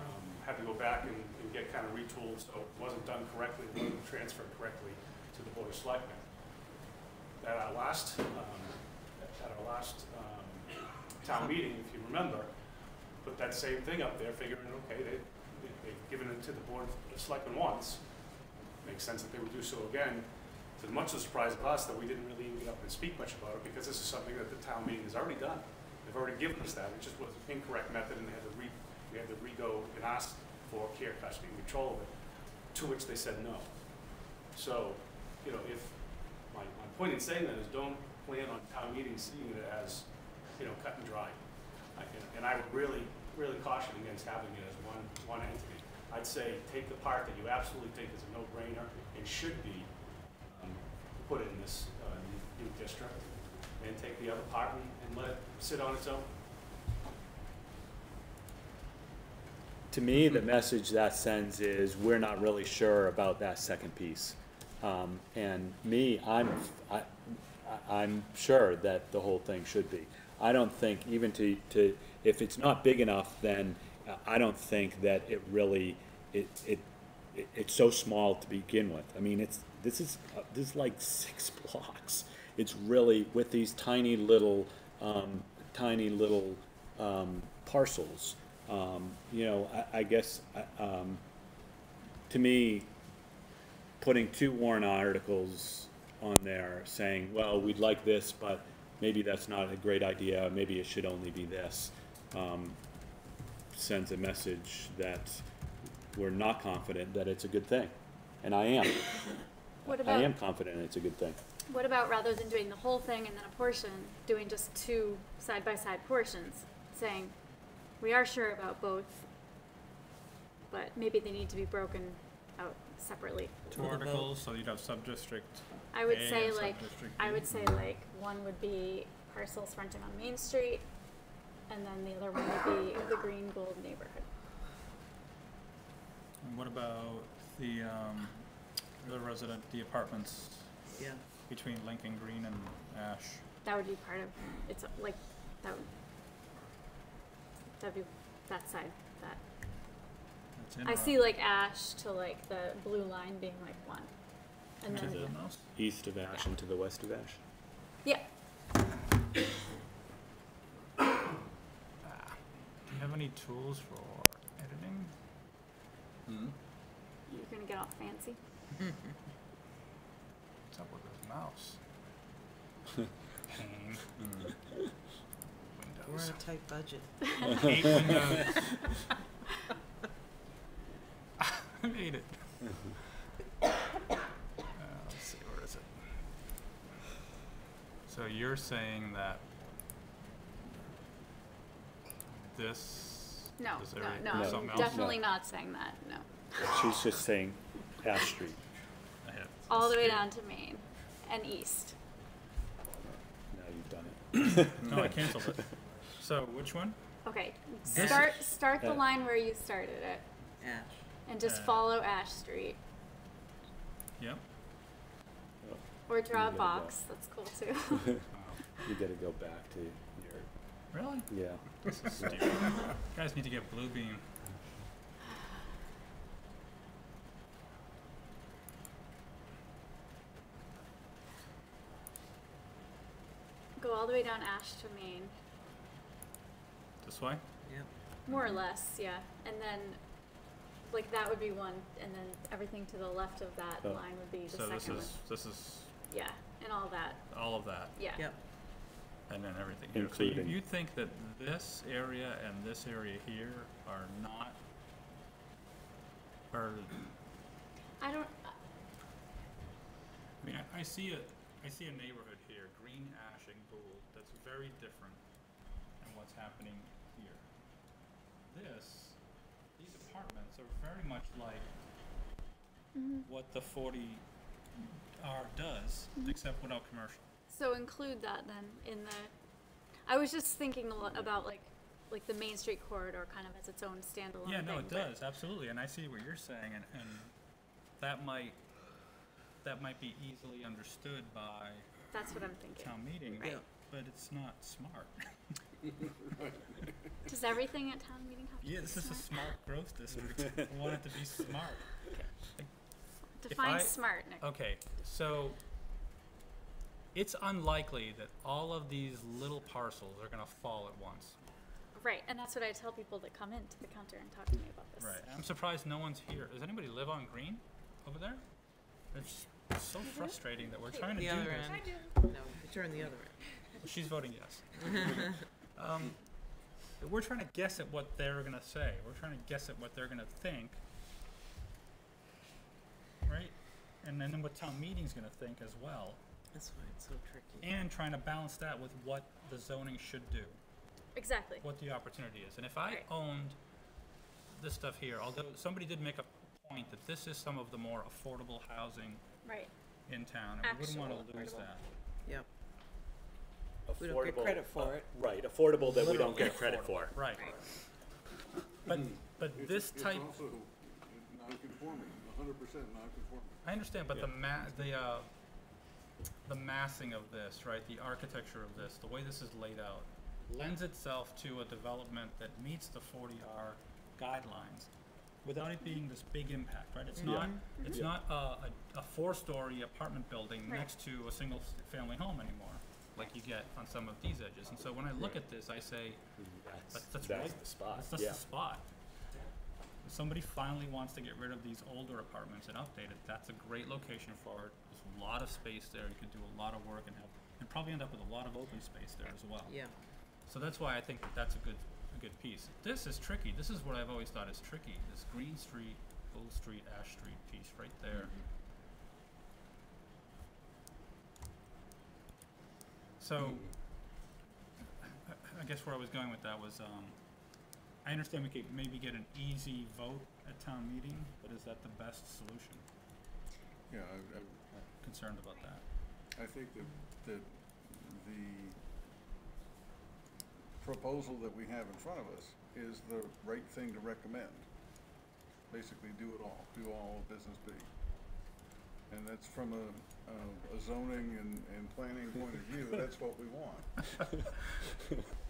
um, had to go back and, and get kind of retooled, so it wasn't done correctly, it wasn't transferred correctly to the Board of Selectmen. At our last, um, at our last, um, town meeting, if you remember, put that same thing up there, figuring, okay, they, they- they've given it to the Board of Selectmen once, makes sense that they would do so again, to much of the surprise of us, that we didn't really get up and speak much about it, because this is something that the town meeting has already done. They've already given us that, it just was an incorrect method, and they had to re, we had to re-go and ask for care, custody, and control of it, to which they said no. So, you know, if, my, my point in saying that is don't plan on town meeting seeing it as, you know, cut and dry. I- And, and I would really, really caution against having it as one, one entity. I'd say take the part that you absolutely think is a no-brainer and should be, um, put in this, uh, new, district, and take the other part and, and let it sit on its own. To me, the message that sends is we're not really sure about that second piece. Um, and me, I'm, I, I- I'm sure that the whole thing should be. I don't think even to, to, if it's not big enough, then uh, I don't think that it really, it, it, it- it's so small to begin with. I mean, it's, this is, uh, this is like six blocks. It's really with these tiny little, um, tiny little, um, parcels. Um, you know, I, I guess, uh, um, to me, putting two warrant articles on there saying, well, we'd like this, but maybe that's not a great idea, maybe it should only be this, um, sends a message that we're not confident that it's a good thing. And I am. What about, I am confident it's a good thing. what about rather than doing the whole thing and then a portion, doing just two side by side portions, saying we are sure about both, but maybe they need to be broken out separately. Two For the vote. articles, so you'd have sub-district I would A say and like sub-district I B. would say like one would be parcels fronting on Main Street, and then the other one would be the Green Gould neighborhood. And what about the, um, the resident, the apartments Yeah, between Lincoln Green and Ash? That would be part of it's like that. Would, that'd be that side. That That's in I Ro- see like Ash to like the blue line being like one, and to then the yeah. East of Ash and to the west of Ash. yeah. Ah, Do you have any tools for editing? Hmm? You're gonna get all fancy. What's up with this mouse? Pain. we're on a tight budget. Hate Windows. I made it. Uh, let's see, where is it? So you're saying that this, No, this no, area, no, or I'm else? definitely not saying that, no. She's just saying Ash Street. I have All the way down to Main and east. Now you've done it. No, I canceled it. So, which one? Okay, This- start, start the Yeah. line where you started it Ash. and just Uh, follow Ash Street. Yep. Or draw a You go. box, that's cool too. You gotta go back to your, Really? yeah. This is stupid. You guys need to get Bluebeam. Go all the way down Ash to Main, This way? Yep. more or less, yeah. And then, like, that would be one, and then everything to the left of that Oh. line would be the So this second one. is, this is Yeah, and all that, all of that, yeah. Yep. and then everything here. So you, Including- you think that this area and this area here are not, are, I don't, uh, I mean, I, I see a, I see a neighborhood here, Green Ash and Gould, that's very different than what's happening here. This, these apartments are very much like mm-hmm. what the forty R does, mm-hmm. except without commercial. so include that then in the, I was just thinking a lot about like, like the Main Street corridor kind of as its own standalone Yeah, no, thing, it does, absolutely, and I see what you're saying, and, and that might, that might be easily understood by That's what I'm thinking. town meeting, Right. but it's not smart. Does everything at town meeting have to be Yeah, this is a smart? smart growth district, we want it to be smart. Define I- smart, Nick. Okay, so it's unlikely that all of these little parcels are gonna fall at once. Right, and that's what I tell people that come into the counter and talk to me about this. Right. I'm surprised no one's here. Does anybody live on Green over there? It's so frustrating that we're trying to The do other this. end. No, you turn the other end. She's voting yes. um, we're trying to guess at what they're gonna say. We're trying to guess at what they're gonna think, right? And then what town meeting's gonna think as well, That's why it's so tricky. and trying to balance that with what the zoning should do, Exactly. what the opportunity is. And if I Right. owned this stuff here, although somebody did make a point that this is some of the more affordable housing Right. in town, and we wouldn't wanna Actual lose affordable. that. Yep. We don't get Affordable, credit for uh, it. Right, affordable that we don't get credit for. Right. Right. But, but this type. It's also non-conforming, hundred percent non-conforming. I understand, but Yeah. the ma- the, uh, the massing of this, right, the architecture of this, the way this is laid out, lends itself to a development that meets the forty R guidelines without it being this big impact, right? It's not, it's Yeah. not a, a, a four-story apartment building Right. next to a single-family home anymore, like you get on some of these edges. And so when I look Right. at this, I say, That's, That's- that's that's right. the spot, That's just yeah. the spot. If somebody finally wants to get rid of these older apartments and update it, that's a great location for it. There's a lot of space there, you could do a lot of work and have, and probably end up with a lot of open space there as well. Yeah. So that's why I think that that's a good, a good piece. This is tricky, this is what I've always thought is tricky, this Green Street, Gould Street, Ash Street piece right there. So, I, I guess where I was going with that was, um, I understand we could maybe get an easy vote at town meeting, but is that the best solution? Yeah, I, I, I'm Concerned about that. I think that, that the proposal that we have in front of us is the right thing to recommend. Basically, do it all, do all of business B. And that's from a, a- a zoning and, and planning point of view, that's what we want.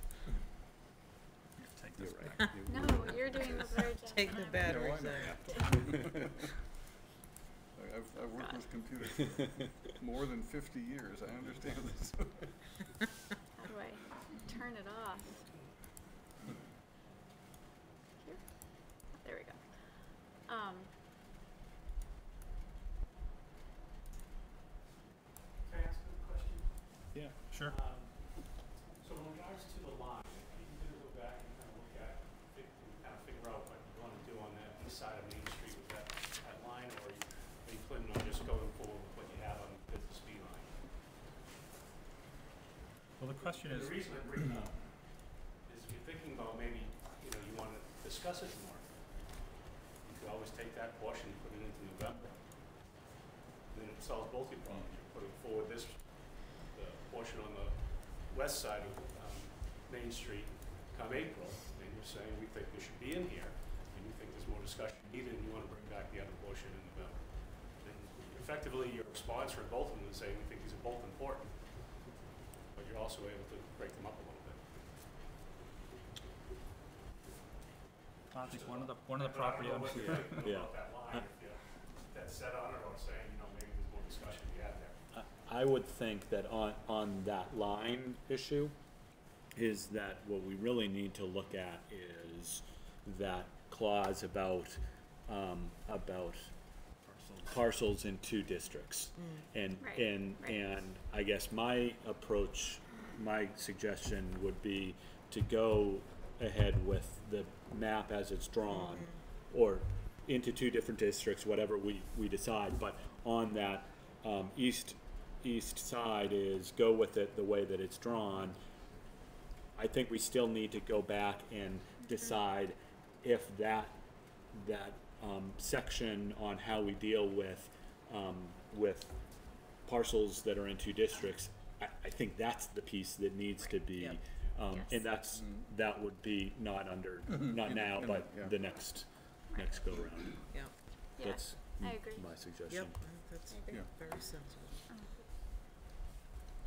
Here, Take this You're right. No, you're doing the better job. Take the than I batteries know. out. I- I've, I've worked with computers for more than fifty years, I understand this. How do I turn it off? Here? There we go. Um, Can I ask a question? Yeah, sure. Um, So in regards to the line, are you gonna go back and kind of look at, fi- and kind of figure out what you wanna do on that east side of Main Street with that, that line, or are you, are you planning on just going forward with what you have on the business B line? Well, the question is, The reason I bring it up is if you're thinking about maybe you know, you want to discuss it more. You could always take that portion and put it into November. Then it solves both your problems. You're putting forward this, the portion on the west side of, um, Main Street come April, and you're saying, we think this should be in here, and you think there's more discussion needed, and you wanna bring back the other portion in November. Then effectively, you're sponsoring both of them and saying, we think these are both important, you're also able to break them up a little bit. I think one of the, one of the property owners. what you think Yeah. that line, you, that's set on it, or saying, you know, maybe there's more discussion to be had there. I would think that on, on that line issue, is that what we really need to look at is that clause about, um, about parcels in two districts. And, Right, and, right. and I guess my approach, my suggestion would be to go ahead with the map as it's drawn, or into two different districts, whatever we, we decide, but on that, um, east, east side is go with it the way that it's drawn. I think we still need to go back and decide if that, that, um, section on how we deal with, um, with parcels that are in two districts, I, I think that's the piece that needs to be, Yep. um, Yes. and that's, that would be not under, not now, but the next, next go round. Yeah, Yeah, That's I m- agree. my suggestion. yep, that's I agree. Yeah. very sensible.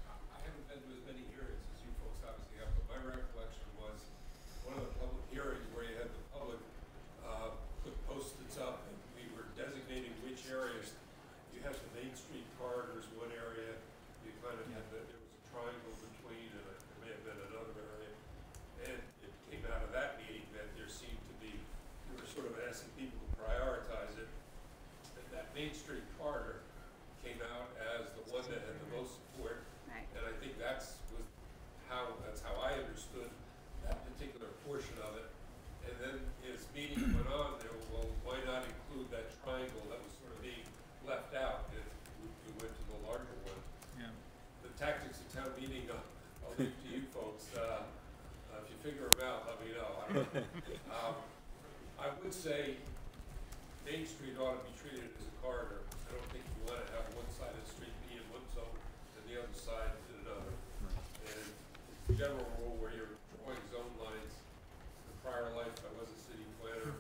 I I haven't been to as many hearings as you folks obviously have, but my recollection was one of the public hearings where you had the public, uh, put post-its up and we were designating which areas. You had the Main Street corridors, one area, you kind of had the, there was a triangle between and a- there may have been another area. And it came out of that meeting that there seemed to be, we were sort of asking people to prioritize it. And that Main Street corridor came out as the one that had the most support Right, and I think that's, was how, that's how I understood that particular portion of it. And then as meeting went on, there, were, well, why not include that triangle that was sort of being left out? And we, we went to the larger one. Yeah. The tactics of town meeting, uh, I'll leave to you folks. Uh, uh, if you figure them out, let me know. I don't know. Um, I would say Main Street ought to be treated as a corridor. I don't think you wanna have one side of the street be in one zone and the other side in another. And general rule where you're drawing zone lines, in prior life, I was a city planner,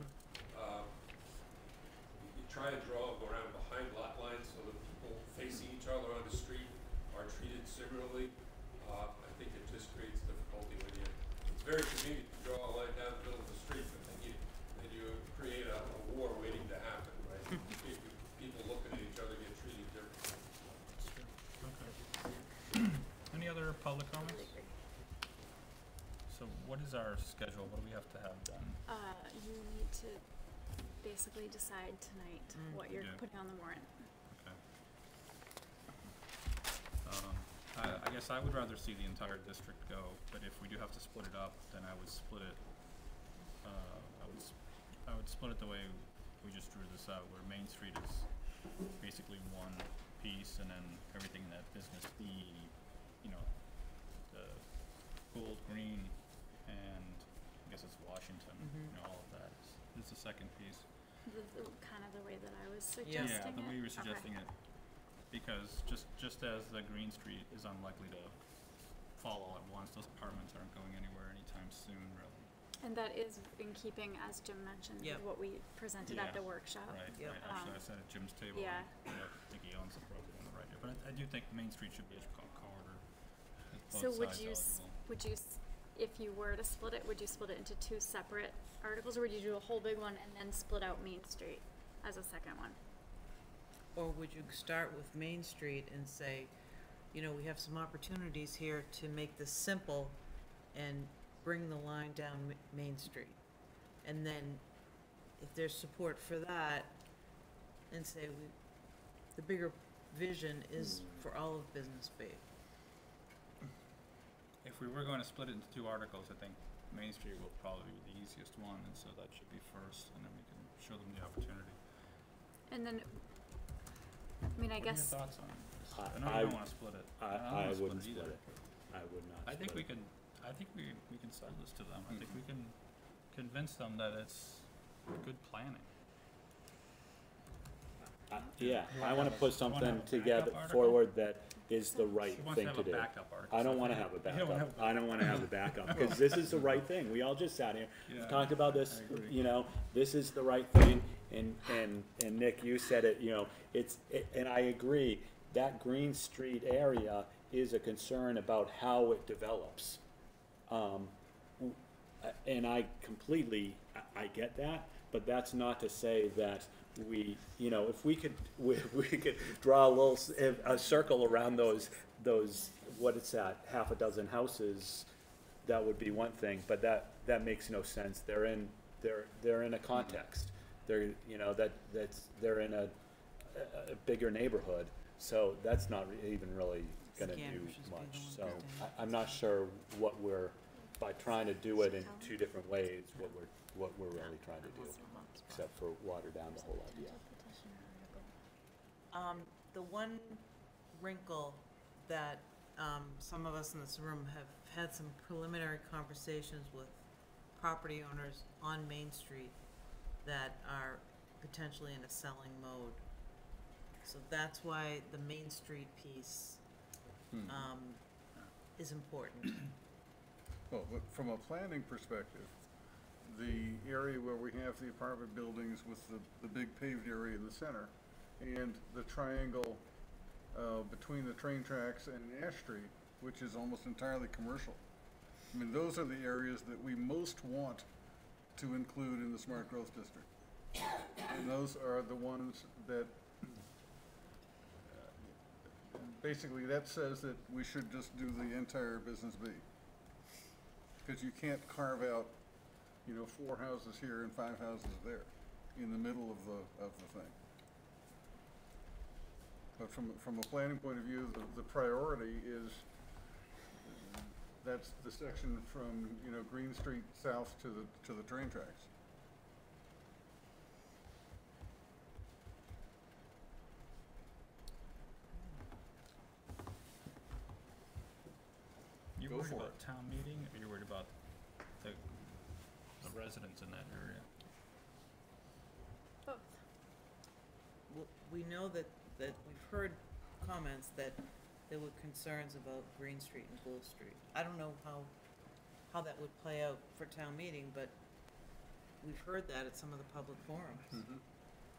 um, you you try and draw them around behind lot lines so that people facing each other on the street are treated similarly. Uh, I think it just creates difficulty when you, it's very convenient to draw a line down the middle of the street, but then you, then you create a, a war waiting to happen, right? People, people looking at each other get treated differently. Okay. Any other public comments? So what is our schedule? What do we have to have done? uh, you need to basically decide tonight Mm. what you're Yeah. putting on the warrant. Okay. Um, I, I guess I would rather see the entire district go, but if we do have to split it up, then I would split it, uh, I would, s- I would split it the way we just drew this out, where Main Street is basically one piece, and then everything in that business E, you know, Gould, green, and I guess it's Washington, you Mhm. know, all of that. that is, is the second piece. The, the, kind of the way that I was Yeah. suggesting Yeah, the way you were it. Okay. suggesting it, because just, just as the Green Street is unlikely to fall all at once, those apartments aren't going anywhere anytime soon, really. And that is in keeping, as Jim mentioned, Yep. with what we presented at Yeah. the workshop. Right, Yep. right, actually, I Um, said at Jim's table, yeah. and I think he owns the property on the right here, but I, I do think Main Street should be a co- corridor, with So would sides you, s- eligible. Would you, s- if you were to split it, would you split it into two separate articles, or would you do a whole big one and then split out Main Street as a second one? Or would you start with Main Street and say, you know, we have some opportunities here to make this simple and bring the line down Ma- Main Street? And then if there's support for that, and say we, the bigger vision is hmm. for all of Business B. If we were going to split it into two articles, I think Main Street will probably be the easiest one, and so that should be first, and then we can show them the opportunity. And then, I mean, I What are your guess, thoughts on it? I- I know I- you don't wanna split it. I, don't I wanna wouldn't either. split it. I would not I think we split it. can, I think we, we can sell this to them. I think we can convince them that it's good planning. Uh, Yeah, You I wanna wanna have a- put you wanna something have a backup together article? forward that is the right She wants to thing have to a do. backup. I don't wanna have a you don't backup, have- I don't wanna have a backup, because this is the right thing, we all just sat here, Yeah. we've talked about this, I agree. you know, this is the right thing, and, and, and Nick, you said it, you know, it's, it- and I agree, that Green Street area is a concern about how it develops. Um, w- uh, and I completely, I, I get that, but that's not to say that we, you know, if we could, we, we could draw a little, a circle around those, those, what it's at half a dozen houses, that would be one thing, but that, that makes no sense, they're in, they're, they're in a context. They're, you know, that, that's, they're in a, a, a bigger neighborhood, so that's not even really do should be the much, so. I, I'm not sure what we're, by trying to do it in two different ways, what we're, what we're really trying to do, except for water down the whole idea. Um, the one wrinkle that, um, some of us in this room have had some preliminary conversations with property owners on Main Street that are potentially in a selling mode. So that's why the Main Street piece, Hmm. um, is important. Well, but from a planning perspective, the area where we have the apartment buildings with the, the big paved area in the center and the triangle, uh, between the train tracks and Ash Street, which is almost entirely commercial. I mean, those are the areas that we most want to include in the smart growth district. And those are the ones that, basically, that says that we should just do the entire business B. Because you can't carve out, you know, four houses here and five houses there in the middle of the, of the thing. But from, from a planning point of view, the, the priority is, that's the section from, you know, Green Street south to the, to the train tracks. You Go worried for about town meeting, or you worried about residents in that area? Both. W- We know that, that we've heard comments that there were concerns about Green Street and Gould Street. I don't know how, how that would play out for town meeting, but we've heard that at some of the public forums.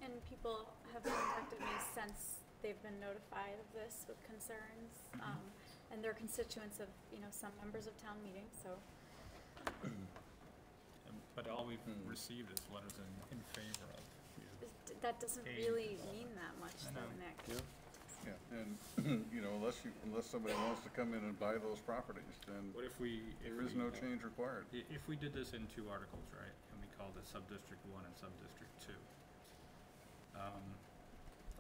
And people have contacted me since they've been notified of this with concerns. Um, and they're constituents of, you know, some members of town meeting, so. But all we've Hmm. received is letters in, in favor of. is- That doesn't Hey. really mean that much I though, know. Nick. Yeah, and, you know, unless you, unless somebody wants to come in and buy those properties, then What if we, if there is we- no change required. i- If we did this in two articles, right, and we called it sub-district one and sub-district two? Um,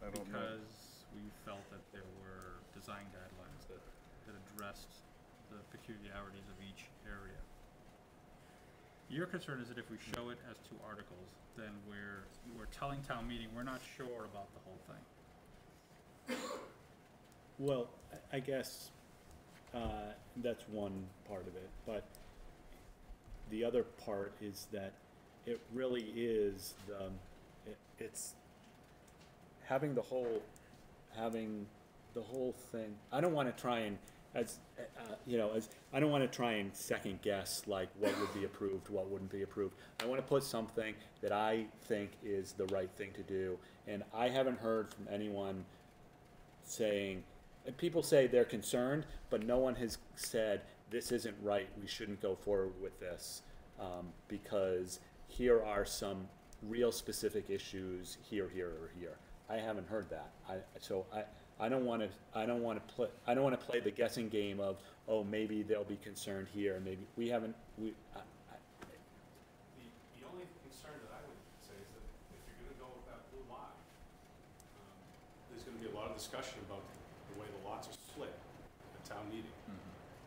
I don't know. because we felt that there were design guidelines that, that addressed the peculiarities of each area. Your concern is that if we show it as two articles, then we're, we're telling town meeting, we're not sure about the whole thing. Well, I- guess, uh, that's one part of it, but the other part is that it really is the, it, it's having the whole, having the whole thing, I don't wanna try and, as, uh, you know, as, I don't wanna try and second guess like what would be approved, what wouldn't be approved. I wanna put something that I think is the right thing to do, and I haven't heard from anyone saying, and people say they're concerned, but no one has said, this isn't right, we shouldn't go forward with this. Um, because here are some real specific issues here, here, or here. I haven't heard that. I, so I, I don't wanna, I don't wanna play, I don't wanna play the guessing game of, oh, maybe they'll be concerned here, maybe, we haven't, we, I, I, The, the only concern that I would say is that if you're gonna go with that blue line, um, there's gonna be a lot of discussion about the way the lots are split at town meeting.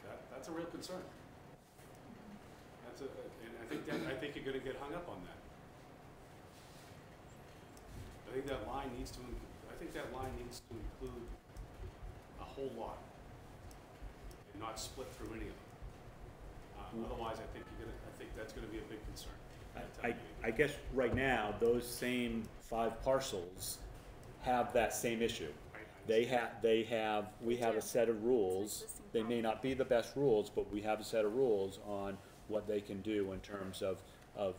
That, that's a real concern. That's a, and I think that, I think you're gonna get hung up on that. I think that line needs to, I think that line needs to include a whole lot and not split through any of them. Uh, otherwise, I think you're gonna, I think that's gonna be a big concern. I, I guess right now, those same five parcels have that same issue. They have, they have, we have a set of rules. They may not be the best rules, but we have a set of rules on what they can do in terms of, of,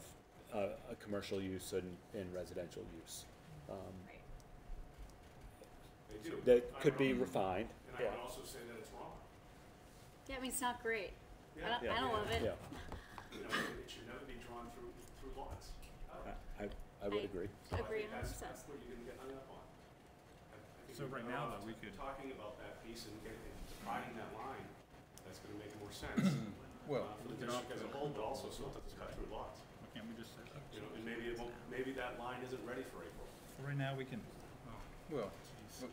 uh, a commercial use and, and residential use. Um, Right. They do. That could be refined. And I would also say that it's wrong. Yeah, I mean, it's not great. I don't, I don't love it. Yeah, You know, it should never be drawn through, through lots. I, I, I would I- agree. So I Agree think a hundred that's, percent. that's where you're gonna get hung up on. I- I think So we've right done now, enough though, we could- Talking about that piece and getting, and defining that line, that's gonna make more sense. Well, uh, For the district as a whole, but also so it doesn't cut through lots. Why can't we just say that? You know, and maybe it won't, maybe that line isn't ready for April. For right now, we can, well, but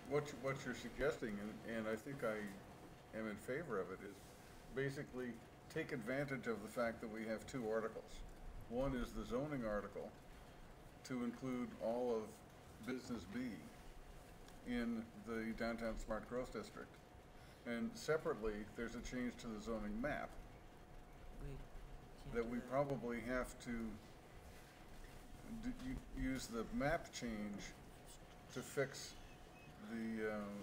what, you- what you're suggesting, and, and I think I am in favor of it, is basically take advantage of the fact that we have two articles. One is the zoning article to include all of Business B in the downtown smart growth district. And separately, there's a change to the zoning map We that we probably have to use the map change to fix the, uh,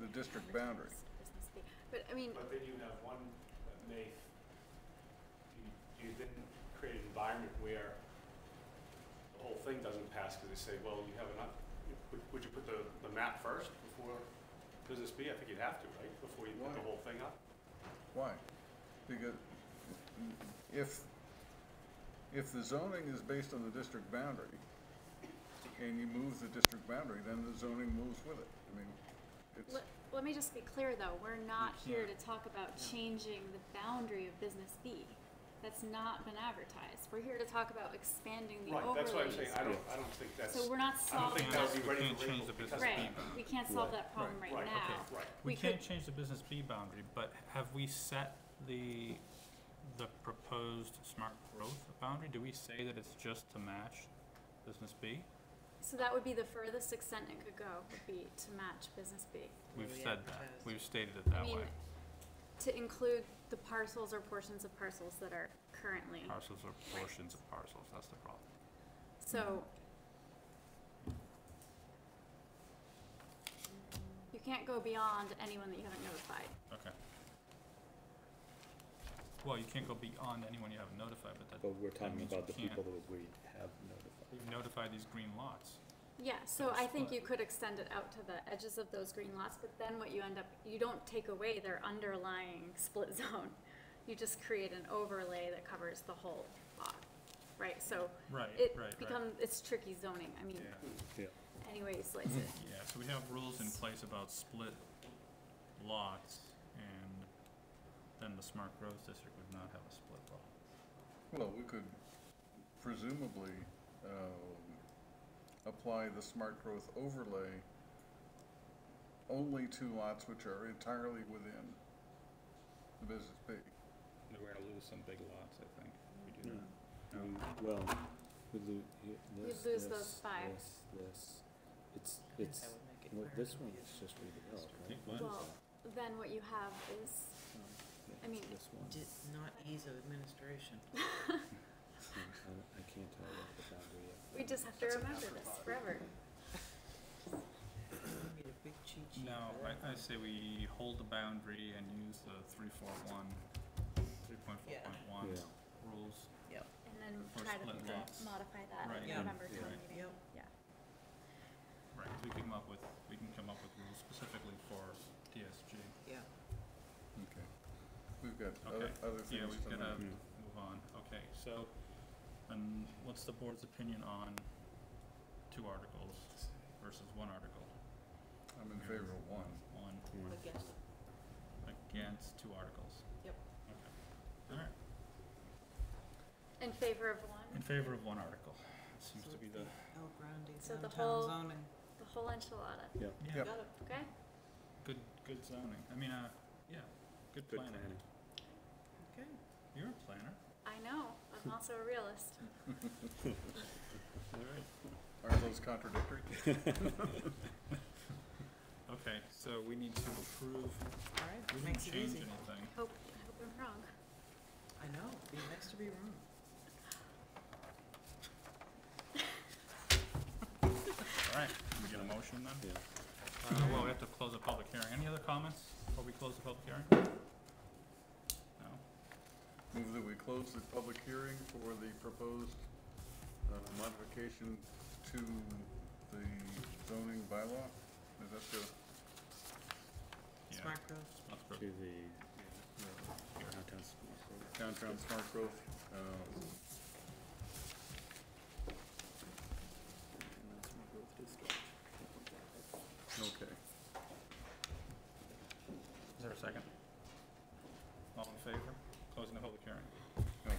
the district boundary. But, I mean, But then you have one that may, you, you then create an environment where the whole thing doesn't pass because they say, well, you have enough, would, would you put the, the map first before business B? I think you'd have to, right, before you put the whole thing up? Why? Because if, if the zoning is based on the district boundary, and you move the district boundary, then the zoning moves with it. I mean, it's, let, let me just be clear though, we're not here to talk about changing the boundary of business B. That's not been advertised. We're here to talk about expanding the Right, overlay. that's what I'm saying, I don't. I don't think that's, So we're not I don't solving think that that. would be We ready can't for change the because. business Right, B boundary. we can't solve that problem Right, right right, now. okay, right. we We could- can't change the business B boundary, but have we set the, the proposed smart growth boundary? Do we say that it's just to match business B? So that would be the furthest extent it could go, would be to match business B. We've said that, advertise. we've stated it I that mean, way. to include the parcels or portions of parcels that are currently, Parcels or portions of parcels, that's the problem. so. Mm-hmm. You can't go beyond anyone that you haven't notified. Okay. Well, you can't go beyond anyone you haven't notified, but that, But we're talking means you about the people that we have notified. We've notified these green lots. Yeah, so I think you could extend it out to the edges of those green lots, but then what you end up, you don't take away their underlying split zone. You just create an overlay that covers the whole lot, right? So Right, it right, right. become, it's tricky zoning, I mean, Yeah, Yeah. anyway you slice it. yeah, so we have rules in place about split lots, and then the smart growth district would not have a split lot. well, we could presumably, um, apply the smart growth overlay only to lots which are entirely within the business B. We're gonna lose some big lots, I think, if we do that. Mm, Well, we lose, this, lose this, those five. this, this, it's, it's, would make it well, this one is just redeveloped, right? Yeah, What is Well, then what you have is, Oh, yeah, I mean- This one, Di- Not ease of administration. I, I can't tell what the boundary is. we just have to remember this forever. Need a big cheat sheet No. I, I say we hold the boundary and use the three four one, three point four point one Yeah. Yeah. rules. Yep. And then Or try to split mo- lots. modify that Right. in Yeah. November town Right. meeting. Yep. Right, 'cause we can come up with, we can come up with rules specifically for DSG. Yeah. Okay. We've got other, Okay. other Yeah, things we've to gotta move on, okay, so, and what's the board's opinion on two articles versus one article? I'm in favor of one. One. Against against two articles? Yep. Okay, alright, In favor of one, in favor of one article, seems to be the, El Grande So the downtown whole- zoning. the whole enchilada, Yep. yeah, Yep. Got it. okay? good, good zoning, I mean, uh, yeah, good Good planning. planning. Okay. You're a planner. I know, I'm also a realist. Are those contradictory? Okay, so we need to approve, All right, we didn't change anything. Hope, I hope I'm wrong. I know, be nice to be wrong. All right, can we get a motion then? Yeah. Uh, well, we have to close the public hearing. Any other comments before we close the public hearing? No? Move that we close the public hearing for the proposed uh, modification to the zoning bylaw. Is that the, Yeah. Smart growth. Let's go. To the the downtown smart growth. downtown smart growth? um, Smart growth district. Okay. Is there a second? All in favor? Closing the public hearing. Okay.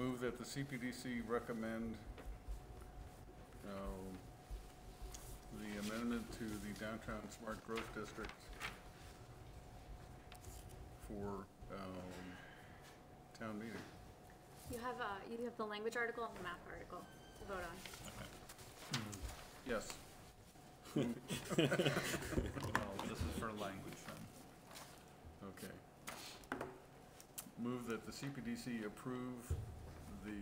Move that the CPDC recommend um, the amendment to the downtown smart growth district for um, town meeting. You have, uh, you have the language article and the map article to vote on. Okay. Yes. Well, this is for language then. Okay. Move that the CPDC approve the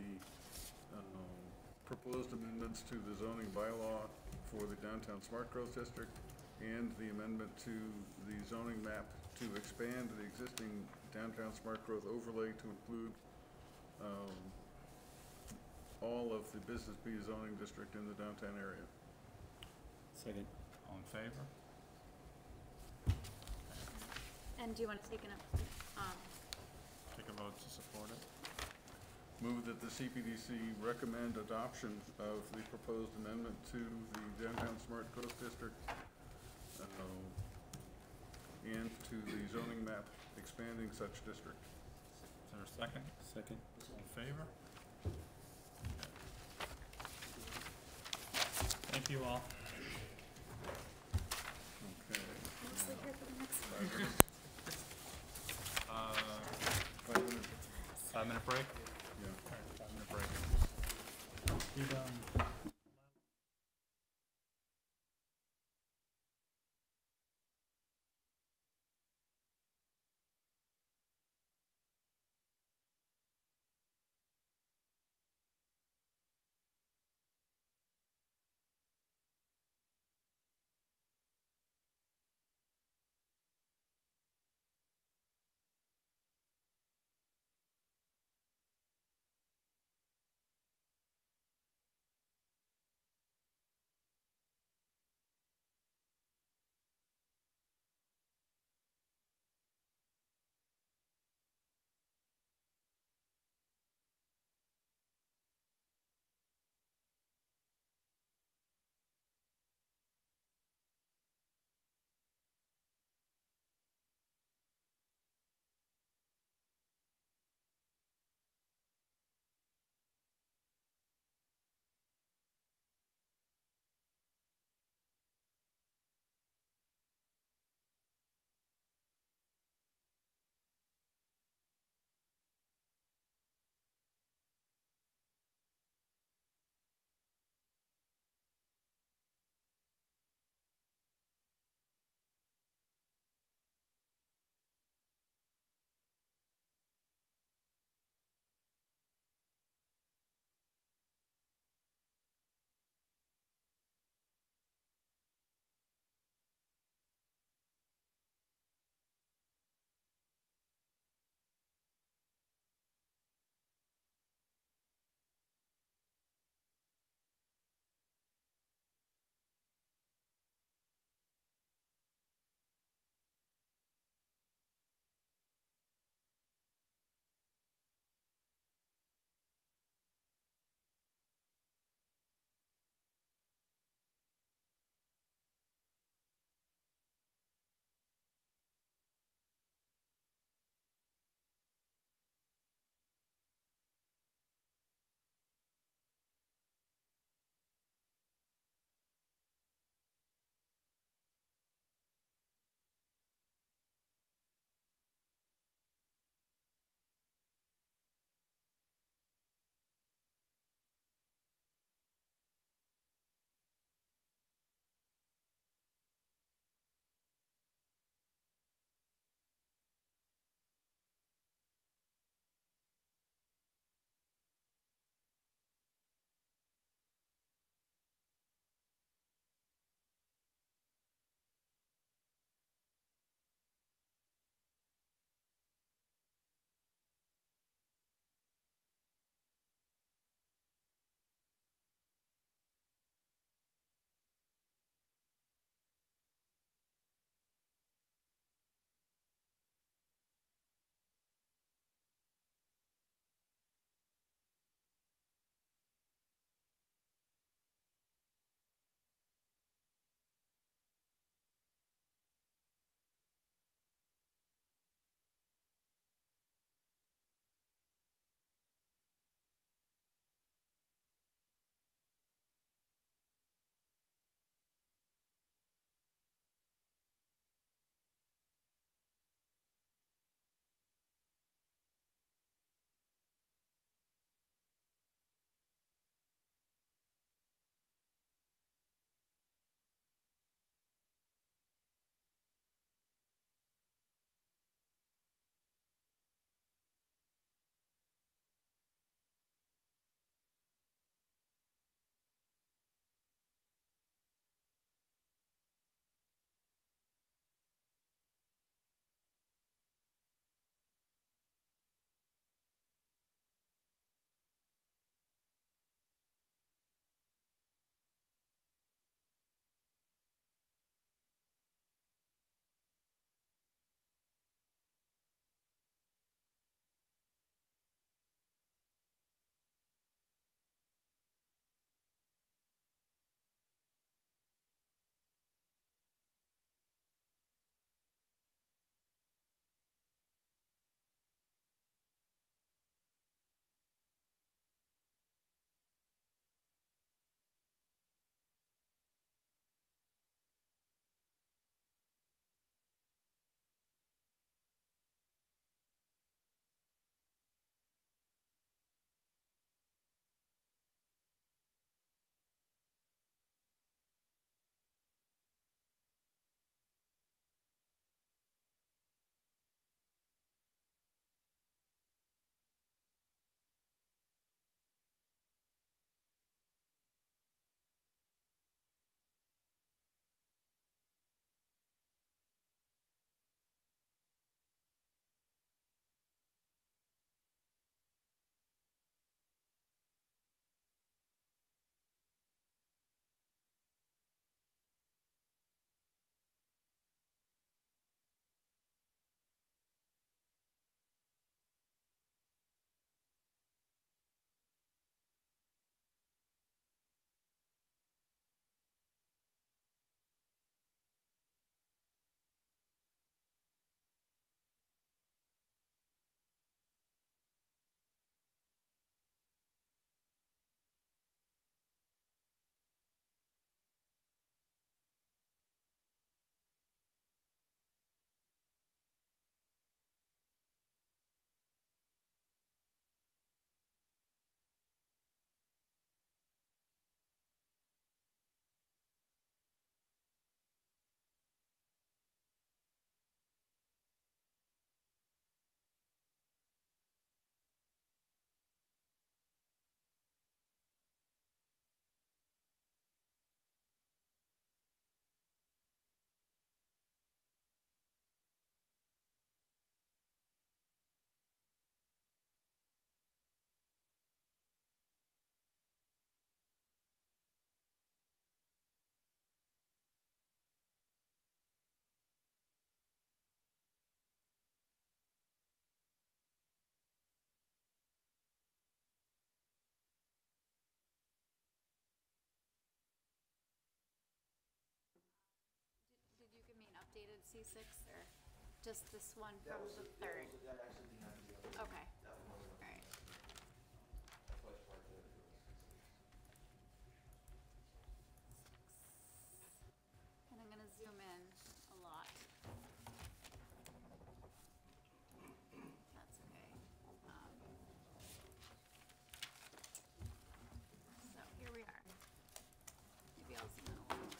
um, proposed amendments to the zoning bylaw for the downtown smart growth district and the amendment to the zoning map to expand the existing downtown smart growth overlay to include um, all of the business B zoning district in the downtown area. Second. All in favor? And do you want to take an, um, Take a vote to support it. Move that the CPDC recommend adoption of the proposed amendment to the downtown smart growth district um, and to the zoning map expanding such district. Is there a second? Second. All in favor? Thank you all. Okay. mostly here for the next one? Five? Uh, Five minutes? five minute break? Yeah. All right, five minute break. Did, um, C six, or just this one from the third? was, that actually didn't have to be updated. Okay, That one wasn't. alright. That's why it's part of it. And I'm gonna zoom in a lot. That's okay. Um, So here we are. Maybe I'll zoom in a little more.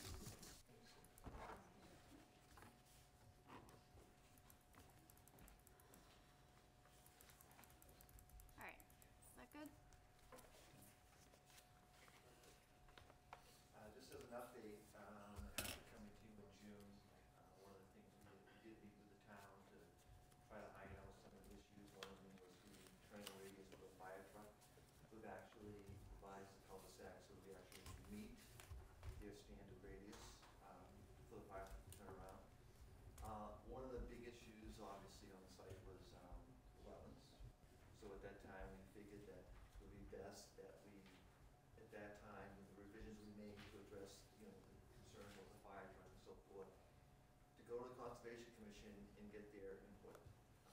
Alright, is that good? Uh, just as an update, um, after coming to you in June, uh, one of the things we did, we did meet with the town to try to iron out some of the issues. One of them was the train radius of the fire truck. We've actually revised the cul-de-sac, so we actually meet their standard radius, um, for the fire truck to turn around. Uh, one of the big issues, obviously, on the site was, um, wetlands. So at that time, we figured that it would be best that we at that time, with the revisions we made to address, you know, the concerns of the fire truck and so forth, to go to the Conservation Commission and get their input,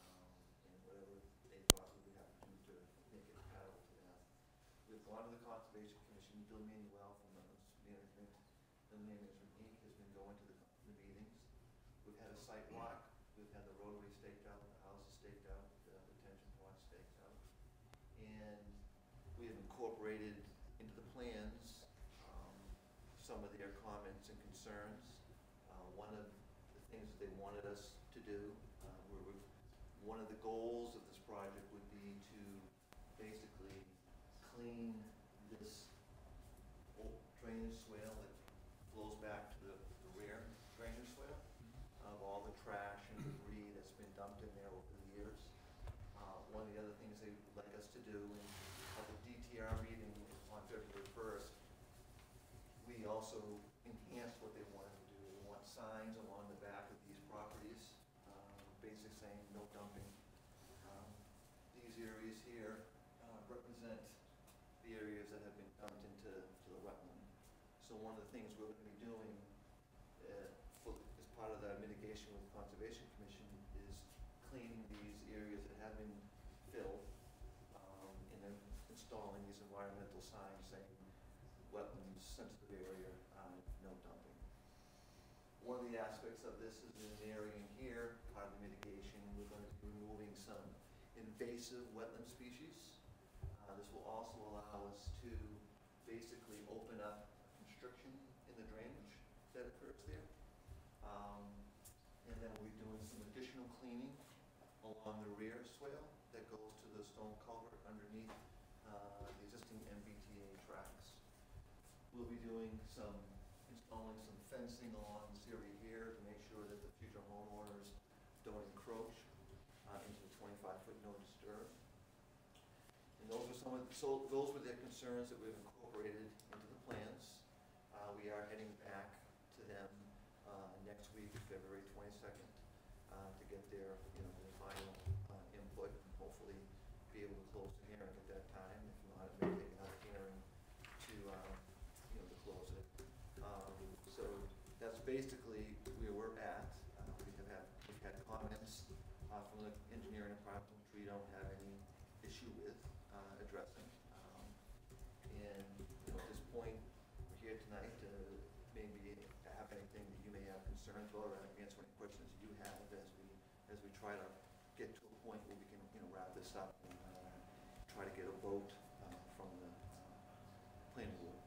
um, and whatever they thought we would have to do to make it palatable to them. We've gone to the Conservation Commission, Bill Manuel from the management, the management Inc. has been going to the, the meetings. We've had a site walk, we've had the roadway staked out, the houses staked out, the detention pond staked out. And we have incorporated into the plans, um, some of their comments and concerns. Uh, one of the things that they wanted us to do, uh, one of the goals of this project would be to basically clean this old drainage swale that flows back to the, the rear drainage swale of all the trash and debris that's been dumped in there over the years. Uh, one of the other things they would like us to do, and at the DTR meeting on February first, we also enhanced what they wanted to do. They want signs along the back of these properties, um, basically saying no dumping. Um, These areas here uh, represent the areas that have been dumped into, to the wetland. So one of the things we're gonna be doing, uh, for, as part of the mitigation with the Conservation Commission, is cleaning these areas that have been filled, um, and then installing these environmental signs saying wetlands, sensitive area, uh, no dumping. One of the aspects of this is in an area in here, part of the mitigation, we're gonna be removing some invasive wetland species. Uh, this will also allow us to basically open up constriction in the drainage that occurs there. Um, and then we'll be doing some additional cleaning along the rear swale that goes to the stone culvert underneath, uh, the existing MBTA tracks. We'll be doing some, installing some fencing along this area here to make sure that the future homeowners don't encroach, uh, into the twenty-five foot no disturb. Of, so those were the concerns that we've incorporated into the plans. Uh, we are heading back to them, uh, next week, February twenty-second, uh, to get their, you know, their final, uh, input and hopefully be able to close the hearing at that time. If not, it may take another hearing to, uh, you know, to close it. Um, so that's basically where we're at. Uh, we have had, we've had comments, uh, from the engineering department, which we don't have any issue with, uh, addressing. Um, And, you know, at this point, we're here tonight to maybe have anything that you may have concerns or answer any questions you have as we, as we try to get to a point where we can, you know, wrap this up and, uh, try to get a vote, uh, from the, uh, planning board.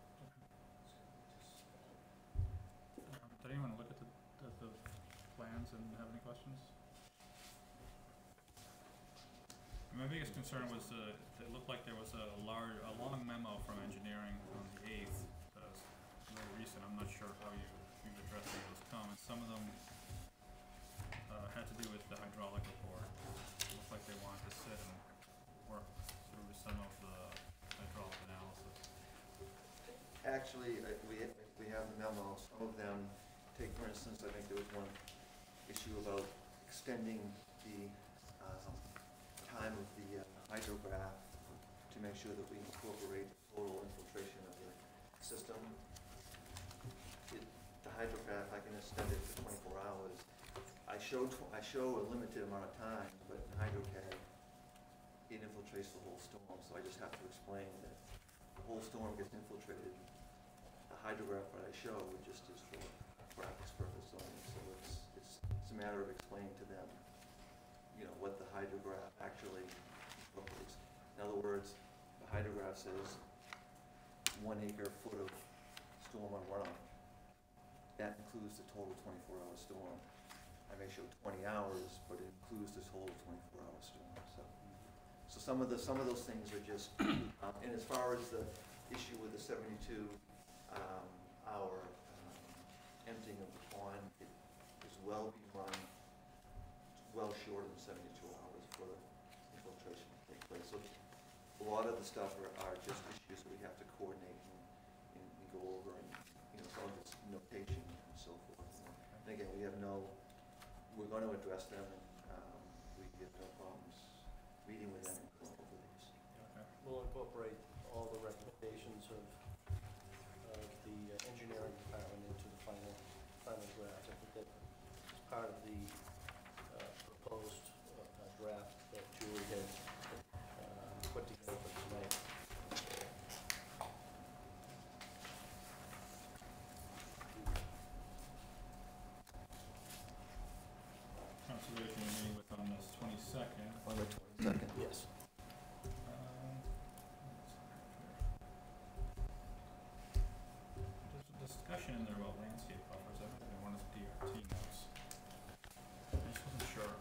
Um, Did anyone look at the, at the plans and have any questions? My biggest concern was, uh, it looked like there was a large, a long memo from engineering on the eighth, that was very recent, I'm not sure how you, you addressed those comments, some of them, uh, had to do with the hydraulic report. It looked like they wanted to sit and work through some of the hydraulic analysis. Actually, I- we, we have the memo, some of them, take for instance, I think there was one issue about extending the, um, time of the uh, hydrograph to make sure that we incorporate the total infiltration of the system. Hydrograph, I can extend it for twenty-four hours. I show, tw- I show a limited amount of time, but in HydroCAD, it infiltrates the whole storm, so I just have to explain that the whole storm gets infiltrated. The hydrograph that I show just is for practice purpose only, so it's, it's, it's a matter of explaining to them, you know, what the hydrograph actually incorporates. In other words, the hydrograph says one acre foot of storm on runoff. That includes the total twenty-four hour storm. I may show twenty hours, but it includes this whole twenty-four hour storm, so. So some of the, some of those things are just, um, and as far as the issue with the seventy-two, um, hour, um, emptying of the pond, it is well beyond, well short of seventy-two hours for the infiltration to take place. So a lot of the stuff are, are just issues that we have to coordinate and, and and go over and, you know, some of it's notation and so forth. And again, we have no, we're gonna address them and, um, we have no problems meeting with them going. We'll incorporate all the recommendations of, of the uh, engineering department into the final, final draft. I think that is part of the uh, proposed uh, uh, draft that Julie had uh, put together for tonight. Conservation you're meeting with on this twenty-second. On the twenty-second? Yes. There's a discussion in there about landscape buffers, I don't think one of the DRT notes. I just wasn't sure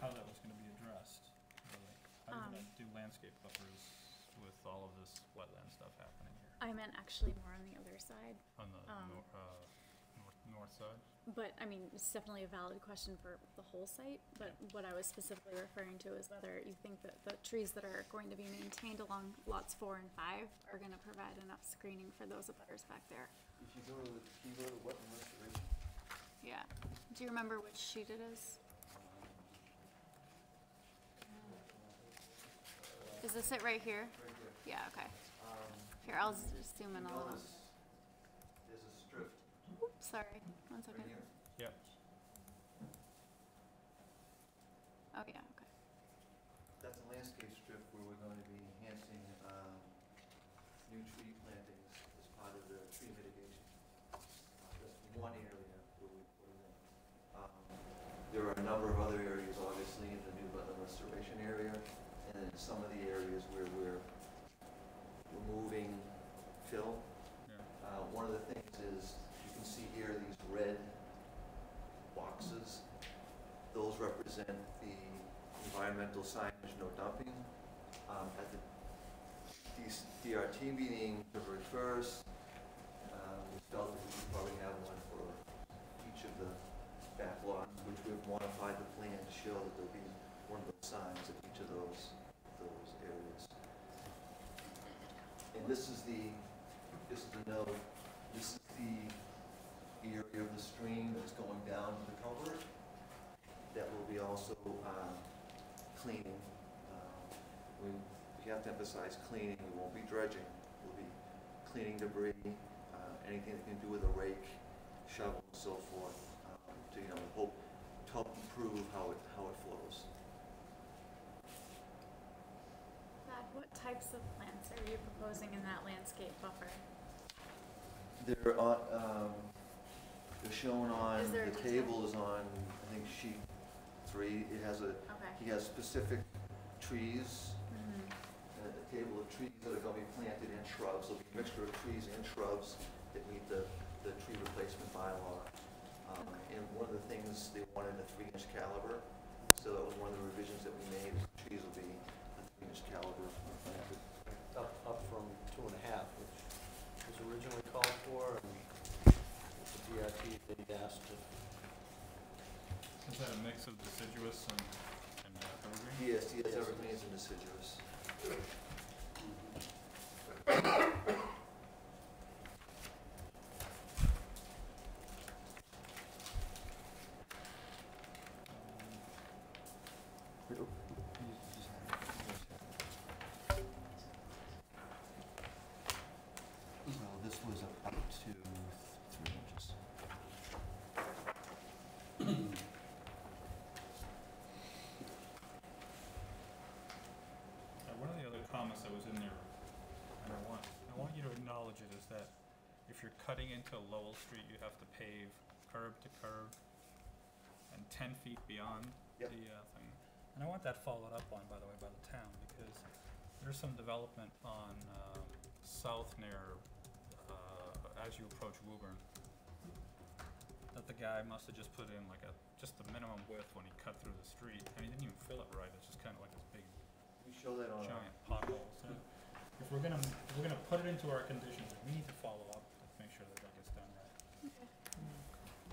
how that was gonna be addressed, really. How are you gonna do landscape buffers with all of this wetland stuff happening here I meant actually more on the other side, on the Um, nor- uh, north, north side? But, I mean, it's definitely a valid question for the whole site, but what I was specifically referring to is whether you think that the trees that are going to be maintained along lots four and five are gonna provide enough screening for those abutters back there. If you go to, the can you go to wetland restoration? Yeah. Do you remember which sheet it is? Is this it right here? Right. Yeah, okay. Um, Here, I'll z- zoom in a little. notice There's a strip Oops, sorry, one second. here. Yep. Oh, yeah, okay. That's a landscape strip where we're going to be enhancing, um, new tree plantings as part of the tree mitigation. Uh, That's one area where we put it in. Um, There are a number of other areas, obviously, in the new wetland restoration area, and then some of the areas where we're removing fill. Yeah. Uh, one of the things is, you can see here these red boxes. Those represent the environmental signage, no dumping. Um, at the DRT meeting, February first, uh, we felt that we should probably have one for each of the back lots, which we've modified the plan to show that there'll be one of those signs at each of those, those areas. And this is the, this is the note, this is the area of the stream that's going down to the culvert that will be also, uh, cleaning. Uh, We, we have to emphasize cleaning, we won't be dredging, we'll be cleaning debris, uh, anything that can do with a rake, shovel, and so forth, um, to, you know, hope, to help improve how it, how it flows. What types of plants are you proposing in that landscape buffer? They're on, um, they're shown on, Is there a the table is on, I think, sheet three, it has a, Okay. he has specific trees, Mhm. a a table of trees that are gonna be planted and shrubs, there'll be a mixture of trees and shrubs that meet the, the tree replacement bylaw. Um, Okay. and one of the things, they wanted a three-inch caliber, so that was one of the revisions that we made, the trees will be a three-inch caliber planted. Up, up from two and a half, which was originally called for, and the DRT, they asked if Is that a mix of deciduous and, and uh, evergreen? Yes, yes, evergreens and deciduous. Well, this was up to three inches. that was in there, and I want, I want you to acknowledge it, is that if you're cutting into Lowell Street, you have to pave curb to curb and ten feet beyond the, Yep. uh, thing. And I want that followed up on, by the way, by the town, because there's some development on, um, south near, uh, as you approach Woburn, that the guy must have just put in like a, just the minimum width when he cut through the street, and he didn't even fill it right, it's just kinda like this big We show that on our, giant pothole, so if we're gonna, if we're gonna put it into our conditions, we need to follow up, to make sure that that gets done right.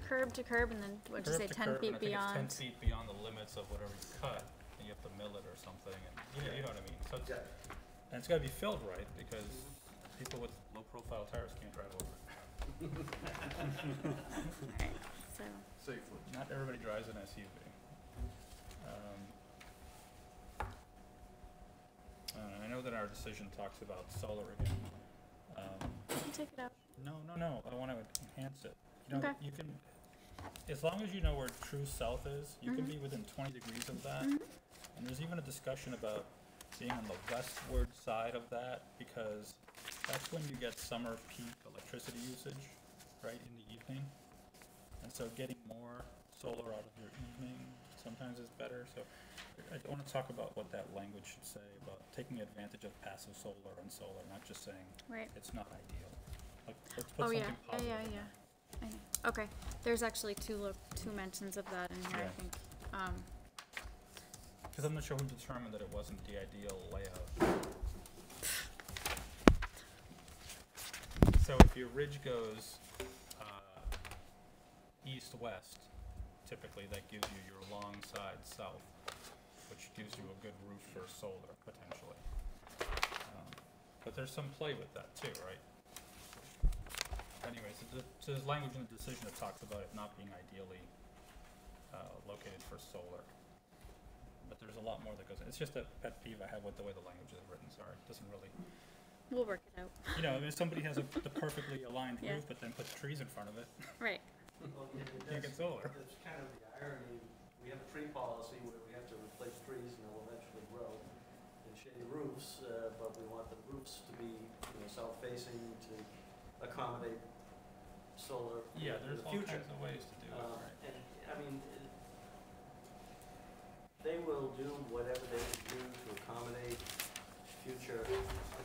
Curb to curb and then, what'd you say, to ten curb, feet and I think it's beyond? ten feet beyond the limits of whatever you cut, and you have to mill it or something, and, you know, you know what I mean, so it's, and it's gotta be filled right, because people with low profile tires can't drive over it. Alright, so, Safely. Not everybody drives an SUV. Um, uh, I know that our decision talks about solar again. Um, take it out. no, no, no, I wanna enhance it. You know, Okay. you can, as long as you know where true south is, you can Mhm. be within twenty degrees of that. Mhm. And there's even a discussion about being on the westward side of that, because that's when you get summer peak electricity usage, right, in the evening. And so getting more solar out of your evening sometimes is better, so I I wanna talk about what that language should say about taking advantage of passive solar and solar, not just saying Right. it's not ideal. Like, let's put Oh, something yeah, yeah, positive yeah, in yeah. there. I know. Okay, there's actually two lo- two mentions of that in here, I think. Um, Cause I'm not sure who determined that it wasn't the ideal layout. So if your ridge goes, uh, east-west, typically that gives you your long side south, which gives you a good roof for solar, potentially. Um, But there's some play with that too, right? Anyways, so the- so there's language in the decision that talks about it not being ideally, uh, located for solar. But there's a lot more that goes, it's just a pet peeve I have with the way the language is written, sorry, it doesn't really, we'll work it out. you know, if somebody has a, the perfectly aligned Yeah. roof, but then puts trees in front of it, Right, well, it- it get solar. That's kind of the irony, we have a tree policy where we have to replace trees and they'll eventually grow and shady roofs, uh, but we want the roofs to be, you know, south-facing to accommodate solar Yeah, in there's the all future. kinds of ways to do it, Uh, right? And, I mean, it- they will do whatever they can do to accommodate future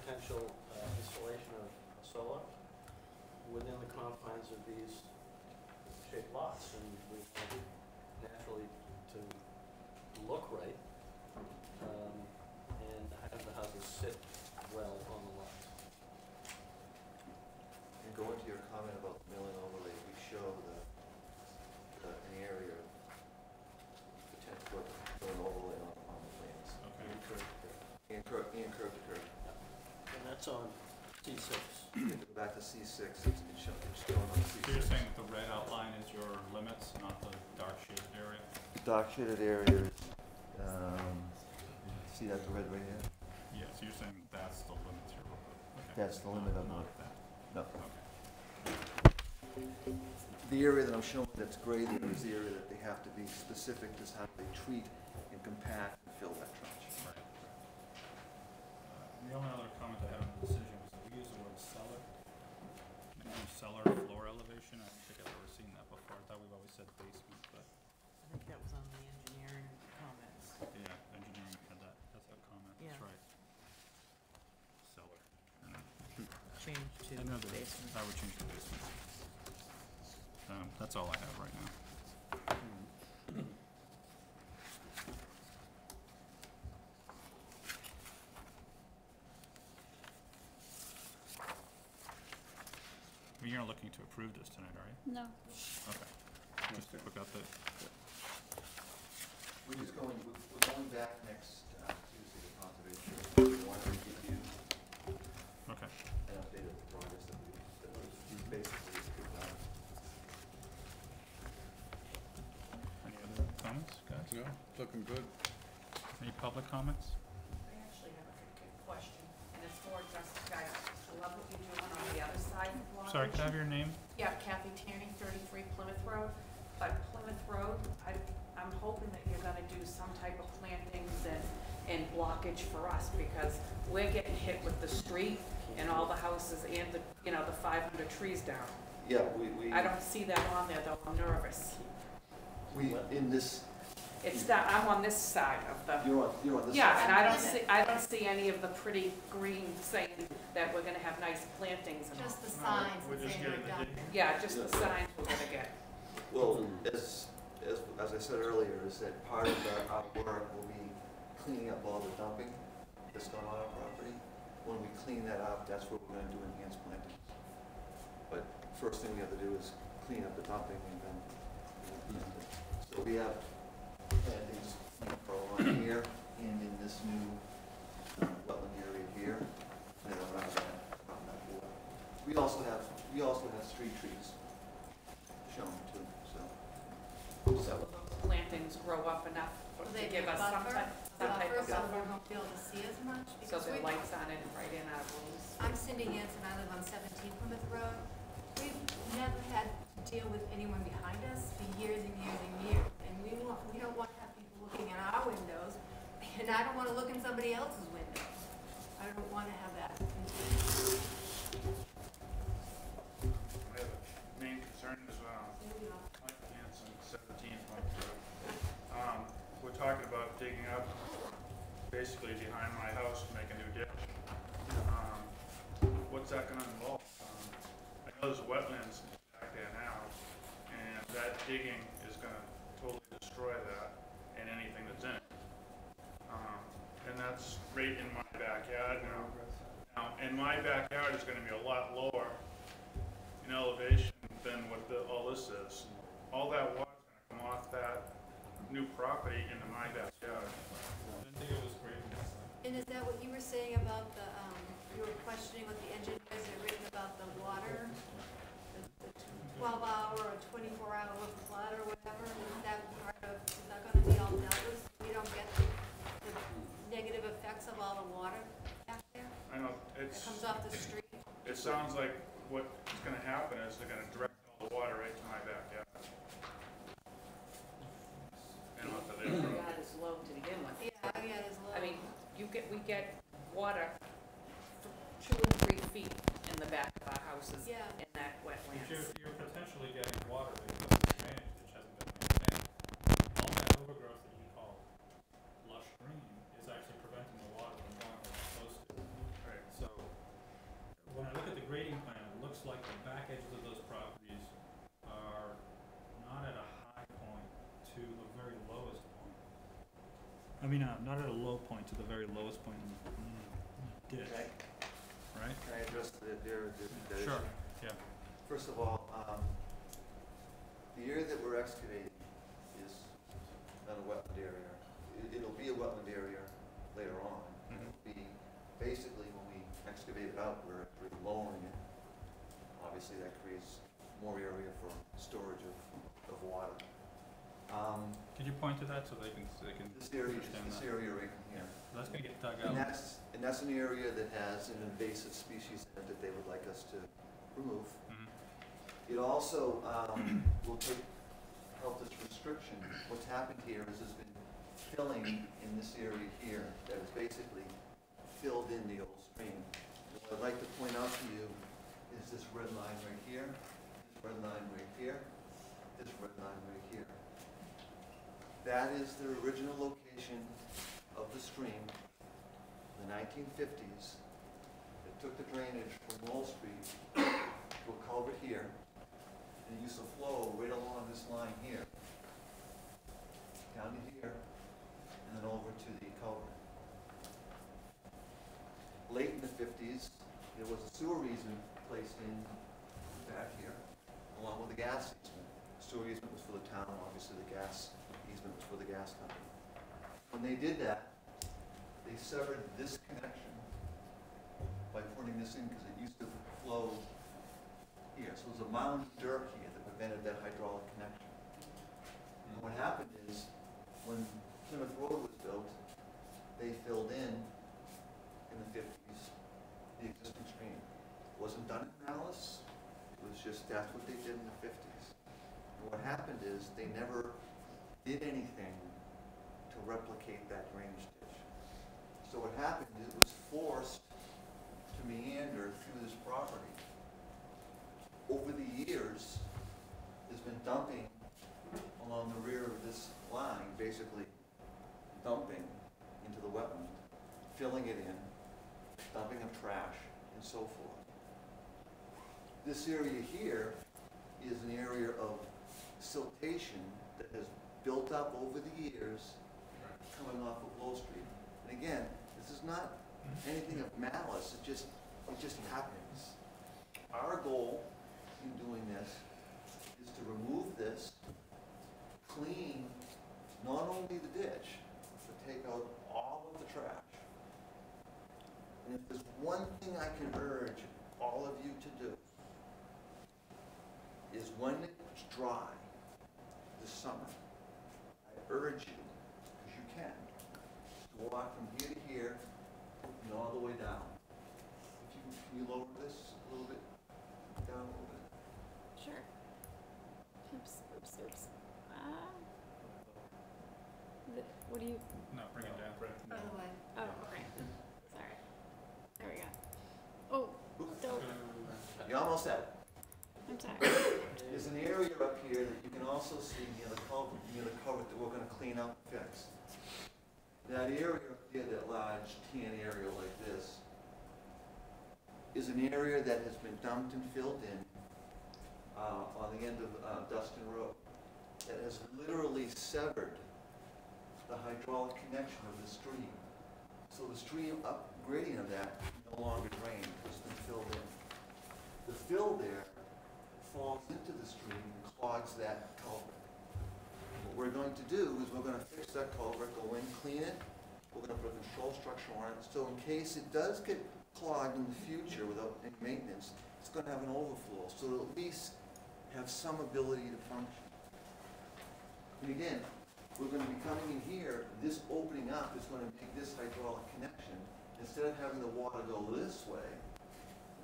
potential uh, installation of solar within the confines of these shaped lots, and we want it naturally to look right, um, and have the houses sit well on the lot. And going to your comment about the milling overlay, we show the, the, an area of the ten foot milling overlay on, on the plans. Okay. And curb to curb. And curb, and curb to curb. And that's on C six. You have to go back to C six, it's, it's shown, it's shown on C So you're saying that the red outline is your limits, not the dark shaded area? The dark shaded areas, um, see that the red right here? Yeah, so you're saying that's the limits you're, okay. That's the limit of Not that, No. okay. The area that I'm showing that's gray there is the area that they have to be specific to how they treat and compact and fill that trench. Right. Uh, The only other comment I had on the decision was that we use the word cellar. We use cellar floor elevation, I don't think I've ever seen that before, I thought we've always said basement, but, I think that was on the engineering comments. yeah, engineering had that, that's a comment, that's Yeah. right. Cellar. Change to I know that, basement. I would change the basement. Um, that's all I have right now. I mean, You're not looking to approve this tonight, are you? no, Okay. Just to look out the, We're just going, we're we're going back next uh, Tuesday to conservation. We want to give you okay. an update of the progress that we, that we basically, comments, guys? No, looking good. Any public comments? I actually have a quick question, and it's for Justice Guys. I love what you're doing on the other side of Long Sorry, can I have your name? Yeah, Kathy Tierney, thirty-three Plymouth Road. But Plymouth Road, I, I'm hoping that you're gonna do some type of plantings and, and blockage for us, because we're getting hit with the street and all the houses and the, you know, the five hundred trees down. Yeah, we, we, I don't see that on there though, I'm nervous. we, in this, It's that, I'm on this side of the, you're on, you're on this side. yeah, and I don't see, I don't see any of the pretty green saying that we're gonna have nice plantings and all. Just the No, signs we're that just say they're getting the done. dig- Yeah, just the signs we're gonna get. Well, as, as, as I said earlier, is that part of the, our work will be cleaning up all the dumping that's gone on our property. When we clean that up, that's where we're gonna do enhanced plantings. But first thing we have to do is clean up the dumping and then, we'll plant. So we have plantings for along here and in this new uh, wetland area here, and then around that, around that border. We also have, we also have street trees shown too, so. So will those plantings grow up enough for- Will to they give us some buffer? type, some type Buffer, of so buffer? won't be able to see as much, So because there we, are lights on it right in our rooms? I'm Cindy Hanson, I live on seventeen Plymouth Road. We've never had to deal with anyone behind us for years and years and years, and we want, we don't want to have people looking in our windows, and I don't want to look in somebody else's window. I don't want to have that. My other main concern as well. Mike seventeen Plymouth Um, we're talking about digging up basically behind my house to make a new ditch. Um, what's that gonna involve? Um, I know there's wetlands back there now, and that digging destroy that and anything that's in it. Um, and that's right in my backyard now. Now, and my backyard is gonna be a lot lower in elevation than what the, all this is. All that water's gonna come off that new property into my backyard. And is that what you were saying about the, um, you were questioning what the engineers had written about the water? The the twelve hour or twenty-four hour flood or whatever, is that part of, is that gonna be all dealt with? We don't get the, the negative effects of all the water back there I know, that it's, comes off the street? it sounds like what's gonna happen is they're gonna direct all the water right to my backyard. And onto their Your road. yard is low to begin with. Yeah, yeah, there's a little. I mean, you get, we get water th- two and three feet in the back of our houses Yeah. in that But wetlands. you're, you're potentially getting water because of the drainage, which hasn't been maintained. All that overgrowth that you call lush green is actually preventing the water from going where it's supposed to. Right. So, when I look at the grading plan, it looks like the back edges of those properties are not at a high point to the very lowest point. I mean, uh, not at a low point to the very lowest point in the, ditch, Okay. right? Can I address the, their, the, the issue? Sure, yeah. First of all, um, the area that we're excavating is not a wetland area. It, it'll be a wetland area later on. Mhm. It'll be, basically, when we excavate it out, we're, we're lowering it. Obviously, that creates more area for storage of, of water. Um, Could you point to that so they can, so they can this area understand this that? area right here. That's gonna get dug And out. that's, and that's an area that has an invasive species in it that they would like us to remove. Mhm. It also, um, will take, help this restriction. What's happened here is there's been filling in this area here that has basically filled in the old stream. What I'd like to point out to you is this red line right here, this red line right here, this red line right here. That is the original location of the stream in the nineteen fifties. It took the drainage from Wall Street to a culvert here, and it used to flow right along this line here, down to here, and then over to the culvert. Late in the fifties, there was a sewer easement placed in back here, along with the gas easement. Sewer easement was for the town, obviously the gas easement was for the gas company. When they did that, they severed this connection by putting this in, because it used to flow here. So it was a mound of dirt here that prevented that hydraulic connection. And what happened is, when Plymouth Road was built, they filled in, in the fifties, the existing stream. Wasn't done in malice, it was just, that's what they did in the fifties. And what happened is, they never did anything to replicate that drainage ditch. So what happened is it was forced to meander through this property. Over the years, there's been dumping along the rear of this line, basically dumping into the wetland, filling it in, dumping of trash, and so forth. This area here is an area of siltation that has built up over the years coming off of Lowell Street. And again, this is not anything of malice, it just, it just happens. Our goal in doing this is to remove this, clean not only the ditch, but take out all of the trash. And if there's one thing I can urge all of you to do, is when it's dry this summer, I urge you, because you can, to walk from here to here and all the way down. If you, can you lower this a little bit, down a little bit? Sure. Oops, oops, oops. Ah. The- What do you, No, bring it down. oh, okay. Sorry. There we go. Oh, don't, You almost had it. I'm sorry. There's an area up here that you can also see near the culvert, near the culvert that we're gonna clean up and fix. That area up there, that large tan area like this, is an area that has been dumped and filled in, uh, on the end of, uh, Dustin Road. That has literally severed the hydraulic connection of the stream. So the stream up gradient of that no longer drained, it's been filled in. The fill there falls into the stream clogs that culvert. What we're going to do is we're gonna fix that culvert, go in, clean it, we're gonna put a control structure on it, so in case it does get clogged in the future without any maintenance, it's gonna have an overflow, so it'll at least have some ability to function. And again, we're gonna be coming in here, this opening up is gonna make this hydraulic connection, instead of having the water go this way,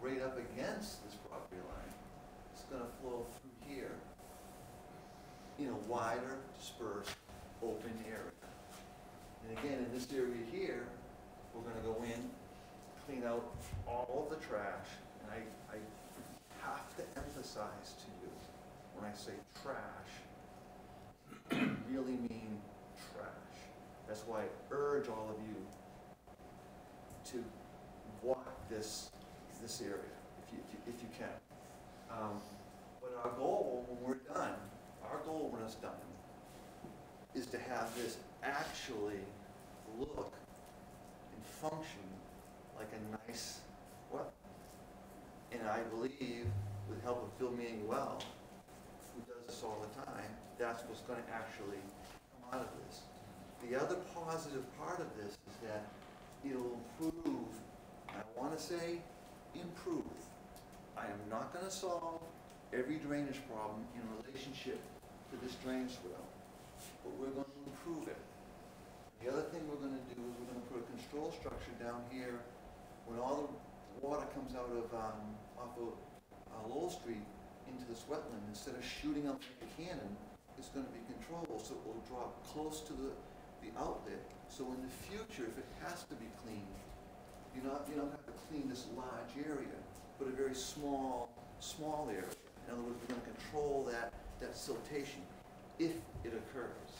right up against this property line, it's gonna flow through here in a wider, dispersed, open area. And again, in this area here, we're gonna go in, clean out all of the trash, and I, I have to emphasize to you, when I say trash, I really mean trash. That's why I urge all of you to walk this, this area, if you, if you, if you can. Um, our goal, when we're done, our goal when it's done, is to have this actually look and function like a nice swale. And I believe, with the help of Phil Bill Well, who does this all the time, that's what's gonna actually come out of this. The other positive part of this is that it'll improve, I wanna say improve. I am not gonna solve every drainage problem in relationship to this drain swale, but we're going to improve it. The other thing we're gonna do is we're gonna put a control structure down here when all the water comes out of, um, off of, uh, Lowell Street into this wetland, instead of shooting up like a cannon, it's gonna be controlled, so it will drop close to the, the outlet. So in the future, if it has to be cleaned, you not, you don't have to clean this large area, but a very small, small area. In other words, we're gonna control that, that siltation, if it occurs.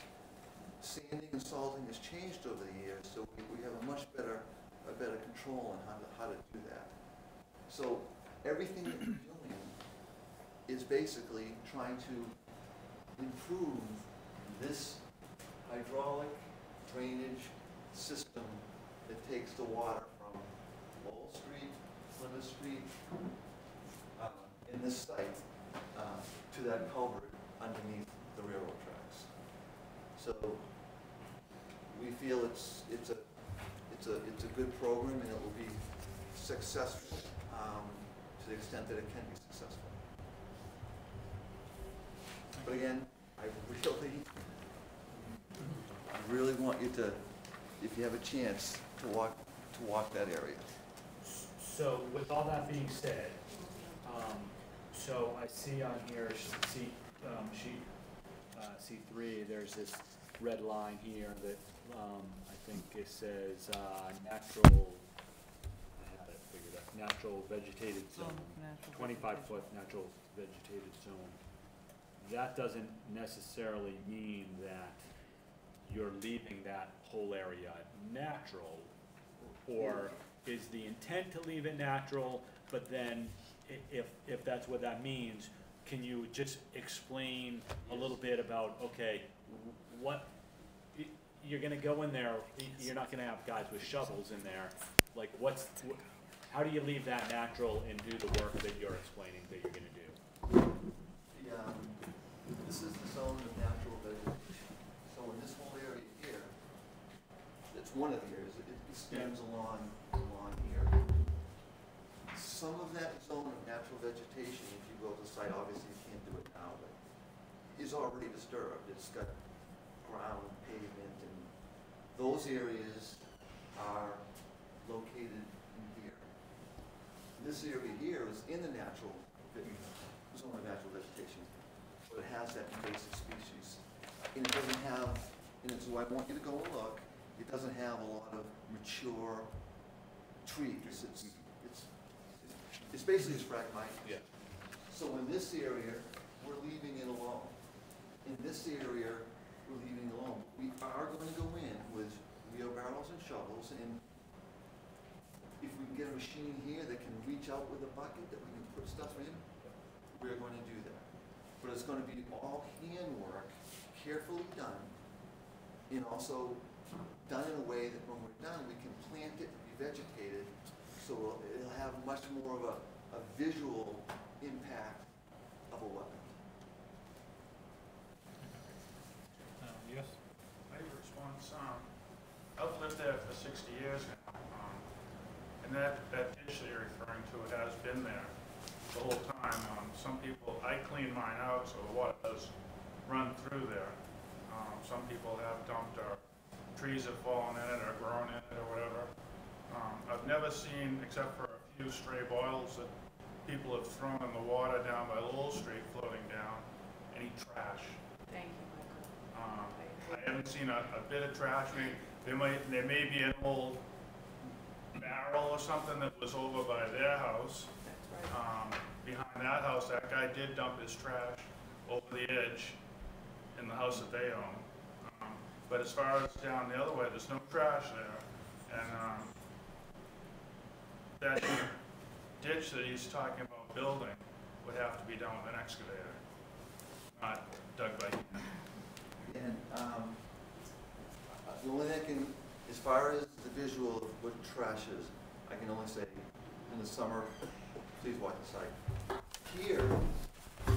Sanding and salting has changed over the years, so we, we have a much better, a better control on how to, how to do that. So, everything that we're doing is basically trying to improve this hydraulic drainage system that takes the water from Lowell Street, Plymouth Street, uh, in this site, uh, to that culvert underneath the railroad tracks. So, we feel it's, it's a, it's a, it's a good program and it will be successful, um, to the extent that it can be successful. But again, I really, I really want you to, if you have a chance, to walk, to walk that area. So with all that being said, um, so I see on here, sheet, um, sheet, uh, C three, there's this red line here that, um, I think it says, uh, natural natural vegetated Zone zone, of natural twenty-five vegetation. foot natural vegetated zone, that doesn't necessarily mean that you're leaving that whole area natural, or is the intent to leave it natural, but then i- if, if that's what that means, can you just explain a little bit about, okay, what, y- you're gonna go in there, y- you're not gonna have guys with shovels in there, like, what's, wh- how do you leave that natural and do the work that you're explaining that you're gonna do? The, um, this is the zone of natural vegetation. So in this whole area here, it's one of the areas, it extends Some of that zone of natural vegetation, if you go to the site, obviously you can't do it now, but is already disturbed. It's got ground, pavement, and those areas are located in here. This area here is in the natural zone of natural vegetation, but it has that invasive species. And it doesn't have, and so I want you to go and look, it doesn't have a lot of mature trees. It's, it's, basically a phragmite. Yeah. So in this area, we're leaving it alone. In this area, we're leaving it alone. We are going to go in with wheelbarrows and shovels, and if we can get a machine here that can reach out with a bucket that we can put stuff in, we're going to do that. But it's gonna be all handwork, carefully done, and also done in a way that when we're done, we can plant it, and revegetate it, so it'll- it'll have much more of a, a visual impact of a wetland. Um, yes? My response, um, I've lived there for sixty years now, um, and that, that ditch that you're referring to, it has been there the whole time. Um, some people, I clean mine out, so the water does run through there. Um, some people have dumped or trees have fallen in it or grown in it or whatever. Um, I've never seen, except for a few stray boils that people have thrown in the water down by Lowell Street floating down, any trash. Thank you, Michael. Um, I I haven't seen a, a bit of trash, I mean, there might, there may be an old barrel or something that was over by their house. That's right. Um, behind that house, that guy did dump his trash over the edge in the house that they own. Um, But as far as down the other way, there's no trash there, and, um, that ditch that he's talking about building would have to be done with an excavator, not dug by hand. And, um, the only thing I can, as far as the visual of what trash is, I can only say, in the summer, please walk the site. Here,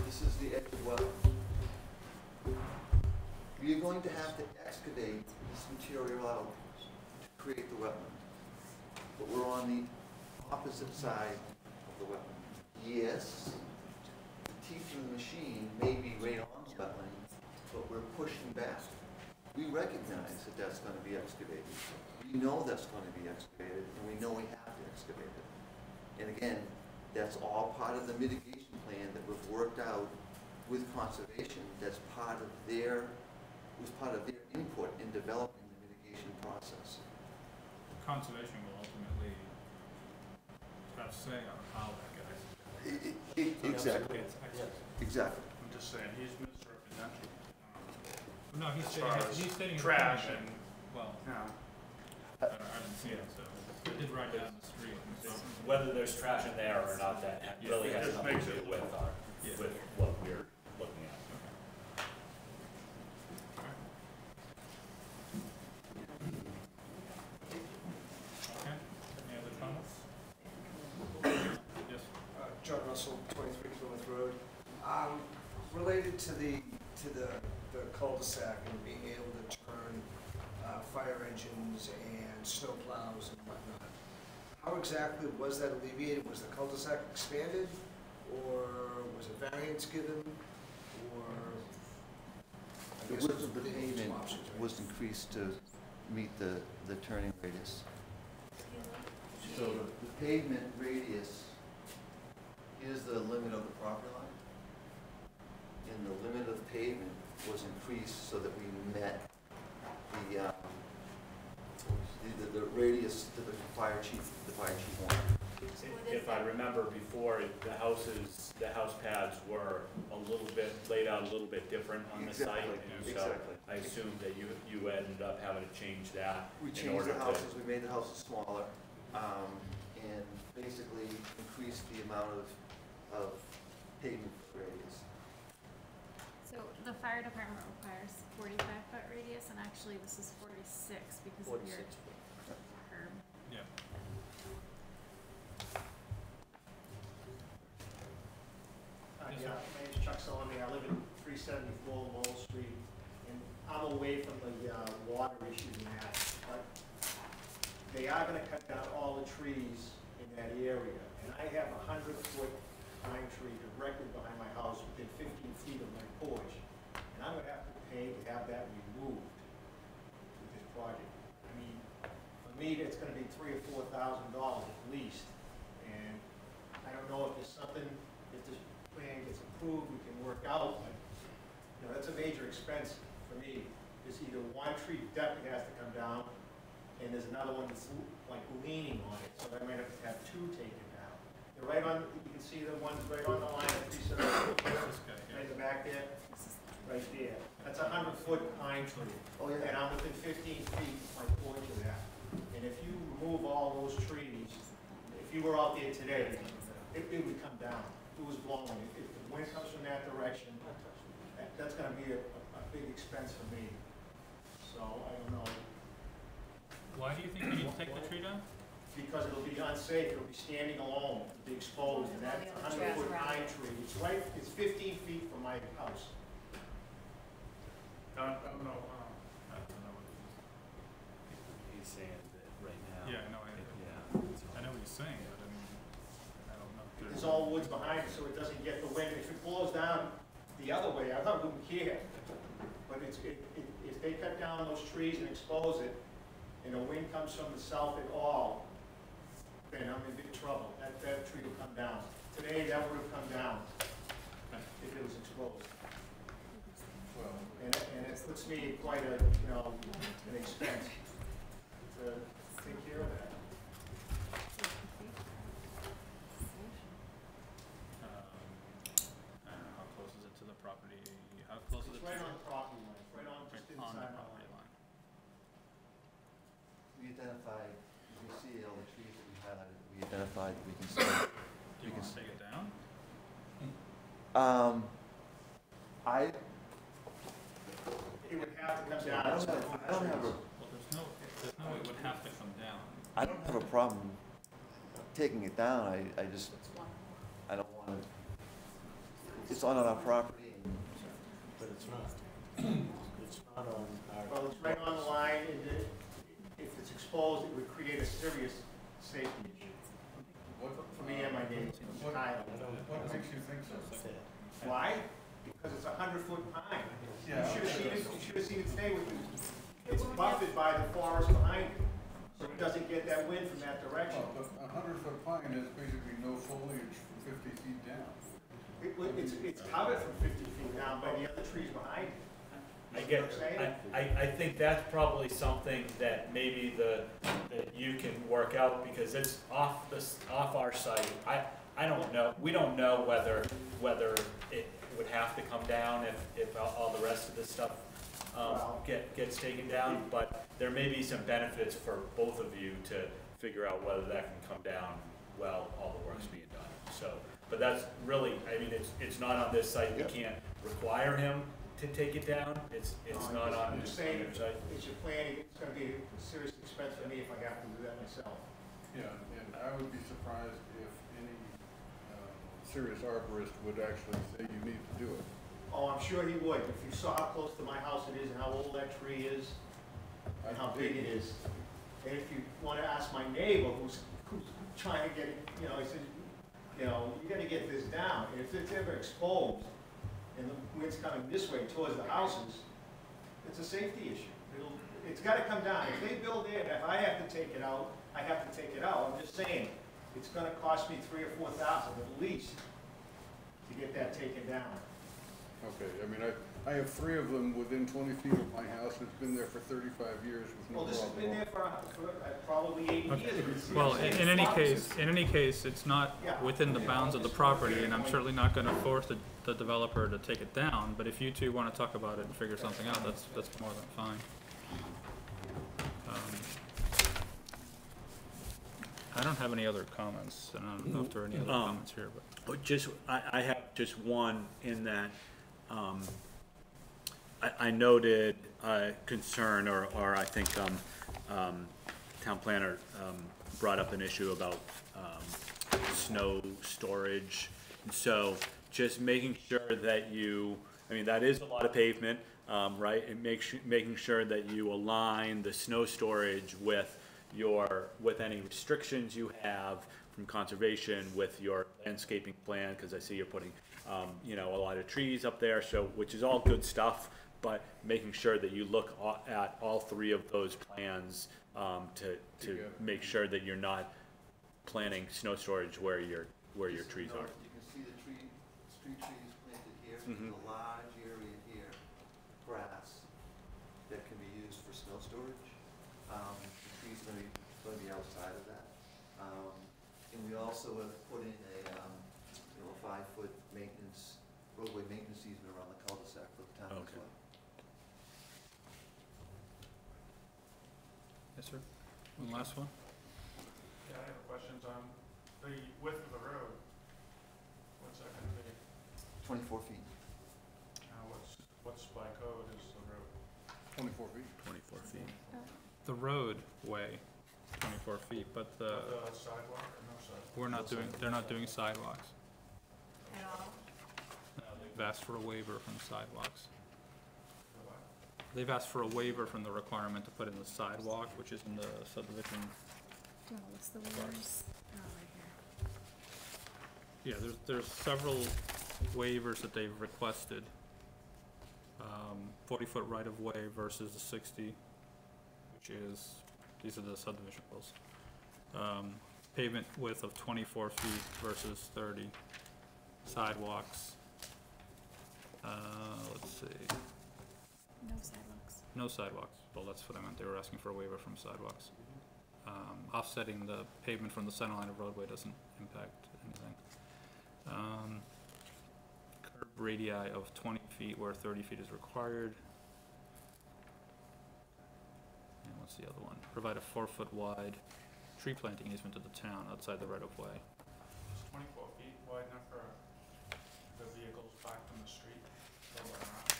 this is the edge of the wetland. We are going to have to excavate this material out to create the wetland. But we're on the opposite side of the wetland. Yes, the teaching machine may be right on the wetland, but we're pushing back. We recognize that that's gonna be excavated. We know that's gonna be excavated, and we know we have to excavate it. And again, that's all part of the mitigation plan that we've worked out with conservation, that's part of their, was part of their input in developing the mitigation process. Conservation will ultimately have say on how that gets. I- I- I- Exactly, It's excellent. exactly. I'm just saying, he's misrepresenting. um, No, he's As far his- as he's stating. his trash opinion, and- but- Well, Yeah. I don't- I didn't see it, so, I did ride down the street and so. Whether there's trash in there or not, that ha- really it has just nothing makes to do it with our, Yeah. with what we're looking at. Okay, any other comments? Yes, Uh, John Russell, 23 Plymouth Road. Um, Related to the, to the the cul-de-sac and being able to turn uh, fire engines and snow plows and whatnot, how exactly was that alleviated? Was the cul-de-sac expanded, or was a variance given, or? I The guess width of the two pavement options, right? was increased to meet the, the turning radius. So the the pavement radius is the limit of the property line. And the limit of pavement was increased so that we met the, um, the, the- the radius that the fire chief, the fire chief wanted. If I remember before, the houses, the house pads were a little bit, laid out a little bit different on the site. Exactly, and so exactly. I assume that you, you ended up having to change that We in changed order the to. houses, we made the houses smaller, um, and basically increased the amount of, of pavement radius. So the fire department requires forty-five foot radius, and actually this is forty-six because of your curb. Yeah. Uh, Yes, yeah, my name's Chuck Solomon, I live in three seventy-four Lowell Street, and I'm away from the, uh, water issue in that, but they are gonna cut down all the trees in that area, and I have a hundred-foot pine tree directly behind my house, within fifteen feet of my porch, and I'm gonna have to pay to have that removed with this project. I mean, for me, it's gonna be three or four thousand dollars at least, and I don't know if there's something, if this plan gets approved, we can work out, but, you know, that's a major expense for me. There's either one tree definitely has to come down, and there's another one that's like leaning on it, so I might have to have two taken down. They're right on, you can see the ones right on the line of three seventy, This right in the back there, right there. That's a hundred foot pine tree. Oh, yeah. And I'm within fifteen feet of my porch of that. And if you remove all those trees, if you were out there today, it, it would come down. It was blowing. If if the wind comes from that direction, that, that's gonna be a, a a big expense for me. So, I don't know, Why do you think you need to take the tree down? Because it'll be unsafe, it'll be standing alone, it'll be exposed, and that's a hundred foot pine tree. It's right, it's fifteen feet from my house. I don't know, um, I don't know what it He's saying that right now. Yeah, I know, I, Yeah. I know what he's saying, but I mean, I don't know. if There's all woods behind it, so it doesn't get the wind. If it blows down the other way, I wouldn't care. But it's, it, it, if they cut down those trees and expose it, and the wind comes from the south at all, then I'm in big trouble. That, that tree will come down. Today, that would have come down if it was exposed. Well, And, and it puts me quite a, you know, an expense to take care of that. Um, I don't know, how close is it to the property, how close is it It's to? right on the property line, it's right on, Right just on the inside my property line. line. We identified, if you see all the trees that we highlighted, we identified, we can see. Do you wanna take it down? Um, I, It would have to come I don't have, I don't have a, Well, there's no, there's no it would have to come down. I don't have a problem taking it down, I, I just, I don't want to, it's on our property, But it's not, it's not on our. Well, it's right on the line, and it- if it's exposed, it would create a serious safety issue what, for me and my neighbors. what, what makes you think so? Why? Because it's a hundred-foot pine. You should have seen it, you should have seen it today with, the- it's buffeted by the forest behind it, so it doesn't get that wind from that direction. Well, but a hundred foot pine has basically no foliage from fifty feet down. It, it's, it's covered from fifty feet down by the other trees behind it. I get? I, I, I think that's probably something that maybe the, that you can work out, because it's off this, off our site. I, I don't know, we don't know whether, whether it would have to come down if, if all, all the rest of this stuff, um, get, gets taken down, but there may be some benefits for both of you to figure out whether that can come down while all the work's being done, so. But that's really, I mean, it's, it's not on this site, we can't require him to take it down, it's, it's No, not just- on I'm his just saying, on site. it's your planning, it's gonna be a serious expense for me if I have to do that myself. Yeah, and I would be surprised if any, um, serious arborist would actually say you need to do it. Oh, I'm sure he would, if you saw how close to my house it is and how old that tree is, and how big it is. And if you wanna ask my neighbor who's, who's trying to get it, you know, he says, you know, you gotta get this down, if it's ever exposed, and the wind's coming this way towards the houses, it's a safety issue. It'll, it's gotta come down, if they build it, if I have to take it out, I have to take it out, I'm just saying, it's gonna cost me three or four thousand at least to get that taken down. Okay, I mean, I, I have three of them within twenty feet of my house, it's been there for thirty-five years with no Well, this has been there for, for uh, probably eighty Okay. years. Well, in, in any case, in any case, it's not Yeah. within the bounds of the property, and I'm certainly not gonna force the, the developer to take it down, but if you two wanna talk about it and figure something out, that's, that's more than fine. Um, I don't have any other comments, and I don't know if there are any other Um, comments here, but. Oh, Just, I, I have just one in that, um, I, I noted a concern, or, or I think, um, um, town planner, um, brought up an issue about, um, snow storage. And So, just making sure that you, I mean, that is a lot of pavement, um, right? And make making sure that you align the snow storage with your, with any restrictions you have from conservation, with your landscaping plan, because I see you're putting, um, you know, a lot of trees up there, so, which is all good stuff, but making sure that you look at all three of those plans, um, to, to make sure that you're not planting snow storage where your, where your trees are. You can see the tree, street trees planted here, Mhm. there's a large area here, grass, that can be used for snow storage. Um, the trees gonna be, gonna be outside of that. Um, and we also have put in a, um, you know, a five-foot maintenance, roadway maintenance easement around the cul-de-sac for the town as Okay. well. Yes, sir. One last one? Yeah, I have questions on the width of the road. What's that gonna be? Twenty-four feet. Uh, what's, what's by code is the road? Twenty-four feet. Twenty-four feet. The roadway, twenty-four feet, but the, With sidewalk or no sidewalk? we're not doing, they're not doing sidewalks. At all? They've asked for a waiver from sidewalks. They've asked for a waiver from the requirement to put in the sidewalk, which is in the subdivision. Do you wanna list the waivers? Oh, right here. Yeah, there's, there's several waivers that they've requested. Um, forty-foot right-of-way versus the sixty, which is, these are the subdivision rules. Um, pavement width of twenty-four feet versus thirty. Sidewalks. Uh, let's see, No sidewalks. no sidewalks, well, that's what I meant, they were asking for a waiver from sidewalks. Um, offsetting the pavement from the center line of roadway doesn't impact anything. Um, radii of twenty feet where thirty feet is required. And what's the other one? Provide a four-foot wide tree planting easement to the town outside the right-of-way. It's twenty-four feet wide enough for the vehicles parked on the street, going around. Uh,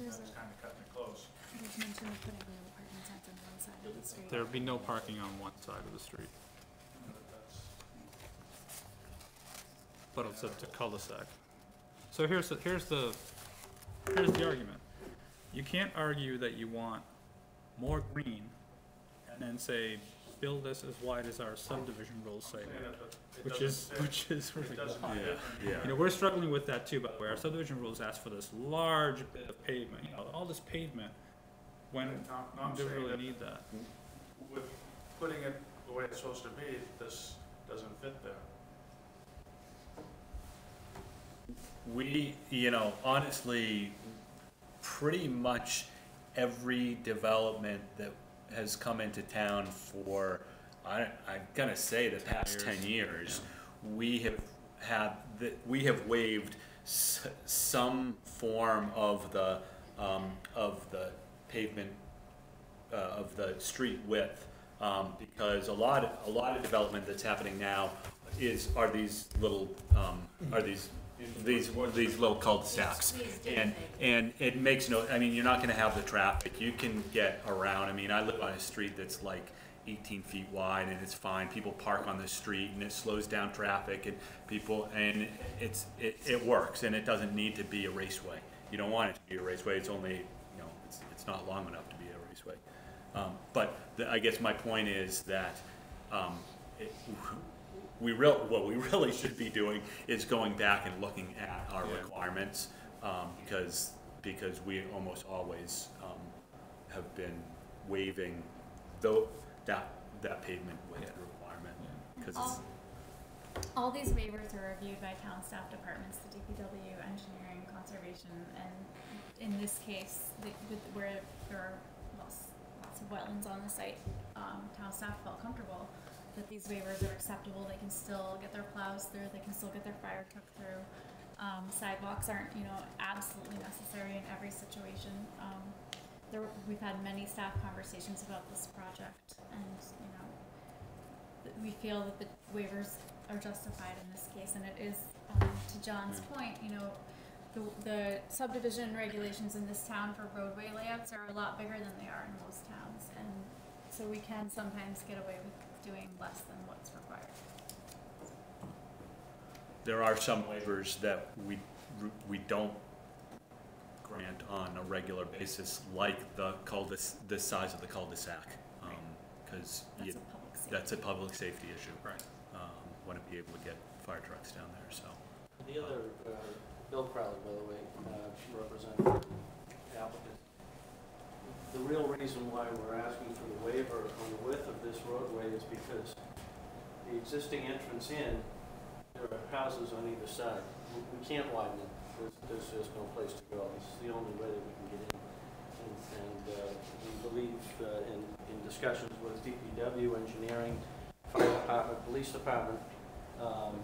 there's That's a, kinda cutting it close. there's mention of putting no parking signs on one side of the street. There would be no parking on one side of the street, You know, that That's, but it's a it's a cul-de-sac. So here's the, here's the, here's the argument. You can't argue that you want more green and then say, build this as wide as our subdivision rules say, saying that the- it which is, fit- which is It really doesn't wide. fit Yeah, You know, we're struggling with that too, by the way. Our subdivision rules ask for this large bit of pavement, you know, all this pavement, when No, no, I'm don't really that need that. with putting it the way it's supposed to be, this doesn't fit there. We, you know, honestly, pretty much every development that has come into town for, I, I'm gonna say the past ten years, we have had, the- we have waived s- some form of the, um, of the pavement, uh, of the street width. Um, because a lot, a lot of development that's happening now is, are these little, um, are these, these, these little cul-de-sacs. And, and it makes no, I mean, you're not gonna have the traffic, you can get around, I mean, I live on a street that's like eighteen feet wide and it's fine, people park on the street and it slows down traffic and people, and it's, it, it works and it doesn't need to be a raceway. You don't want it to be a raceway, it's only, you know, it's, it's not long enough to be a raceway. Um, but the, I guess my point is that, um, it, we real, what we really should be doing is going back and looking at our Yeah. requirements, um, because, because we almost always, um, have been waiving though, that, that pavement width requirement, cause it's, Al- all these waivers are reviewed by town staff departments, the DPW, engineering, conservation, and in this case, the, with, where there are lots, lots of wetlands on the site, um, town staff felt comfortable that these waivers are acceptable, they can still get their plows through, they can still get their fire truck through. Um, sidewalks aren't, you know, absolutely necessary in every situation, um, there, we've had many staff conversations about this project, and, you know, we feel that the waivers are justified in this case, and it is, um, to John's point, you know, the, the subdivision regulations in this town for roadway layouts are a lot bigger than they are in most towns, and so we can sometimes get away with doing less than what's required. There are some waivers that we, we don't grant on a regular basis, like the cul-de, the size of the cul-de-sac. um, Cause That's a public safety. that's a public safety issue. Right. Um, wouldn't be able to get fire trucks down there, so. The other, uh, Bill Crowley, by the way, uh, representative applicant. The real reason why we're asking for the waiver on the width of this roadway is because the existing entrance in, there are houses on either side. We we can't widen it, there's, there's just no place to go. This is the only way that we can get in. And, and uh, we believe uh, in, in discussions with DPW, engineering, fire department, police department, um,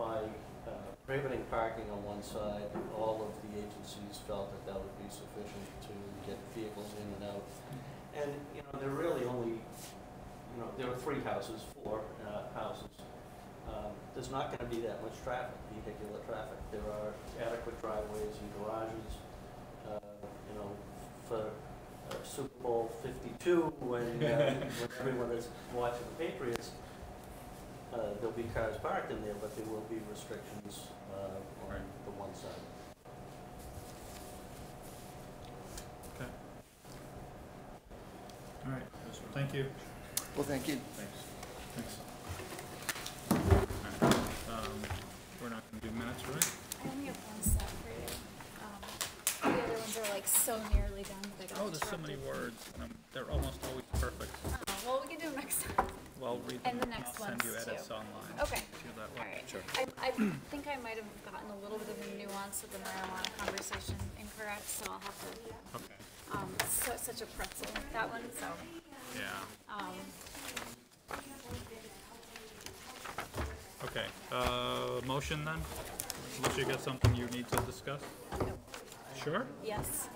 by uh, prohibiting parking on one side, all of the agencies felt that that would be sufficient to get vehicles in and out. And, you know, there are really only, you know, there are three houses, four uh, houses. Um, There's not gonna be that much traffic, vehicular traffic. There are adequate driveways and garages, uh, you know, for uh, Super Bowl fifty-two, when, uh, when everyone is watching the Patriots, uh, there'll be cars parked in there, but there will be restrictions, uh, on Right. the one side. Okay. All right, thank you. Well, thank you. Thanks. Thanks. All right, um, we're not gonna do minutes, right? I only have one set for you. Um, the other ones are like so nearly done that I got Oh, there's so many interrupted. words, and I'm- they're almost always perfect. Oh, well, we can do them next time. Well, read And them, the and next I'll send you ones, too. edits online. Okay. Do that All way. right. I, I think I might have gotten a little bit of the nuance of the marijuana conversation incorrect, so I'll have to, Okay, um, so, such a pretzel, that one, so, yeah, um, okay, uh, motion then? Unless you got something you need to discuss? Sure? yes.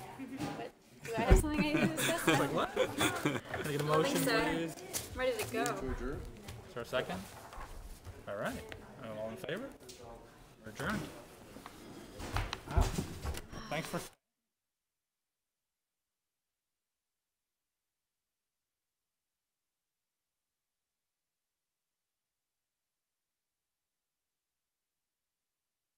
But, do I have something I need to discuss? It's like, what? Can I get a I motion, think so. please? I'm ready to go. To adjourn? Is there a second? All right, Uh, all in favor? We're Adjourned. Wow. Thanks for